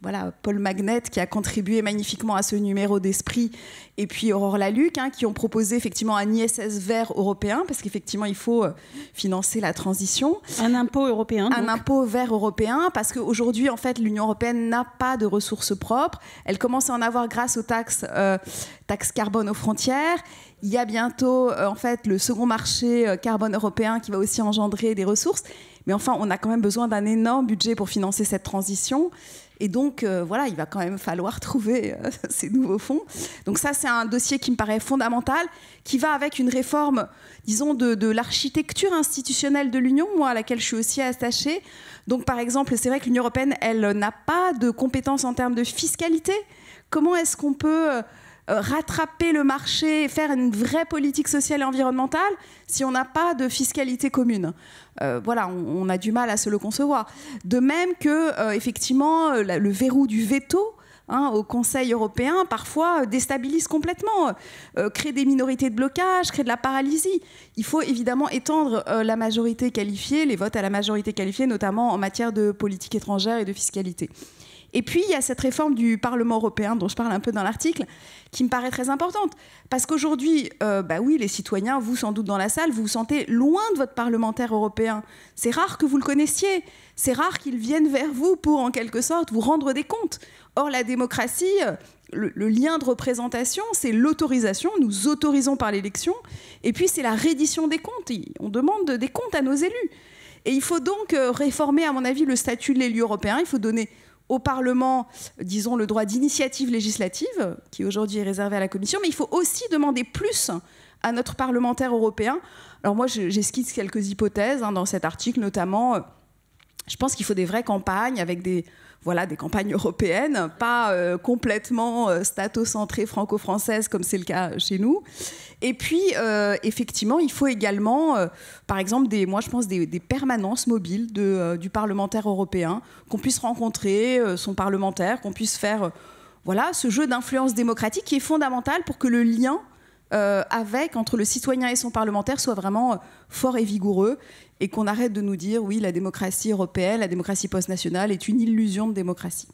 voilà, Paul Magnette qui a contribué magnifiquement à ce numéro d'esprit, et puis Aurore Laluc hein, qui ont proposé effectivement un ISS vert européen, parce qu'effectivement il faut euh, financer la transition. Un impôt européen. Un impôt vert européen, parce qu'aujourd'hui en fait l'Union européenne n'a pas de ressources propres. Elle commence à en avoir grâce aux taxes, euh, taxes carbone aux frontières. Il y a bientôt euh, en fait le second marché carbone européen qui va aussi engendrer des ressources. Mais enfin, on a quand même besoin d'un énorme budget pour financer cette transition. Et donc, euh, voilà, il va quand même falloir trouver euh, ces nouveaux fonds. Donc ça, c'est un dossier qui me paraît fondamental, qui va avec une réforme, disons, de, l'architecture institutionnelle de l'Union, moi, à laquelle je suis aussi attachée. Donc, par exemple, c'est vrai que l'Union européenne, elle n'a pas de compétences en termes de fiscalité. Comment est-ce qu'on peut euh, rattraper le marché faire une vraie politique sociale et environnementale si on n'a pas de fiscalité commune euh, voilà, on, a du mal à se le concevoir. De même que, euh, effectivement, euh, le verrou du veto. Hein, au Conseil européen, parfois déstabilise complètement, crée des minorités de blocage, crée de la paralysie. Il faut évidemment étendre la majorité qualifiée, les votes à la majorité qualifiée, notamment en matière de politique étrangère et de fiscalité. Et puis, il y a cette réforme du Parlement européen dont je parle un peu dans l'article, qui me paraît très importante. Parce qu'aujourd'hui, euh, bah oui, les citoyens, vous sans doute dans la salle, vous vous sentez loin de votre parlementaire européen. C'est rare que vous le connaissiez. C'est rare qu'il vienne vers vous pour, en quelque sorte, vous rendre des comptes. Or, la démocratie, le, lien de représentation, c'est l'autorisation, nous autorisons par l'élection, et puis c'est la reddition des comptes. On demande des comptes à nos élus. Et il faut donc euh, réformer, à mon avis, le statut de l'élu européen. Il faut donner au Parlement, disons, le droit d'initiative législative, qui aujourd'hui est réservé à la Commission, mais il faut aussi demander plus à notre parlementaire européen. Alors moi, j'esquisse quelques hypothèses hein, dans cet article, notamment, euh, je pense qu'il faut des vraies campagnes avec des voilà, des campagnes européennes, pas euh, complètement euh, stato-centrées franco-françaises comme c'est le cas chez nous. Et puis, euh, effectivement, il faut également, par exemple, des, moi je pense des, permanences mobiles du parlementaire européen, qu'on puisse rencontrer son parlementaire, qu'on puisse faire voilà, ce jeu d'influence démocratique qui est fondamental pour que le lien entre le citoyen et son parlementaire soit vraiment fort et vigoureux et qu'on arrête de nous dire oui, la démocratie européenne, la démocratie post-nationale est une illusion de démocratie.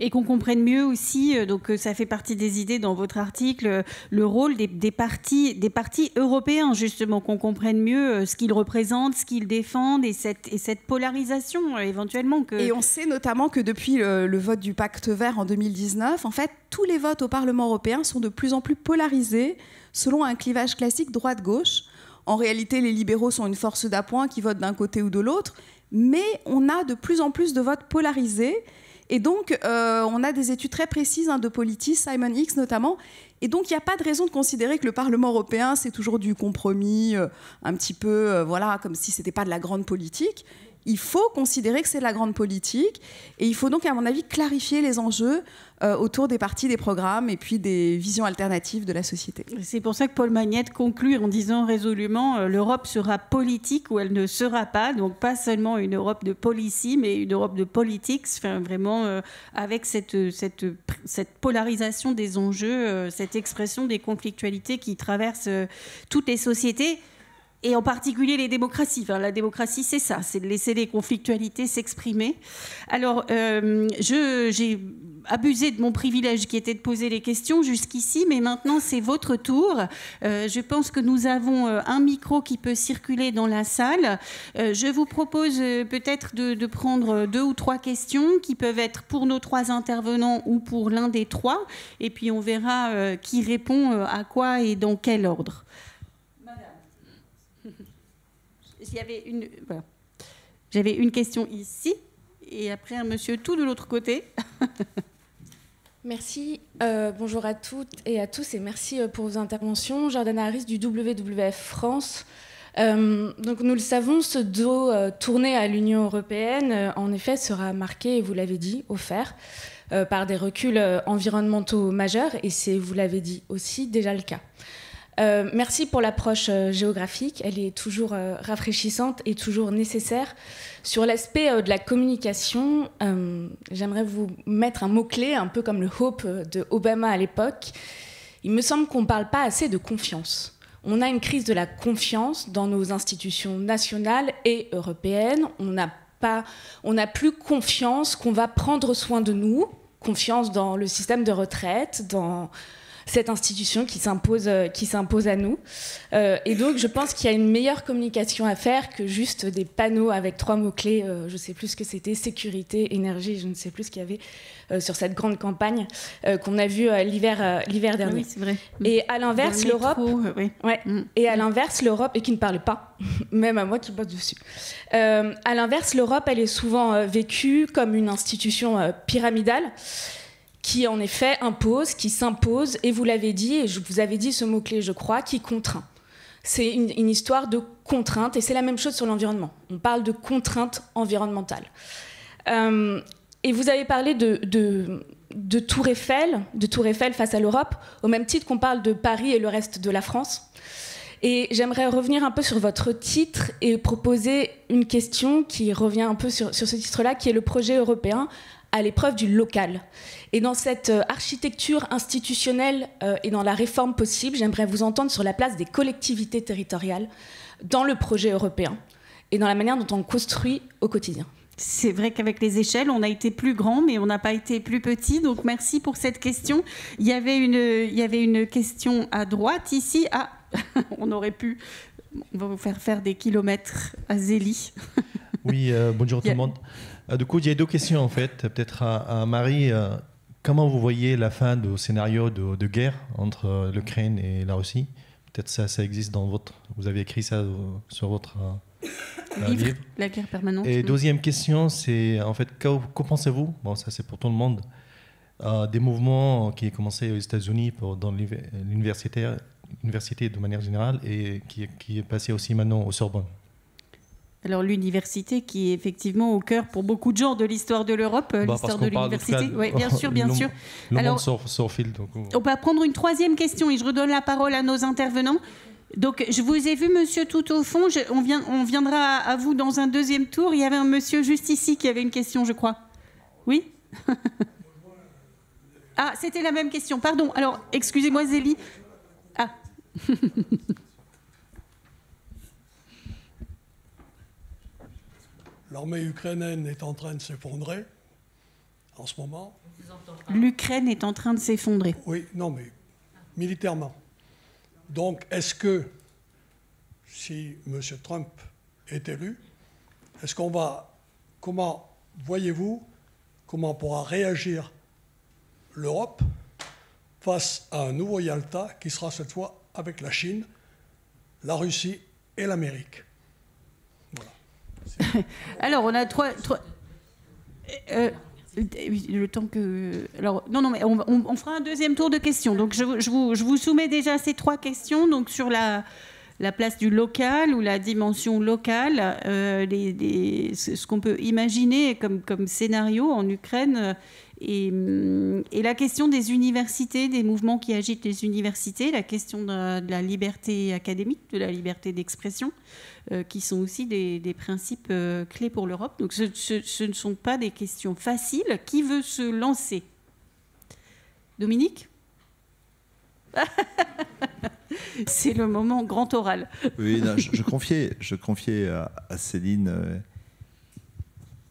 Et qu'on comprenne mieux aussi, euh, donc euh, ça fait partie des idées dans votre article, euh, le rôle des, partis, des partis européens, justement, qu'on comprenne mieux ce qu'ils représentent, ce qu'ils défendent et cette, et cette polarisation éventuellement. Que... Et on sait notamment que depuis le, le vote du pacte vert en 2019, en fait, tous les votes au Parlement européen sont de plus en plus polarisés selon un clivage classique droite-gauche en réalité, les libéraux sont une force d'appoint qui votent d'un côté ou de l'autre, mais on a de plus en plus de votes polarisés. Et donc, euh, on a des études très précises hein, de Politis, Simon Hicks notamment. Et donc, il n'y a pas de raison de considérer que le Parlement européen, c'est toujours du compromis, euh, un petit peu, euh, voilà, comme si ce n'était pas de la grande politique il faut considérer que c'est la grande politique et il faut donc, à mon avis, clarifier les enjeux euh, autour des partis, des programmes et puis des visions alternatives de la société. C'est pour ça que Paul Magnette conclut en disant résolument euh, l'Europe sera politique ou elle ne sera pas, donc pas seulement une Europe de policy, mais une Europe de politics, vraiment euh, avec cette, cette, cette, polarisation des enjeux, cette expression des conflictualités qui traversent toutes les sociétés et en particulier les démocraties. La démocratie, c'est ça, c'est de laisser les conflictualités s'exprimer. Alors, euh, j'ai abusé de mon privilège qui était de poser les questions jusqu'ici, mais maintenant c'est votre tour. Euh, je pense que nous avons euh, un micro qui peut circuler dans la salle. je vous propose peut-être de, prendre deux ou trois questions qui peuvent être pour nos trois intervenants ou pour l'un des trois, et puis on verra qui répond à quoi et dans quel ordre. J'avais une question ici et après un monsieur tout de l'autre côté. Merci. Euh, bonjour à toutes et à tous et merci euh, pour vos interventions. Jordana Harris du WWF France. Euh, donc nous le savons, ce dos tourné à l'Union européenne, en effet, sera marqué, et vous l'avez dit, offert par des reculs environnementaux majeurs, et c'est, vous l'avez dit aussi, déjà le cas. Euh, merci pour l'approche euh, géographique. Elle est toujours euh, rafraîchissante et toujours nécessaire. Sur l'aspect de la communication, j'aimerais vous mettre un mot-clé, un peu comme le hope de Obama à l'époque. Il me semble qu'on ne parle pas assez de confiance. On a une crise de la confiance dans nos institutions nationales et européennes. On n'a pas, on n'a plus confiance qu'on va prendre soin de nous, confiance dans le système de retraite, dans cette institution qui s'impose, euh, qui s'impose à nous. Euh, et donc, je pense qu'il y a une meilleure communication à faire que juste des panneaux avec trois mots-clés. Euh, je ne sais plus ce que c'était, sécurité, énergie, je ne sais plus ce qu'il y avait sur cette grande campagne qu'on a vue l'hiver, l'hiver dernier. Oui, c'est vrai. Et à l'inverse, l'Europe. Ouais. Mm. Et à l'inverse, l'Europe, et qui ne parle pas, même à moi qui bosse dessus. à l'inverse, l'Europe, elle est souvent vécue comme une institution pyramidale qui en effet impose, qui s'impose, et vous l'avez dit, et je vous avais dit ce mot-clé, je crois, qui contraint. C'est une, histoire de contrainte, et c'est la même chose sur l'environnement. On parle de contrainte environnementale. Euh, et vous avez parlé de, Tour Eiffel, de Tour Eiffel face à l'Europe, au même titre qu'on parle de Paris et le reste de la France. Et j'aimerais revenir un peu sur votre titre et proposer une question qui revient un peu sur ce titre-là, qui est le projet européen à l'épreuve du local. Et dans cette euh, architecture institutionnelle euh, et dans la réforme possible, j'aimerais vous entendre sur la place des collectivités territoriales dans le projet européen et dans la manière dont on construit au quotidien. C'est vrai qu'avec les échelles, on a été plus grand, mais on n'a pas été plus petit. Donc merci pour cette question. Il y avait une, il y avait une question à droite ici. Ah, on aurait pu. On va vous faire faire des kilomètres à Zélie. Oui, euh, bonjour tout le monde. Du coup, il y a deux questions en fait. Peut-être à, Marie comment vous voyez la fin du scénario de, guerre entre l'Ukraine et la Russie? Peut-être ça, ça existe dans votre. Vous avez écrit ça sur votre livre, La guerre permanente. Et deuxième question, c'est en fait, que, pensez-vous? Bon, ça c'est pour tout le monde. des mouvements qui ont commencé aux États-Unis dans l'université de manière générale et qui, qui est passé aussi maintenant au Sorbonne. Alors l'université qui est effectivement au cœur pour beaucoup de gens de l'histoire de l'Europe, bah, l'histoire de l'université. Oui, bien sûr, bien sûr. Le Alors, monde fil. On va prendre une troisième question et je redonne la parole à nos intervenants. Donc je vous ai vu, monsieur, tout au fond. on, vient, on viendra à vous dans un deuxième tour. Il y avait un monsieur juste ici qui avait une question, je crois. Oui? Ah, c'était la même question. Pardon. Alors, excusez-moi, Zélie. Ah. L'armée ukrainienne est en train de s'effondrer en ce moment. L'Ukraine est en train de s'effondrer. Oui, non, mais militairement. Donc, est-ce que, si M. Trump est élu, est-ce qu'on va. Comment voyez-vous comment pourra réagir l'Europe face à un nouveau Yalta qui sera cette fois avec la Chine, la Russie et l'Amérique? Alors, on a trois. Euh, le temps que. Alors, non, non, mais on, fera un deuxième tour de questions. Donc, je, vous, je, vous, soumets déjà ces trois questions. Donc, sur la, la place du local ou la dimension locale, euh, ce qu'on peut imaginer comme, scénario en Ukraine Hum, et, la question des universités, des mouvements qui agitent les universités, la question de, la liberté académique, de la liberté d'expression, euh, qui sont aussi des, principes euh, clés pour l'Europe. Donc ce, ne sont pas des questions faciles. Qui veut se lancer? Dominique? C'est le moment grand oral. Oui, je, confiais, je confiais à, Céline. Euh,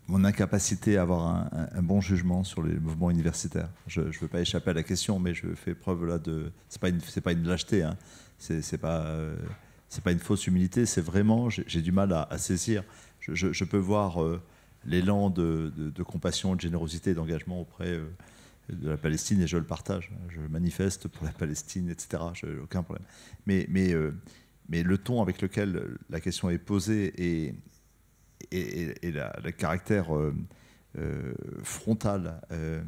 mon incapacité à avoir un, bon jugement sur les mouvements universitaires. Je ne veux pas échapper à la question, mais je fais preuve là de. C'est pas une, c'est pas une lâcheté, hein. c'est pas, euh, c'est pas une fausse humilité. C'est vraiment, j'ai du mal à, saisir. Je, peux voir euh, l'élan de, compassion, de générosité, d'engagement auprès de la Palestine et je le partage. Je manifeste pour la Palestine, etc. Je, aucun problème. Mais, mais, le ton avec lequel la question est posée et, le caractère euh, euh, frontal euh,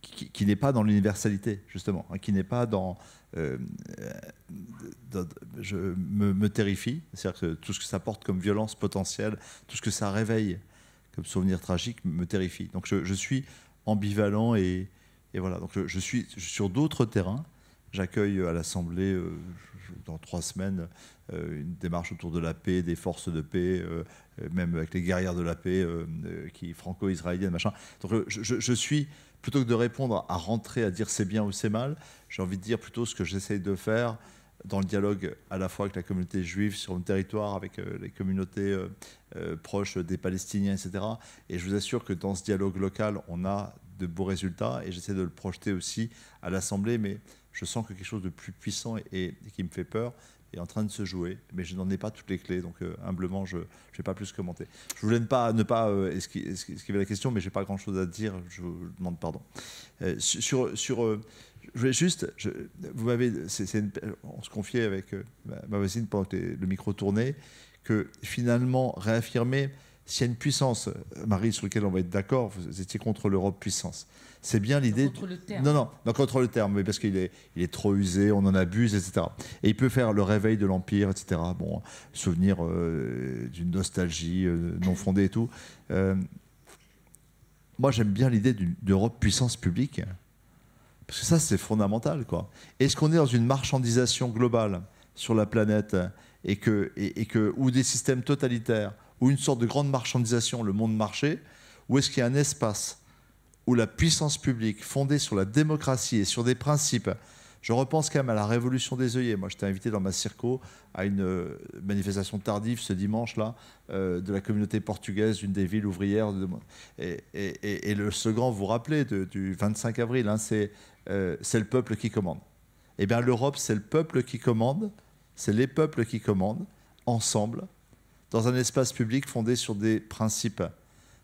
qui, n'est pas dans l'universalité, justement, hein, qui n'est pas dans. je me, terrifie, c'est-à-dire que tout ce que ça porte comme violence potentielle, tout ce que ça réveille comme souvenir tragique me terrifie. Donc je, suis ambivalent et, voilà. Donc je, suis sur d'autres terrains. J'accueille à l'Assemblée dans trois semaines une démarche autour de la paix, des forces de paix, euh, même avec les guerrières de la paix, euh, euh, qui franco-israéliennes, machin. Donc je, suis, plutôt que de répondre à rentrer à dire c'est bien ou c'est mal, j'ai envie de dire plutôt ce que j'essaye de faire dans le dialogue à la fois avec la communauté juive sur le territoire, avec les communautés proches des Palestiniens, etc. Et je vous assure que dans ce dialogue local, on a de beaux résultats et j'essaie de le projeter aussi à l'Assemblée, mais je sens que quelque chose de plus puissant et qui me fait peur, est en train de se jouer, mais je n'en ai pas toutes les clés, donc euh, humblement, je ne vais pas plus commenter. Je voulais ne pas, ne pas euh, esquiver la question, mais je n'ai pas grand-chose à dire, je vous demande pardon. Euh, sur, sur je voulais juste, je, vous m'avez, on se confiait avec ma voisine pendant que le micro tournait, que finalement, réaffirmer, s'il y a une puissance, Marie, sur laquelle on va être d'accord, vous étiez contre l'Europe puissance. C'est bien l'idée. Contre le terme. Non, non, non, contre le terme, mais parce qu'il est, il est trop usé, on en abuse, etc. Et il peut faire le réveil de l'Empire, etc. Bon, souvenir euh, d'une nostalgie euh, non fondée et tout. Euh, moi, j'aime bien l'idée d'Europe puissance publique. Parce que ça, c'est fondamental. quoi. Est-ce qu'on est dans une marchandisation globale sur la planète et que, et, que, ou des systèmes totalitaires, ou une sorte de grande marchandisation, le monde marché, ou est-ce qu'il y a un espace où la puissance publique, fondée sur la démocratie et sur des principes, je repense quand même à la révolution des œillets. Moi, j'étais invité dans ma circo à une euh, manifestation tardive ce dimanche-là euh, de la communauté portugaise d'une des villes ouvrières. Et, le slogan, vous vous rappelez, du 25 avril, hein, euh, c'est le peuple qui commande. Eh bien, l'Europe, c'est le peuple qui commande, c'est les peuples qui commandent, ensemble, dans un espace public fondé sur des principes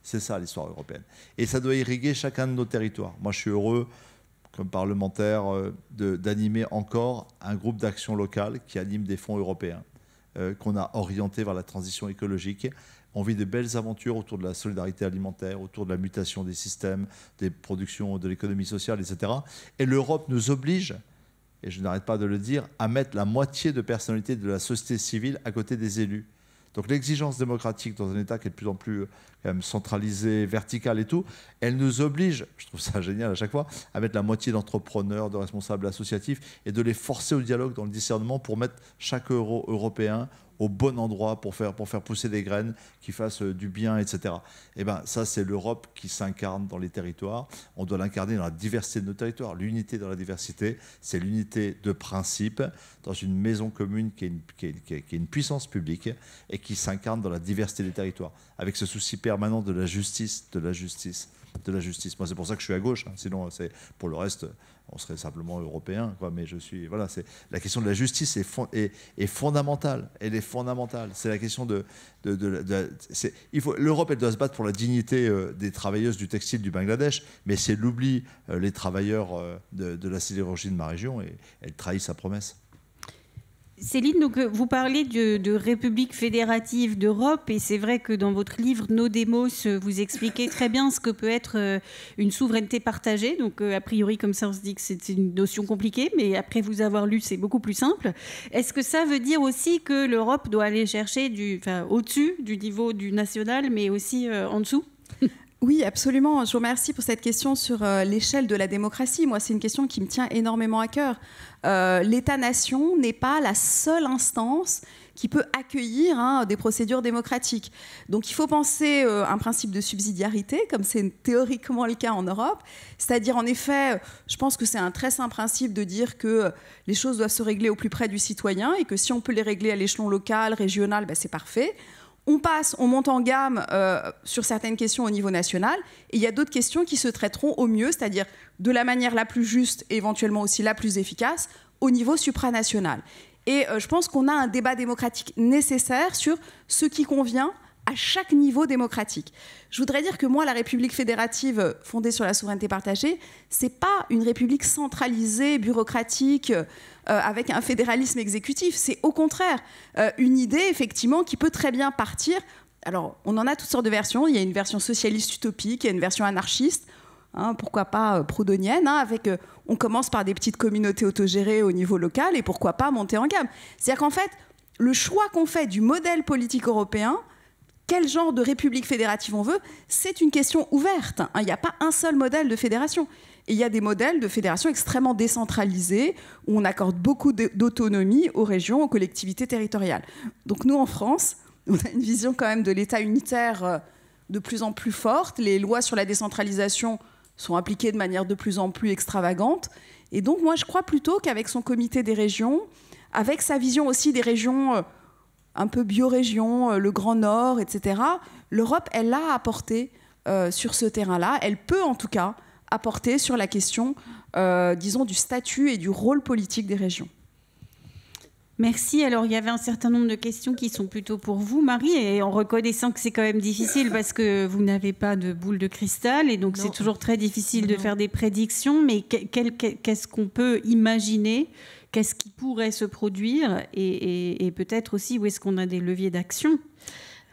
c'est ça l'histoire européenne. Et ça doit irriguer chacun de nos territoires. Moi, je suis heureux comme parlementaire, d'animer encore un groupe d'action locale qui anime des fonds européens qu'on a orientés vers la transition écologique. On vit de belles aventures autour de la solidarité alimentaire, autour de la mutation des systèmes, des productions, de l'économie sociale, etc. Et l'Europe nous oblige et je n'arrête pas de le dire, à mettre la moitié de personnalités de la société civile à côté des élus. Donc l'exigence démocratique dans un État qui est de plus en plus quand même, centralisé, vertical et tout, elle nous oblige, je trouve ça génial à chaque fois, à mettre la moitié d'entrepreneurs, de responsables associatifs et de les forcer au dialogue dans le discernement pour mettre chaque euro européen au bon endroit pour faire, pousser des graines qui fassent euh, du bien, etc. Et eh ben ça, c'est l'Europe qui s'incarne dans les territoires. On doit l'incarner dans la diversité de nos territoires. L'unité dans la diversité, c'est l'unité de principe dans une maison commune qui est une, qui est, qui est une puissance publique et qui s'incarne dans la diversité des territoires, avec ce souci permanent de la justice, de la justice, de la justice. Moi, c'est pour ça que je suis à gauche. Hein. Sinon, c'est pour le reste, on serait simplement européen, quoi. Mais je suis, voilà, c'est la question de la justice est, fondamentale. Elle est fondamentale. C'est la question de, il faut, l'Europe, elle doit se battre pour la dignité euh, des travailleuses du textile du Bangladesh, mais c'est l'oubli euh, les travailleurs euh, de, la sidérurgie de ma région et elle trahit sa promesse. Céline, euh, vous parlez de, République fédérative d'Europe et c'est vrai que dans votre livre Nos démos, euh, vous expliquez très bien ce que peut être euh, une souveraineté partagée. Donc a priori comme ça on se dit que c'est une notion compliquée, mais après vous avoir lu c'est beaucoup plus simple. Est-ce que ça veut dire aussi que l'Europe doit aller chercher du, au-dessus du niveau du national, mais aussi en dessous? Oui, absolument. Je vous remercie pour cette question sur l'échelle de la démocratie. Moi, c'est une question qui me tient énormément à cœur. Euh, l'État-nation n'est pas la seule instance qui peut accueillir hein, des procédures démocratiques. Donc il faut penser euh, un principe de subsidiarité, comme c'est théoriquement le cas en Europe. C'est-à-dire, en effet, je pense que c'est un très simple principe de dire que les choses doivent se régler au plus près du citoyen et que si on peut les régler à l'échelon local, régional, ben, c'est parfait on passe, on monte en gamme euh, sur certaines questions au niveau national, et il y a d'autres questions qui se traiteront au mieux, c'est-à-dire de la manière la plus juste et éventuellement aussi la plus efficace, au niveau supranational. Et euh, je pense qu'on a un débat démocratique nécessaire sur ce qui convient à chaque niveau démocratique. Je voudrais dire que moi, la République fédérative fondée sur la souveraineté partagée, c'est pas une république centralisée, bureaucratique, avec un fédéralisme exécutif. C'est au contraire euh, une idée, effectivement, qui peut très bien partir. Alors, on en a toutes sortes de versions. Il y a une version socialiste utopique, il y a une version anarchiste. Hein, pourquoi pas euh, proudhonienne, hein, avec on commence par des petites communautés autogérées au niveau local et pourquoi pas monter en gamme. C'est-à-dire qu'en fait, le choix qu'on fait du modèle politique européen, quel genre de république fédérative on veut, c'est une question ouverte. Hein. Il n'y a pas un seul modèle de fédération. Et il y a des modèles de fédération extrêmement décentralisés, où on accorde beaucoup d'autonomie aux régions, aux collectivités territoriales. Donc nous, en France, on a une vision quand même de l'État unitaire euh, de plus en plus forte. Les lois sur la décentralisation sont appliquées de manière de plus en plus extravagante. Et donc moi, je crois plutôt qu'avec son comité des régions, avec sa vision aussi des régions euh, un peu biorégion, euh, le Grand Nord, etc. L'Europe, elle a apporté euh, sur ce terrain-là. Elle peut en tout cas apporter sur la question, euh, disons, du statut et du rôle politique des régions. Merci. Alors, il y avait un certain nombre de questions qui sont plutôt pour vous, Marie, et en reconnaissant que c'est quand même difficile parce que vous n'avez pas de boule de cristal, et donc c'est toujours très difficile de faire des prédictions, mais qu'est-ce qu'on peut imaginer qu'est-ce qui pourrait se produire et, peut-être aussi où est-ce qu'on a des leviers d'action?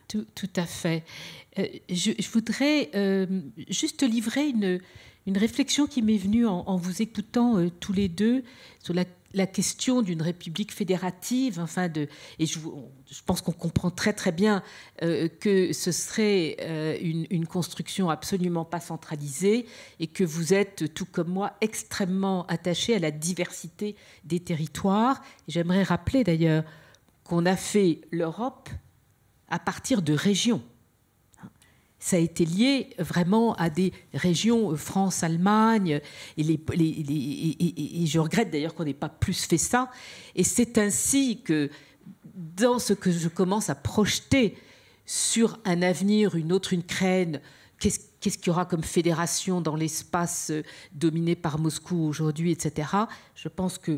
Tout, à fait. Euh, je, voudrais euh, juste livrer une, une réflexion qui m'est venue en, vous écoutant euh, tous les deux sur la question d'une république fédérative, enfin de, et je, pense qu'on comprend très très bien euh, que ce serait euh, une, construction absolument pas centralisée et que vous êtes, tout comme moi, extrêmement attaché à la diversité des territoires. J'aimerais rappeler d'ailleurs qu'on a fait l'Europe à partir de régions ça a été lié vraiment à des régions euh, France, Allemagne, et, je regrette d'ailleurs qu'on n'ait pas plus fait ça. Et c'est ainsi que dans ce que je commence à projeter sur un avenir, une autre Ukraine, qu'est-ce qu'est-ce qu'il y aura comme fédération dans l'espace euh, dominé par Moscou aujourd'hui, etc. Je pense que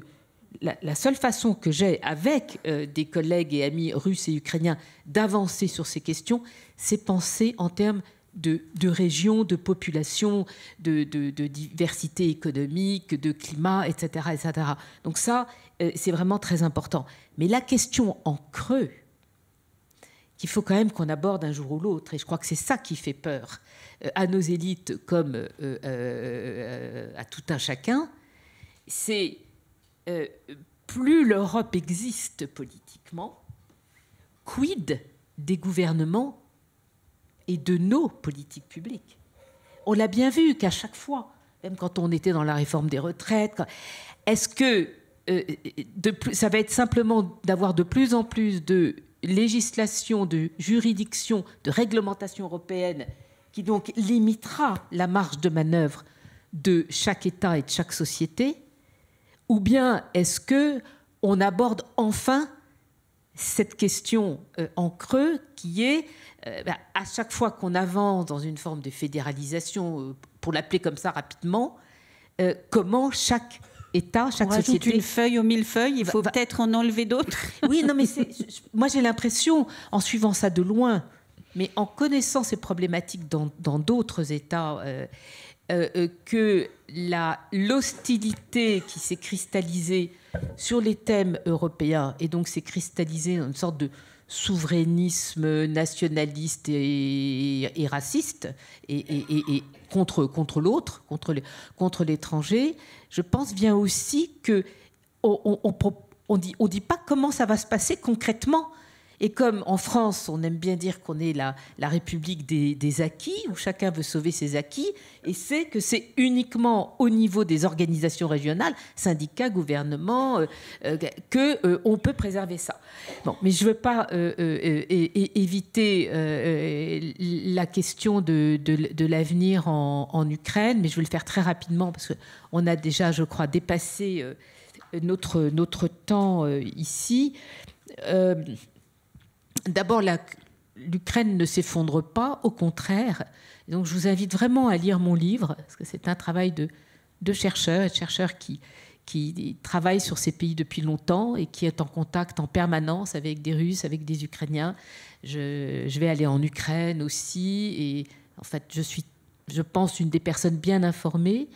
la, seule façon que j'ai, avec euh, des collègues et amis russes et ukrainiens, d'avancer sur ces questions, c'est penser en termes de, régions, de populations, de, diversité économique, de climat, etc. etc. Donc ça, euh, c'est vraiment très important. Mais la question en creux, qu'il faut quand même qu'on aborde un jour ou l'autre, et je crois que c'est ça qui fait peur euh, à nos élites comme à tout un chacun, c'est plus l'Europe existe politiquement, quid des gouvernements et de nos politiques publiques? On l'a bien vu qu'à chaque fois, même quand on était dans la réforme des retraites, est-ce que euh, ça va être simplement d'avoir de plus en plus de législation, de juridiction, de réglementation européenne qui donc limitera la marge de manœuvre de chaque État et de chaque société Ou bien est-ce que on aborde enfin cette question euh, en creux qui est euh, bah, à chaque fois qu'on avance dans une forme de fédéralisation, euh, pour l'appeler comme ça rapidement, euh, comment chaque État, chaque On société. une feuille au millefeuille, il faut peut-être en enlever d'autres. Oui, non, mais moi j'ai l'impression, en suivant ça de loin, mais en connaissant ces problématiques dans d'autres États, que l'hostilité qui s'est cristallisée sur les thèmes européens, et donc s'est cristallisée dans une sorte de souverainisme nationaliste et, raciste et, contre, contre l'autre, contre, l'étranger, je pense vient aussi que on, on, dit, on dit pas comment ça va se passer concrètement et comme en France, on aime bien dire qu'on est la, République des, acquis, où chacun veut sauver ses acquis, et c'est que c'est uniquement au niveau des organisations régionales, syndicats, gouvernements, euh, euh, que euh, on peut préserver ça. Bon, mais je ne veux pas éviter la question de, l'avenir en, en, Ukraine, mais je vais le faire très rapidement parce qu'on a déjà, je crois, dépassé notre, notre temps ici. D'abord, l'Ukraine ne s'effondre pas, au contraire. Donc, je vous invite vraiment à lire mon livre, parce que c'est un travail de, chercheurs, de chercheurs qui, qui travaillent sur ces pays depuis longtemps et qui est en contact en permanence avec des Russes, avec des Ukrainiens. Je, vais aller en Ukraine aussi, et en fait, je suis, je pense, une des personnes bien informées.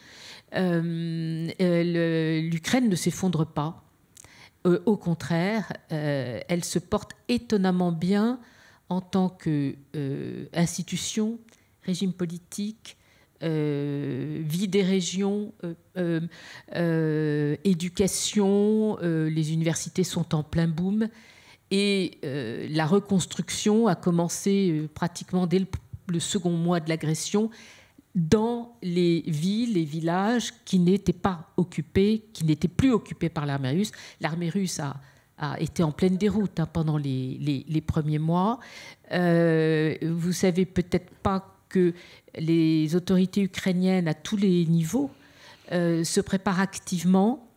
Euh, euh, L'Ukraine ne s'effondre pas. Euh, au contraire, euh, elle se porte étonnamment bien en tant qu'institution, euh, régime politique, vie des régions, éducation, les universités sont en plein boom et la reconstruction a commencé pratiquement dès le second mois de l'agression dans les villes, les villages qui n'étaient pas occupés, qui n'étaient plus occupés par l'armée russe. L'armée russe a, été en pleine déroute hein, pendant les, premiers mois. Euh, vous savez peut-être pas que les autorités ukrainiennes à tous les niveaux euh, se préparent activement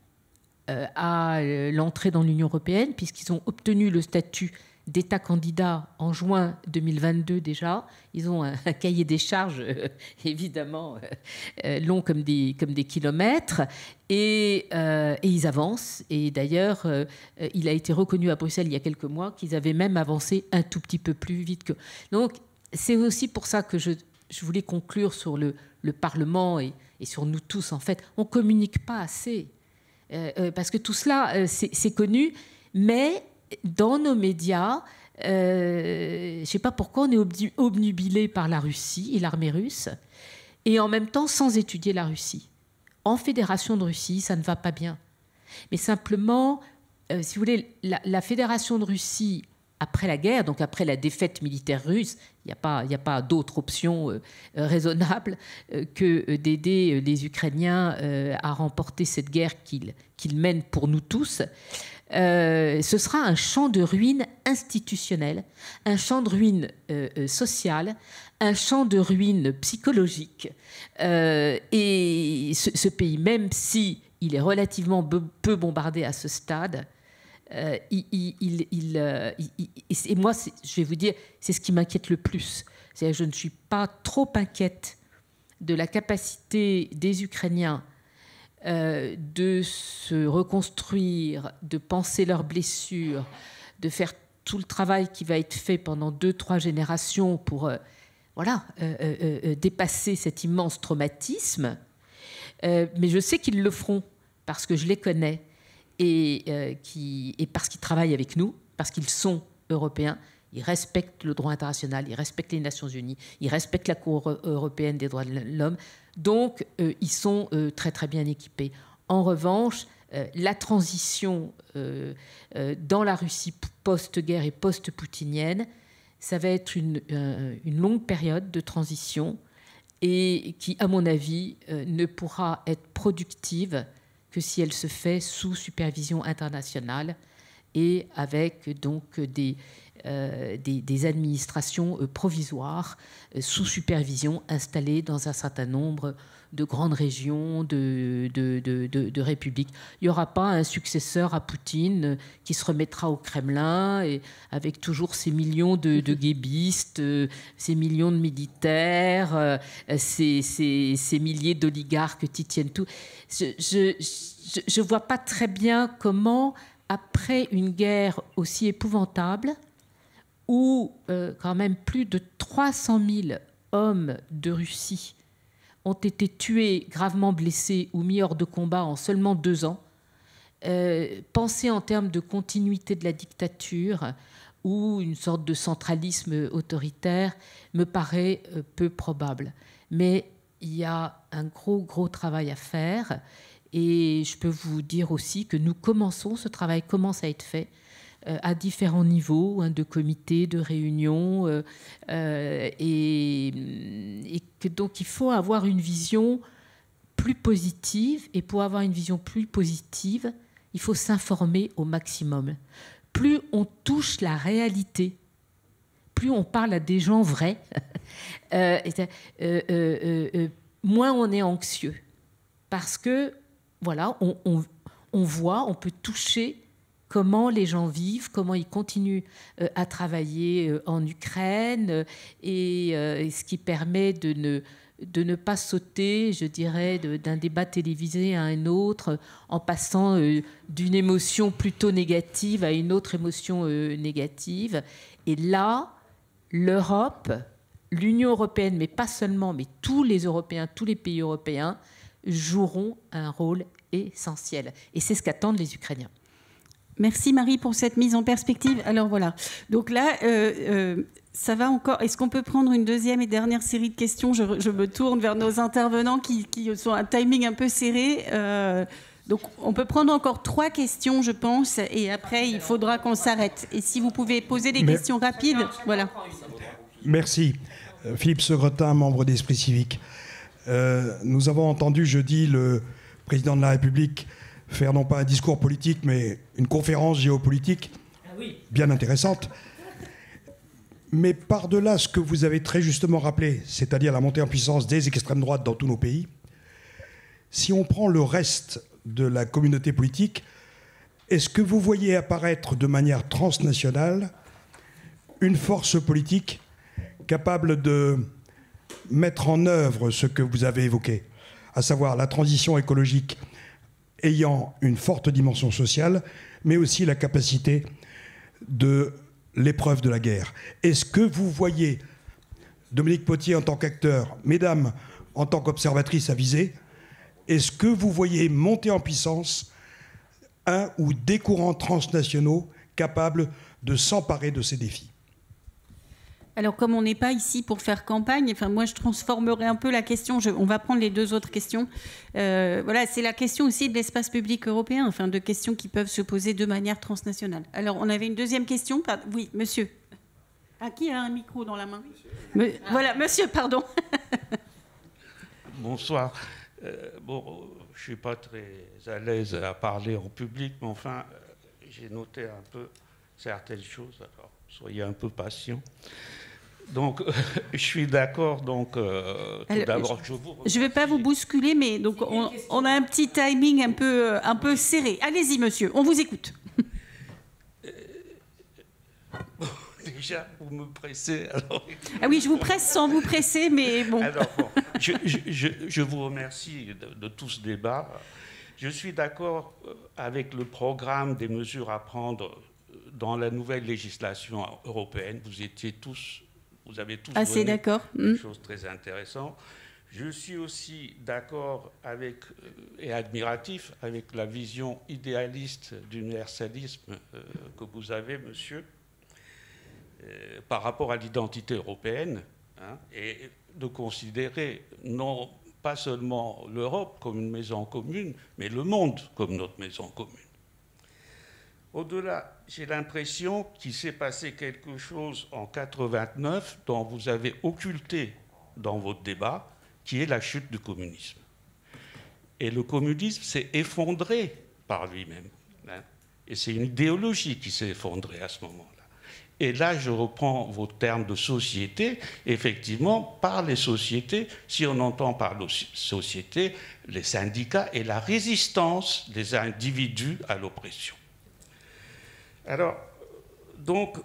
euh, à l'entrée dans l'Union européenne, puisqu'ils ont obtenu le statut d'État candidat en juin 2022 déjà. Ils ont un, cahier des charges euh, évidemment euh, euh, long comme des, comme des kilomètres et, ils avancent. Et d'ailleurs, il a été reconnu à Bruxelles il y a quelques mois qu'ils avaient même avancé un tout petit peu plus vite que. Donc c'est aussi pour ça que je, je voulais conclure sur le, le Parlement et, et, sur nous tous en fait. On communique pas assez parce que tout cela c'est connu, mais dans nos médias, euh, je ne sais pas pourquoi on est obnubilé par la Russie et l'armée russe, et en même temps sans étudier la Russie. En Fédération de Russie, ça ne va pas bien. Mais simplement, euh, si vous voulez, la, Fédération de Russie, après la guerre, donc après la défaite militaire russe, il n'y a pas, d'autre option euh, raisonnable que d'aider les Ukrainiens à remporter cette guerre qu'ils mènent pour nous tous. Euh, ce sera un champ de ruines institutionnel, un champ de ruines euh, euh, social, un champ de ruines psychologiques. et ce, pays, même si il est relativement peu bombardé à ce stade, il, et moi, je vais vous dire, c'est ce qui m'inquiète le plus. je ne suis pas trop inquiète de la capacité des Ukrainiens euh, de se reconstruire, de penser leurs blessures, de faire tout le travail qui va être fait pendant deux, trois générations pour euh, voilà, dépasser cet immense traumatisme. mais je sais qu'ils le feront parce que je les connais et, parce qu'ils travaillent avec nous, parce qu'ils sont européens, ils respectent le droit international, ils respectent les Nations Unies, ils respectent la Cour européenne des droits de l'homme. Donc, ils sont très très bien équipés. En revanche, euh, la transition euh, euh, dans la Russie post-guerre et post-poutinienne, ça va être une, longue période de transition et qui, à mon avis, ne pourra être productive que si elle se fait sous supervision internationale et avec donc des, des, administrations provisoires sous supervision installées dans un certain nombre de grandes régions, de, de, républiques. Il n'y aura pas un successeur à Poutine euh, qui se remettra au Kremlin et avec toujours ces millions de, de guébistes, euh, ces millions de militaires, euh, ces, ces, milliers d'oligarques qui tiennent tout. Je ne vois pas très bien comment, après une guerre aussi épouvantable, où quand même plus de 300 000 hommes de Russie ont été tués, gravement blessés ou mis hors de combat en seulement deux ans. Euh, penser en termes de continuité de la dictature ou une sorte de centralisme autoritaire me paraît euh, peu probable. Mais il y a un gros, gros travail à faire. Et je peux vous dire aussi que nous commençons, ce travail commence à être fait euh, à différents niveaux, hein, de comités, de réunions, euh, euh, et, donc il faut avoir une vision plus positive, et pour avoir une vision plus positive, il faut s'informer au maximum. Plus on touche la réalité, plus on parle à des gens vrais, moins on est anxieux. Parce que, voilà, on voit, on peut toucher comment les gens vivent, comment ils continuent euh, à travailler euh, en Ukraine, euh, et, ce qui permet de ne, de ne pas sauter, je dirais, d'un débat télévisé à un autre, en passant d'une émotion plutôt négative à une autre émotion négative. Et là, l'Europe, l'Union européenne, mais pas seulement, mais tous les Européens, tous les pays européens, joueront un rôle essentiel. Et c'est ce qu'attendent les Ukrainiens. Merci Marie pour cette mise en perspective. Alors voilà, donc là, euh, euh, ça va encore. Est-ce qu'on peut prendre une deuxième et dernière série de questions? Je, me tourne vers nos intervenants qui, sont à un timing un peu serré. Euh, donc on peut prendre encore trois questions, je pense, et après il faudra qu'on s'arrête. Et si vous pouvez poser des questions rapides, voilà. Merci. Philippe Segretin, membre d'Esprit Civique. nous avons entendu jeudi le président de la République faire non pas un discours politique, mais une conférence géopolitique ah bien intéressante. Mais par-delà ce que vous avez très justement rappelé, c'est-à-dire la montée en puissance des extrêmes droites dans tous nos pays, si on prend le reste de la communauté politique, est-ce que vous voyez apparaître de manière transnationale une force politique capable de mettre en œuvre ce que vous avez évoqué, à savoir la transition écologique ayant une forte dimension sociale, mais aussi la capacité de l'épreuve de la guerre. Est-ce que vous voyez Dominique Potier en tant qu'acteur, mesdames en tant qu'observatrice avisée, est-ce que vous voyez monter en puissance un ou des courants transnationaux capables de s'emparer de ces défis? Alors, comme on n'est pas ici pour faire campagne, enfin, moi, je transformerai un peu la question. on va prendre les deux autres questions. Euh, voilà, c'est la question aussi de l'espace public européen, enfin, de questions qui peuvent se poser de manière transnationale. Alors, on avait une deuxième question. Oui, monsieur. À qui a un micro dans la main? Voilà, monsieur, pardon. Bonsoir. Euh, bon, je ne suis pas très à l'aise à parler en public, mais enfin, euh, j'ai noté un peu certaines choses. Alors, soyez un peu patient. Donc, je suis d'accord. Donc, euh, tout d'abord, je vous. Je ne vais pas vous bousculer, mais donc on, a un petit timing un peu, euh, un peu serré. Allez-y, monsieur, on vous écoute. Euh, déjà, vous me pressez. Alors... Ah oui, je vous presse sans vous presser, mais bon. Alors, bon je, je, je, vous remercie de, de, tout ce débat. Je suis d'accord avec le programme des mesures à prendre dans la nouvelle législation européenne. Vous étiez tous Vous avez tous Assez d'accord. des Mm. choses très intéressantes. Je suis aussi d'accord avec euh, et admiratif avec la vision idéaliste d'universalisme euh, que vous avez, monsieur, euh, par rapport à l'identité européenne, hein, et de considérer non pas seulement l'Europe comme une maison commune, mais le monde comme notre maison commune. Au-delà, j'ai l'impression qu'il s'est passé quelque chose en 89 dont vous avez occulté dans votre débat, qui est la chute du communisme. Et le communisme s'est effondré par lui-même. hein. Et c'est une idéologie qui s'est effondrée à ce moment-là. Et là, je reprends vos termes de société. Effectivement, par les sociétés, si on entend par les sociétés, les syndicats et la résistance des individus à l'oppression. Alors, donc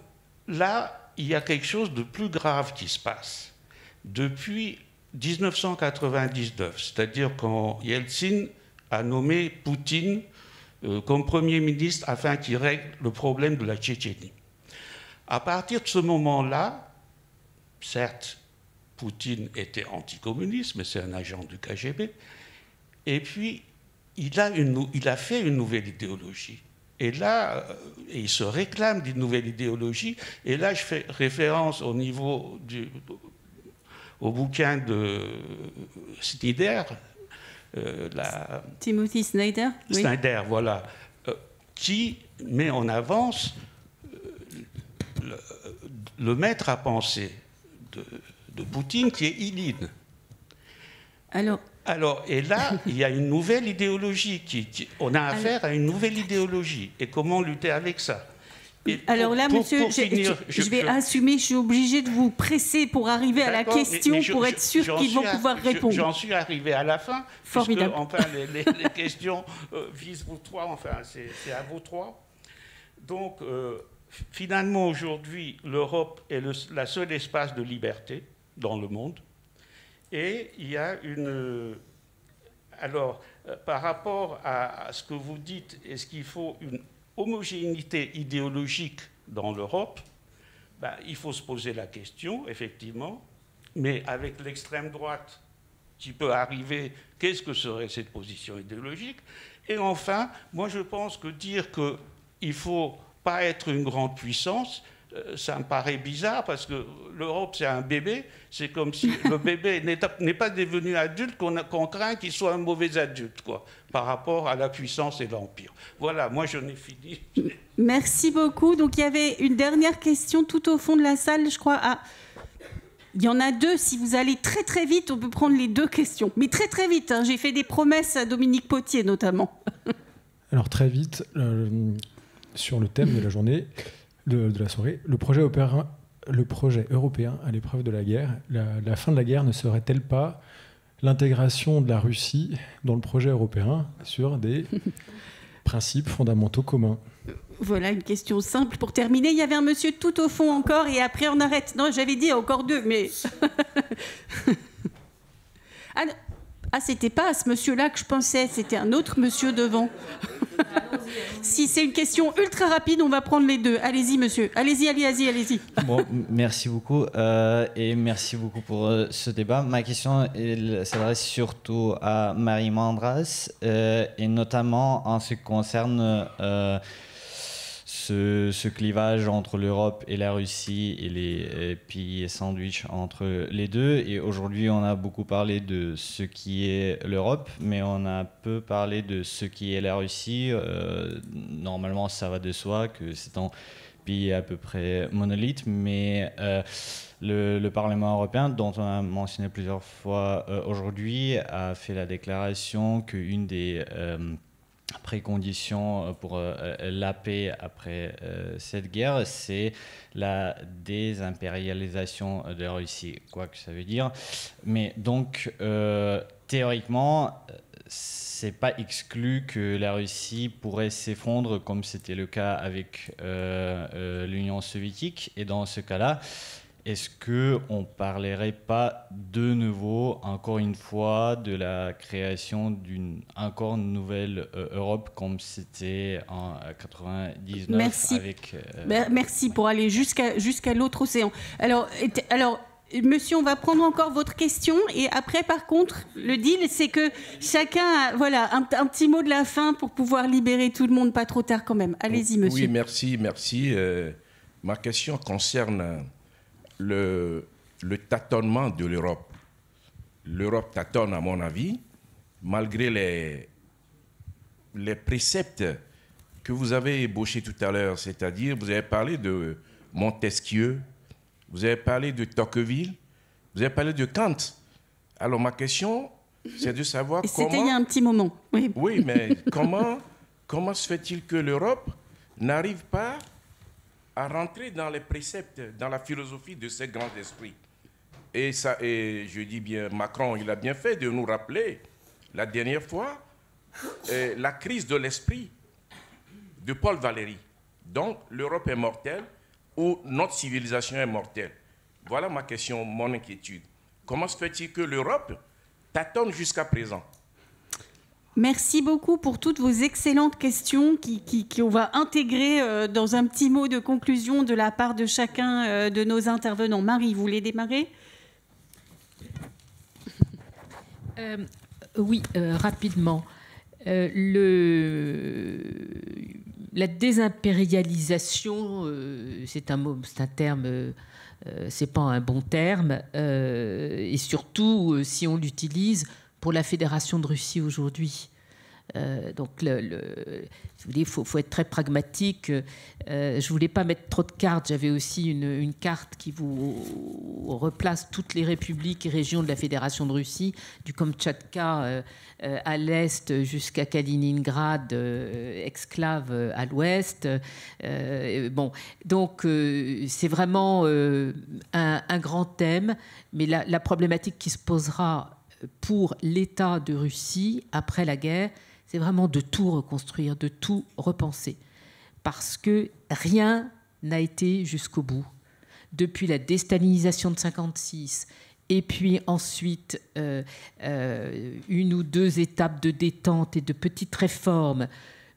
là, il y a quelque chose de plus grave qui se passe. Depuis 1999, c'est-à-dire quand Yeltsin a nommé Poutine euh, comme Premier ministre afin qu'il règle le problème de la Tchétchénie. À partir de ce moment-là, certes, Poutine était anticommuniste, mais c'est un agent du KGB, et puis il a, fait une nouvelle idéologie. Et là, euh, et il se réclame d'une nouvelle idéologie. Et là, je fais référence au niveau du, au bouquin de Snyder, euh, la, Timothy Snyder. oui. Snyder, voilà, euh, qui met en avance euh, le, le maître à penser de, de Poutine, qui est Iline. Alors, Alors, et là, il y a une nouvelle idéologie. Qui, qui- on a affaire à une nouvelle idéologie. Et comment lutter avec ça? Et pour- alors là, pour- monsieur, pour je, finir, je- je vais assumer, je suis obligée de vous presser pour arriver à la mais- question, mais pour être sûr qu'ils vont pouvoir répondre. J'en suis arrivé à la fin. puisque, Formidable. enfin, les, les- les questions euh, visent vous trois, enfin, c'est à vous trois. Donc, euh, finalement, aujourd'hui, l'Europe est le, la seule espace de liberté dans le monde. Et il y a une. Alors, euh, par rapport à, ce que vous dites, est-ce qu'il faut une homogénéité idéologique dans l'Europe? Ben, Il faut se poser la question, effectivement, mais avec l'extrême droite qui peut arriver, qu'est-ce que serait cette position idéologique? Et enfin, moi je pense que dire qu'il ne faut pas être une grande puissance, ça me paraît bizarre parce que l'Europe c'est un bébé, c'est comme si le bébé n'est pas devenu adulte qu'on craint qu'il soit un mauvais adulte quoi, par rapport à la puissance et l'empire. Voilà, moi je n'ai fini. Merci beaucoup. Donc il y avait une dernière question tout au fond de la salle, je crois. Ah, il y en a deux. Si vous allez très très vite, on peut prendre les deux questions. Mais très très vite. hein. J'ai fait des promesses à Dominique Potier notamment. Alors très vite, euh, sur le thème de la journée, de, de la soirée, le projet, opéra- le projet européen à l'épreuve de la guerre, la, la fin de la guerre ne serait-elle pas l'intégration de la Russie dans le projet européen sur des principes fondamentaux communs? Voilà une question simple pour terminer. Il y avait un monsieur tout au fond encore et après on arrête. Non, j'avais dit encore deux, mais. ah, non. Ah, c'était pas à ce monsieur-là que je pensais, c'était un autre monsieur devant. si c'est une question ultra rapide, on va prendre les deux. Allez-y, monsieur. Allez-y, allez-y, allez-y. Bon, merci beaucoup euh, et merci beaucoup pour euh, ce débat. Ma question s'adresse surtout à Marie Mandras euh, et notamment en ce qui concerne ce, clivage entre l'Europe et la Russie et les pays sandwich entre les deux. Et aujourd'hui, on a beaucoup parlé de ce qui est l'Europe, mais on a peu parlé de ce qui est la Russie. Euh, normalement, ça va de soi que c'est un pays à peu près monolithe, mais euh, le, le Parlement européen, dont on a mentionné plusieurs fois euh, aujourd'hui, a fait la déclaration qu'une des euh, préconditions pour euh, la paix après euh, cette guerre, c'est la désimpérialisation de la Russie, quoi que ça veut dire. Mais donc, euh, théoriquement, c'est pas exclu que la Russie pourrait s'effondrer comme c'était le cas avec euh, euh, l'Union soviétique. Et dans ce cas-là, est-ce qu'on ne parlerait pas de nouveau, encore une fois, de la création d'une encore nouvelle euh, Europe comme c'était en 99 Merci. avec... Merci pour aller jusqu'à jusqu'à l'autre océan. Alors, alors Monsieur, on va prendre encore votre question et après, par contre, le deal, c'est que chacun, a, voilà, un, petit mot de la fin pour pouvoir libérer tout le monde, pas trop tard quand même. Allez-y, monsieur. Oui, merci, merci. Euh, ma question concerne le, le tâtonnement de l'Europe. L'Europe tâtonne, à mon avis, malgré les, les préceptes que vous avez ébauchés tout à l'heure, c'est-à-dire, vous avez parlé de Montesquieu, vous avez parlé de Tocqueville, vous avez parlé de Kant. Alors ma question, c'est de savoir comment... C'était il y a un petit moment. Oui, oui mais comment, comment se fait-il que l'Europe n'arrive pas à rentrer dans les préceptes, dans la philosophie de ces grands esprits et, ça, et je dis bien, Macron, il a bien fait de nous rappeler la dernière fois euh, la crise de l'esprit de Paul Valéry. Donc l'Europe est mortelle, où notre civilisation est mortelle? Voilà ma question, mon inquiétude. Comment se fait-il que l'Europe tâtonne jusqu'à présent? Merci beaucoup pour toutes vos excellentes questions qui, on va intégrer euh, dans un petit mot de conclusion de la part de chacun euh, de nos intervenants. Marie, vous voulez démarrer? Euh, Oui, rapidement. la désimpérialisation, c'est un mot, un terme, c'est pas un bon terme, et surtout si on l'utilise pour la Fédération de Russie aujourd'hui. Euh, donc, le, il faut, être très pragmatique. Euh, je voulais pas mettre trop de cartes. J'avais aussi une, carte qui vous replace toutes les républiques et régions de la Fédération de Russie, du Kamtchatka euh, à l'est jusqu'à Kaliningrad, exclave à l'ouest. bon, donc c'est vraiment un, grand thème, mais la problématique qui se posera pour l'État de Russie après la guerre, c'est vraiment de tout reconstruire, de tout repenser. Parce que rien n'a été jusqu'au bout. Depuis la déstalinisation de 1956, et puis ensuite euh, euh, une ou deux étapes de détente et de petites réformes,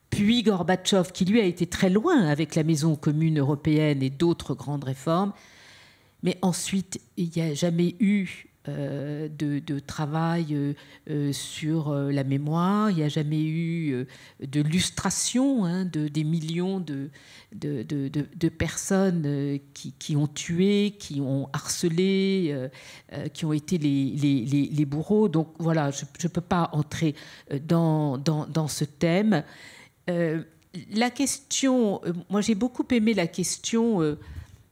puis Gorbatchev, qui lui a été très loin avec la Maison commune européenne et d'autres grandes réformes. Mais ensuite, il n'y a jamais eu euh, de, travail euh, euh, sur la mémoire. Il n'y a jamais eu de lustration hein, de, des millions de, de, personnes qui, ont tué, qui ont harcelé, qui ont été les, les, bourreaux. Donc voilà, je ne peux pas entrer dans, dans, dans ce thème. la question, moi j'ai beaucoup aimé la question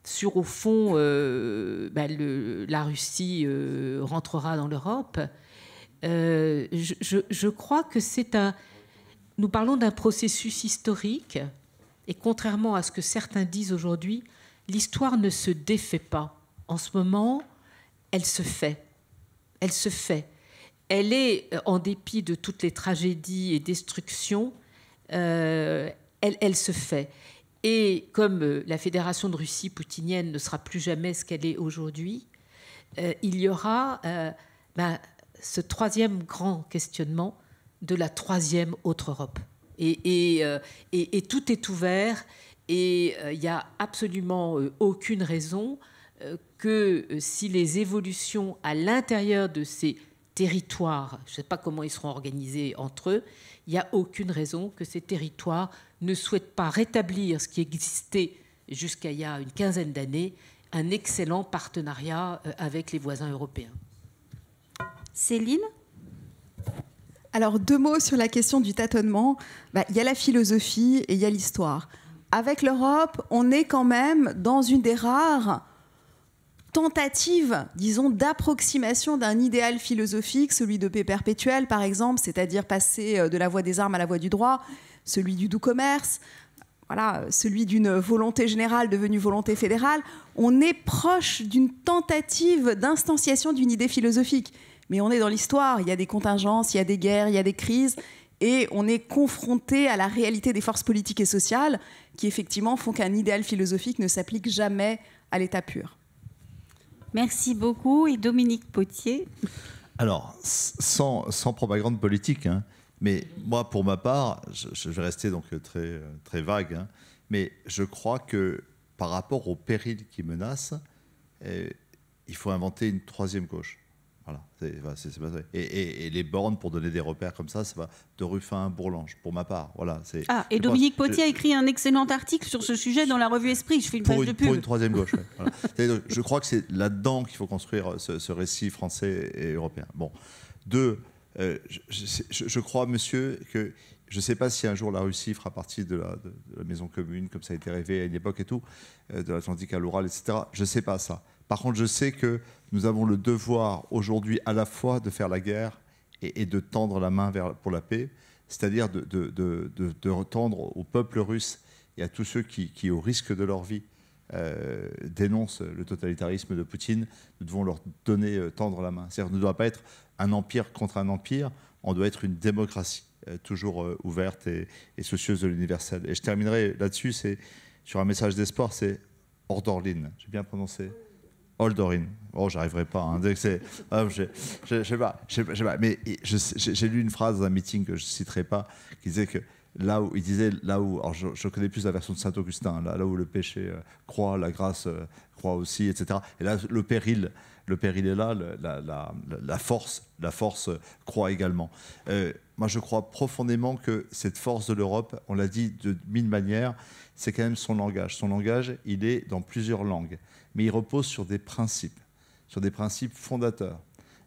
sur, au fond, euh, bah, la Russie euh, rentrera dans l'Europe, euh, je, crois que c'est un... Nous parlons d'un processus historique, et contrairement à ce que certains disent aujourd'hui, l'histoire ne se défait pas. En ce moment, elle se fait. Elle se fait. Elle est, en dépit de toutes les tragédies et destructions, elle, elle se fait. Et comme euh, la Fédération de Russie poutinienne ne sera plus jamais ce qu'elle est aujourd'hui, euh, il y aura euh, ben, ce troisième grand questionnement de la troisième autre Europe. Et, et, tout est ouvert et il n'y a absolument aucune raison que si les évolutions à l'intérieur de ces territoires, je ne sais pas comment ils seront organisés entre eux, il n'y a aucune raison que ces territoires ne souhaite pas rétablir ce qui existait jusqu'à il y a une quinzaine d'années, un excellent partenariat euh, avec les voisins européens. Céline? Alors, deux mots sur la question du tâtonnement. Bah, il y a la philosophie et il y a l'histoire. Avec l'Europe, on est quand même dans une des rares tentatives, disons, d'approximation d'un idéal philosophique, celui de paix perpétuelle, par exemple, c'est-à-dire passer euh, de la voie des armes à la voie du droit, celui du doux commerce, voilà, celui d'une volonté générale devenue volonté fédérale, on est proche d'une tentative d'instanciation d'une idée philosophique. Mais on est dans l'histoire, il y a des contingences, il y a des guerres, il y a des crises, et on est confronté à la réalité des forces politiques et sociales qui effectivement font qu'un idéal philosophique ne s'applique jamais à l'état pur. Merci beaucoup. Et Dominique Potier Alors, sans, sans propagande politique, hein, mais moi, pour ma part, je, vais rester donc très, très vague, hein, mais je crois que par rapport au péril qui menace, eh, il faut inventer une troisième gauche. Voilà, c'est, et, et, les bornes pour donner des repères comme ça, ça va de Ruffin à Bourlange, pour ma part. Voilà, ah, et Dominique Potier a écrit un excellellent article sur ce sujet dans la revue Esprit. Je fais une page de pub. Pour une troisième gauche. je crois que c'est là-dedans qu'il faut construire ce, récit français et européen. Bon. Deux, euh, je, je, crois, monsieur, que je ne sais pas si un jour la Russie fera partie de la, maison commune, comme ça a été rêvé à une époque et tout, euh, de l'Atlantique à l'Oural, etc. Je ne sais pas ça. Par contre, je sais que nous avons le devoir aujourd'hui à la fois de faire la guerre et, de tendre la main pour la paix, c'est-à-dire de, de, tendre au peuple russe et à tous ceux qui, au risque de leur vie, euh, dénoncent le totalitarisme de Poutine, nous devons leur donner, euh, tendre la main. C'est-à-dire, ne doit pas être un empire contre un empire, on doit être une démocratie, euh, toujours ouverte et, et, soucieuse de l'universel. Et je terminerai là-dessus, c'est sur un message d'espoir, c'est Ordorline. J'ai bien prononcé Oldorin. Oh, j'arriverai pas. Hein. Ah, je, je, sais pas, je, sais pas. Mais j'ai lu une phrase dans un meeting que je citerai pas, qui disait que là où il disait là où, alors je, connais plus la version de saint Augustin, là, où le péché euh, croit, la grâce euh, croit aussi, etc. Et là, le péril, le péril est là, la, force, la force croit également. Euh, moi, je crois profondément que cette force de l'Europe, on l'a dit de mille manières, c'est quand même son langage. Son langage, il est dans plusieurs langues mais il repose sur des principes, sur des principes fondateurs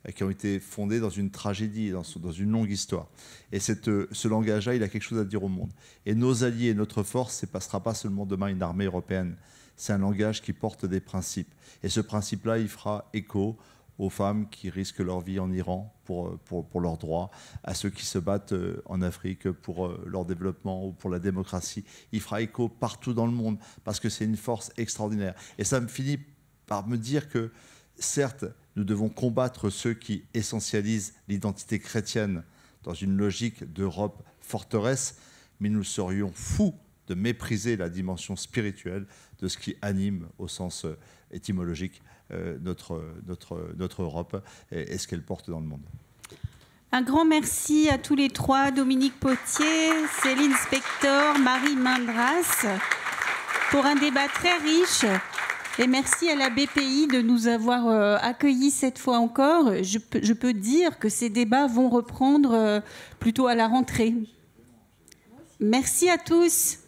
euh, qui ont été fondés dans une tragédie, dans, une longue histoire. Et euh, ce langage-là, il a quelque chose à dire au monde. Et nos alliés notre force, ce ne passera pas seulement demain une armée européenne. C'est un langage qui porte des principes. Et ce principe-là, il fera écho aux femmes qui risquent leur vie en Iran pour, euh, pour, leurs droits, à ceux qui se battent en Afrique pour leur développement ou pour la démocratie. Il fera écho partout dans le monde parce que c'est une force extraordinaire. Et ça me finit par me dire que, certes, nous devons combattre ceux qui essentialisent l'identité chrétienne dans une logique d'Europe forteresse, mais nous serions fous de mépriser la dimension spirituelle de ce qui anime au sens euh, étymologique euh, notre, notre, Europe et, ce qu'elle porte dans le monde. Un grand merci à tous les trois, Dominique Potier, Céline Spector, Marie Mindras, pour un débat très riche. Et merci à la BPI de nous avoir euh, accueillis cette fois encore. Je, je, peux dire que ces débats vont reprendre euh, plutôt à la rentrée. Merci à tous.